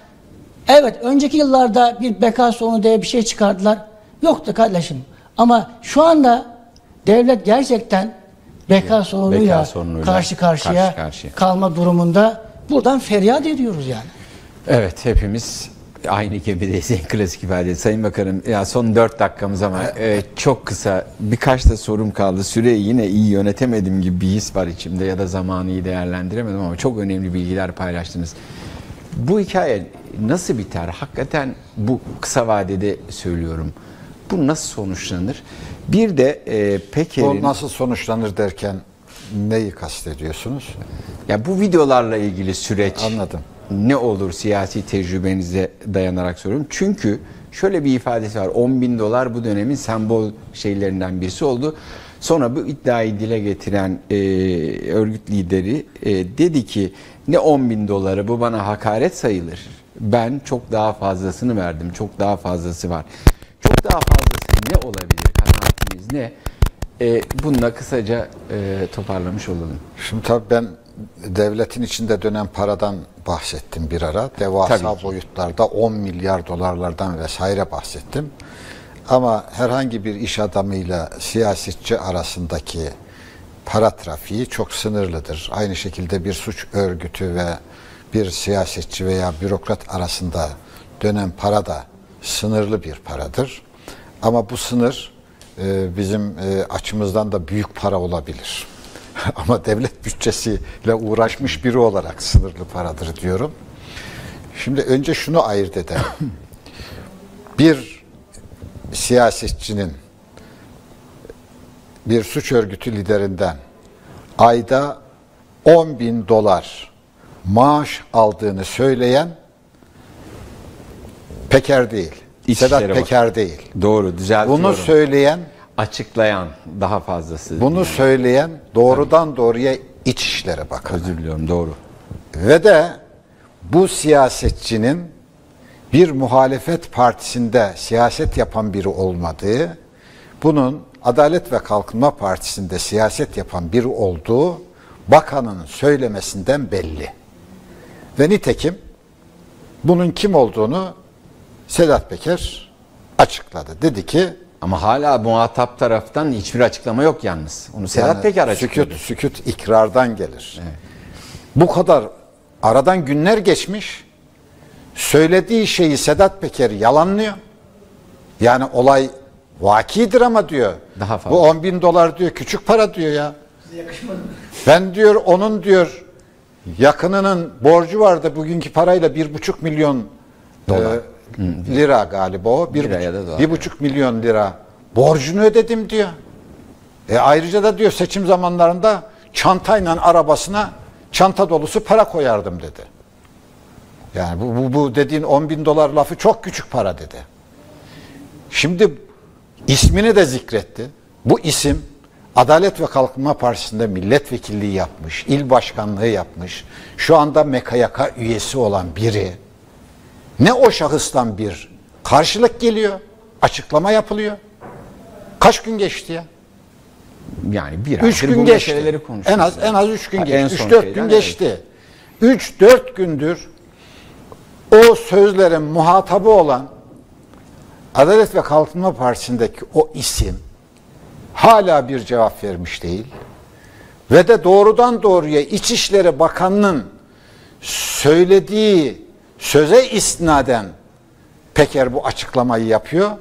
Speaker 4: evet önceki yıllarda bir beka sorunu diye bir şey çıkardılar. Yoktu kardeşim. Ama şu anda devlet gerçekten beka sorunuyla,
Speaker 1: beka sorunuyla
Speaker 4: karşı karşıya,
Speaker 1: karşı karşıya.
Speaker 4: kalma durumunda buradan feryat ediyoruz yani.
Speaker 1: Evet hepimiz aynı gemideyiz en klasik ifade. Sayın Bakanım ya son 4 dakikamız ama e, çok kısa birkaç da sorum kaldı. Süreyi yine iyi yönetemedim gibi bir his var içimde ya da zamanı iyi değerlendiremedim ama çok önemli bilgiler paylaştınız. Bu hikaye nasıl biter? Hakikaten bu kısa vadede söylüyorum. Bu nasıl sonuçlanır? Bir de e,
Speaker 2: Bu
Speaker 1: Peker'in...
Speaker 2: nasıl sonuçlanır derken neyi kastediyorsunuz?
Speaker 1: Ya bu videolarla ilgili süreç
Speaker 2: Anladım.
Speaker 1: ne olur siyasi tecrübenize dayanarak soruyorum. Çünkü şöyle bir ifadesi var. 10 bin dolar bu dönemin sembol şeylerinden birisi oldu. Sonra bu iddiayı dile getiren e, örgüt lideri e, dedi ki ne 10 bin doları bu bana hakaret sayılır. Ben çok daha fazlasını verdim. Çok daha fazlası var. Çok daha fazlası ne olabilir? Kanaatiniz ne? E, bununla kısaca e, toparlamış olalım.
Speaker 2: Şimdi tabii ben devletin içinde dönen paradan bahsettim bir ara. Devasa boyutlarda 10 milyar dolarlardan vesaire bahsettim. Ama herhangi bir iş adamıyla siyasetçi arasındaki para trafiği çok sınırlıdır. Aynı şekilde bir suç örgütü ve bir siyasetçi veya bürokrat arasında dönen para da sınırlı bir paradır. Ama bu sınır e, bizim e, açımızdan da büyük para olabilir. [LAUGHS] Ama devlet bütçesiyle uğraşmış biri olarak sınırlı paradır diyorum. Şimdi önce şunu ayırt edelim. [COUGHS] Bir siyasetçinin bir suç örgütü liderinden ayda 10 bin dolar maaş aldığını söyleyen Peker değil.
Speaker 1: İçişleri
Speaker 2: Sedat
Speaker 1: Bakanı.
Speaker 2: Peker değil.
Speaker 1: Doğru düzeltiyorum.
Speaker 2: Bunu söyleyen
Speaker 1: açıklayan daha fazlası.
Speaker 2: bunu söyleyen doğrudan doğruya İçişleri Bakanı.
Speaker 1: özür diliyorum doğru.
Speaker 2: Ve de bu siyasetçinin bir muhalefet partisinde siyaset yapan biri olmadığı, bunun Adalet ve Kalkınma Partisi'nde siyaset yapan biri olduğu bakanın söylemesinden belli. Ve nitekim bunun kim olduğunu Sedat Peker açıkladı. Dedi ki
Speaker 1: Ama hala muhatap taraftan hiçbir açıklama yok yalnız. Onu Sedat
Speaker 2: yani
Speaker 1: Peker açıkladı.
Speaker 2: sükut, sükut ikrardan gelir. Bu kadar aradan günler geçmiş. Söylediği şeyi Sedat Peker yalanlıyor. Yani olay vakidir ama diyor.
Speaker 1: Daha fazla.
Speaker 2: Bu 10 bin dolar diyor küçük para diyor ya. Ben diyor onun diyor yakınının borcu vardı bugünkü parayla bir buçuk milyon
Speaker 1: Dolar.
Speaker 2: e, lira galiba o. Bir,
Speaker 1: Lira ya da
Speaker 2: buçuk-
Speaker 1: dolar,
Speaker 2: bir buçuk milyon lira borcunu ödedim diyor. E ayrıca da diyor seçim zamanlarında çantayla arabasına çanta dolusu para koyardım dedi. Yani bu, bu, bu dediğin 10 bin dolar lafı çok küçük para dedi. Şimdi ismini de zikretti. Bu isim Adalet ve Kalkınma Partisi'nde milletvekilliği yapmış, il başkanlığı yapmış, şu anda MKYK üyesi olan biri. Ne o şahıstan bir karşılık geliyor, açıklama yapılıyor. Kaç gün geçti ya?
Speaker 1: Yani bir
Speaker 2: Üç gün
Speaker 1: bu
Speaker 2: geçti. En az en az üç gün
Speaker 1: Ha,
Speaker 2: geçti. Üç dört gün
Speaker 1: evet.
Speaker 2: geçti. Üç dört gündür o sözlerin muhatabı olan Adalet ve Kalkınma Partisi'ndeki o isim hala bir cevap vermiş değil. Ve de doğrudan doğruya İçişleri Bakanı'nın söylediği söze istinaden Peker bu açıklamayı yapıyor.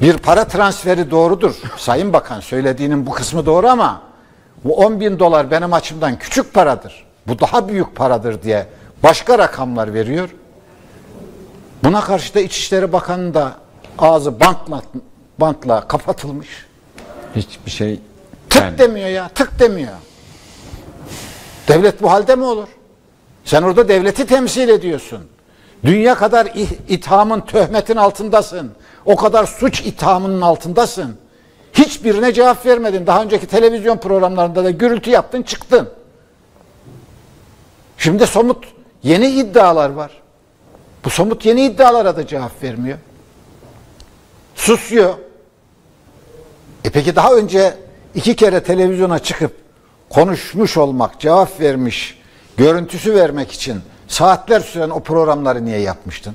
Speaker 2: Bir para transferi doğrudur. Sayın Bakan söylediğinin bu kısmı doğru ama bu 10 bin dolar benim açımdan küçük paradır. Bu daha büyük paradır diye başka rakamlar veriyor. Buna karşı da İçişleri Bakanı da ağzı bantla, bantla kapatılmış.
Speaker 1: Hiçbir şey
Speaker 2: Tık
Speaker 1: yani-
Speaker 2: demiyor ya, tık demiyor. Devlet bu halde mi olur? Sen orada devleti temsil ediyorsun. Dünya kadar ithamın, töhmetin altındasın. O kadar suç ithamının altındasın. Hiçbirine cevap vermedin. Daha önceki televizyon programlarında da gürültü yaptın, çıktın. Şimdi somut yeni iddialar var. Bu somut yeni iddialara da cevap vermiyor. Susuyor. E peki daha önce iki kere televizyona çıkıp konuşmuş olmak, cevap vermiş, görüntüsü vermek için saatler süren o programları niye yapmıştın?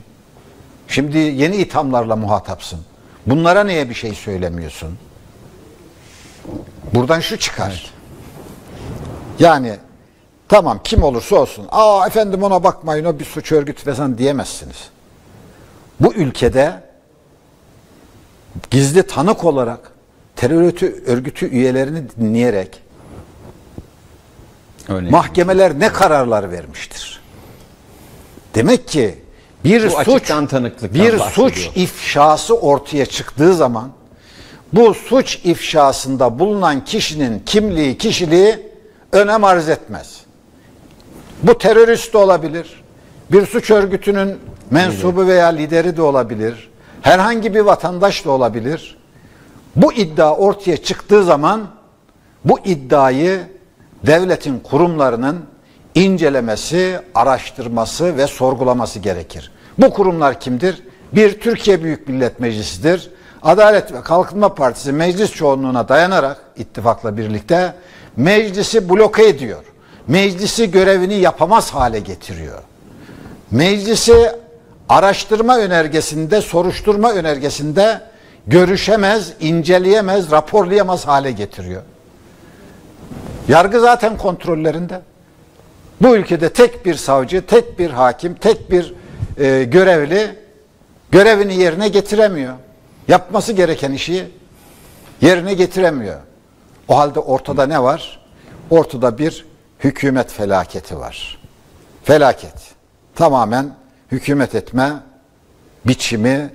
Speaker 2: Şimdi yeni ithamlarla muhatapsın. Bunlara niye bir şey söylemiyorsun? Buradan şu çıkar. Yani tamam kim olursa olsun. Aa efendim ona bakmayın o bir suç örgütü falan diyemezsiniz. Bu ülkede gizli tanık olarak terör örgütü üyelerini dinleyerek
Speaker 1: Örneğin.
Speaker 2: mahkemeler ne kararlar vermiştir? Demek ki bir
Speaker 1: Bu
Speaker 2: suç bir
Speaker 1: bahsediyor.
Speaker 2: suç ifşası ortaya çıktığı zaman bu suç ifşasında bulunan kişinin kimliği, kişiliği önem arz etmez. Bu terörist de olabilir. Bir suç örgütünün mensubu veya lideri de olabilir. Herhangi bir vatandaş da olabilir. Bu iddia ortaya çıktığı zaman bu iddiayı devletin kurumlarının incelemesi, araştırması ve sorgulaması gerekir. Bu kurumlar kimdir? Bir Türkiye Büyük Millet Meclisi'dir. Adalet ve Kalkınma Partisi meclis çoğunluğuna dayanarak ittifakla birlikte meclisi bloke ediyor. Meclisi görevini yapamaz hale getiriyor. Meclisi araştırma önergesinde, soruşturma önergesinde görüşemez, inceleyemez, raporlayamaz hale getiriyor. Yargı zaten kontrollerinde. Bu ülkede tek bir savcı, tek bir hakim, tek bir e, görevli görevini yerine getiremiyor. Yapması gereken işi yerine getiremiyor. O halde ortada ne var? Ortada bir hükümet felaketi var. Felaket. Tamamen hükümet etme biçimi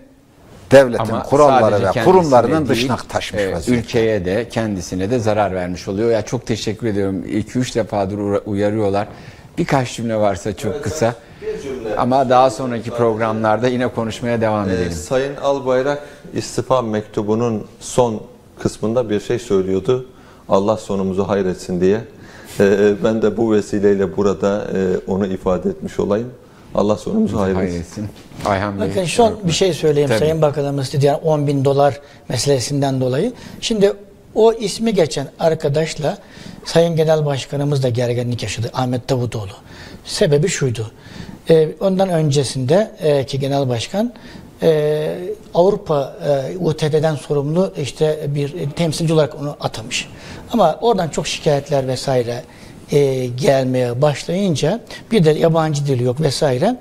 Speaker 2: devletin
Speaker 1: Ama
Speaker 2: kuralları ve kurumlarının
Speaker 1: değil,
Speaker 2: dışına taşmış
Speaker 1: e,
Speaker 2: vaziyette.
Speaker 1: Ülkeye de kendisine de zarar vermiş oluyor. Ya çok teşekkür ediyorum. 2-3 defadır uyarıyorlar. Birkaç cümle varsa çok kısa. Ama daha sonraki programlarda yine konuşmaya devam
Speaker 3: Ee,
Speaker 1: edelim.
Speaker 3: Sayın Albayrak istifa mektubunun son kısmında bir şey söylüyordu. Allah sonumuzu hayretsin diye. Ee, ben de bu vesileyle burada e, onu ifade etmiş olayım. Allah sonumuzu hayretsin.
Speaker 1: Hayretsin. Ayhan Bey.
Speaker 4: Bakın son bir şey söyleyeyim
Speaker 1: Tabii.
Speaker 4: Sayın Bakanımız dedi yani 10 bin dolar meselesinden dolayı. Şimdi o ismi geçen arkadaşla Sayın Genel Başkanımız da gerginlik yaşadı Ahmet Davutoğlu. Sebebi şuydu. E, ondan öncesinde e, ki genel başkan e, Avrupa e, UTD'den sorumlu işte bir temsilci olarak onu atamış. Ama oradan çok şikayetler vesaire e, gelmeye başlayınca bir de yabancı dili yok vesaire.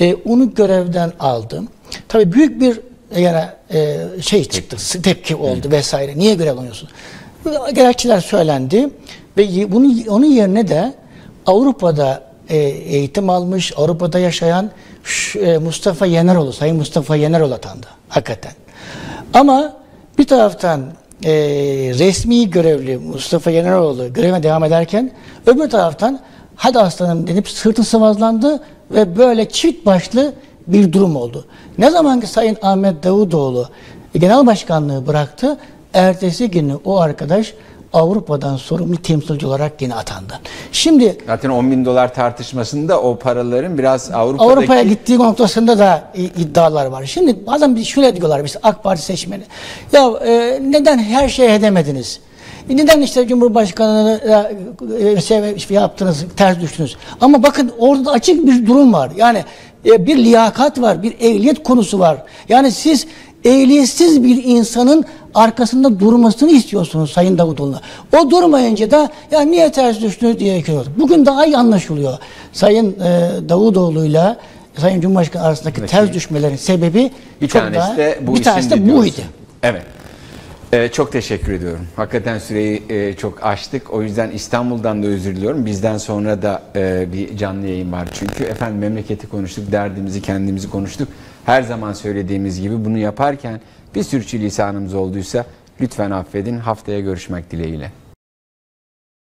Speaker 4: E, onu görevden aldım. Tabii büyük bir yani e, şey çıktı, tepki oldu vesaire. Niye görev alıyorsun? Gerekçeler söylendi ve bunun onun yerine de Avrupa'da e, eğitim almış, Avrupa'da yaşayan şu, e, Mustafa Yeneroğlu, Sayın Mustafa Yeneroğlu atandı hakikaten. Ama bir taraftan e, resmi görevli Mustafa Yeneroğlu görevine devam ederken öbür taraftan hadi aslanım denip sırtı sıvazlandı ve böyle çift başlı bir durum oldu. Ne zaman ki Sayın Ahmet Davutoğlu genel başkanlığı bıraktı, ertesi günü o arkadaş Avrupa'dan sorumlu temsilci olarak yine atandı. Şimdi
Speaker 1: Zaten 10 bin dolar tartışmasında o paraların biraz Avrupa'daki...
Speaker 4: Avrupa'ya gittiği noktasında da iddialar var. Şimdi bazen bir şöyle diyorlar biz AK Parti seçmeni. Ya e, neden her şeye edemediniz? E, Neden işte Cumhurbaşkanı'na e, şey yaptınız, ters düştünüz? Ama bakın orada açık bir durum var. Yani e, bir liyakat var, bir ehliyet konusu var. Yani siz ehliyetsiz bir insanın arkasında durmasını istiyorsunuz Sayın Davutoğlu'na. O durmayınca da ya niye ters düştünüz diye ekliyor. Bugün daha iyi anlaşılıyor. Sayın e, Davutoğlu'yla Sayın Cumhurbaşkanı arasındaki ters düşmelerin sebebi
Speaker 1: Bir
Speaker 4: çok
Speaker 1: tanesi
Speaker 4: daha,
Speaker 1: de bu
Speaker 4: bir tanesi de
Speaker 1: diyorsun.
Speaker 4: buydu.
Speaker 1: Evet. Ee, çok teşekkür ediyorum. Hakikaten süreyi e, çok aştık. O yüzden İstanbul'dan da özür diliyorum. Bizden sonra da e, bir canlı yayın var çünkü. Efendim memleketi konuştuk, derdimizi kendimizi konuştuk. Her zaman söylediğimiz gibi bunu yaparken bir sürçülisanımız olduysa lütfen affedin. Haftaya görüşmek dileğiyle.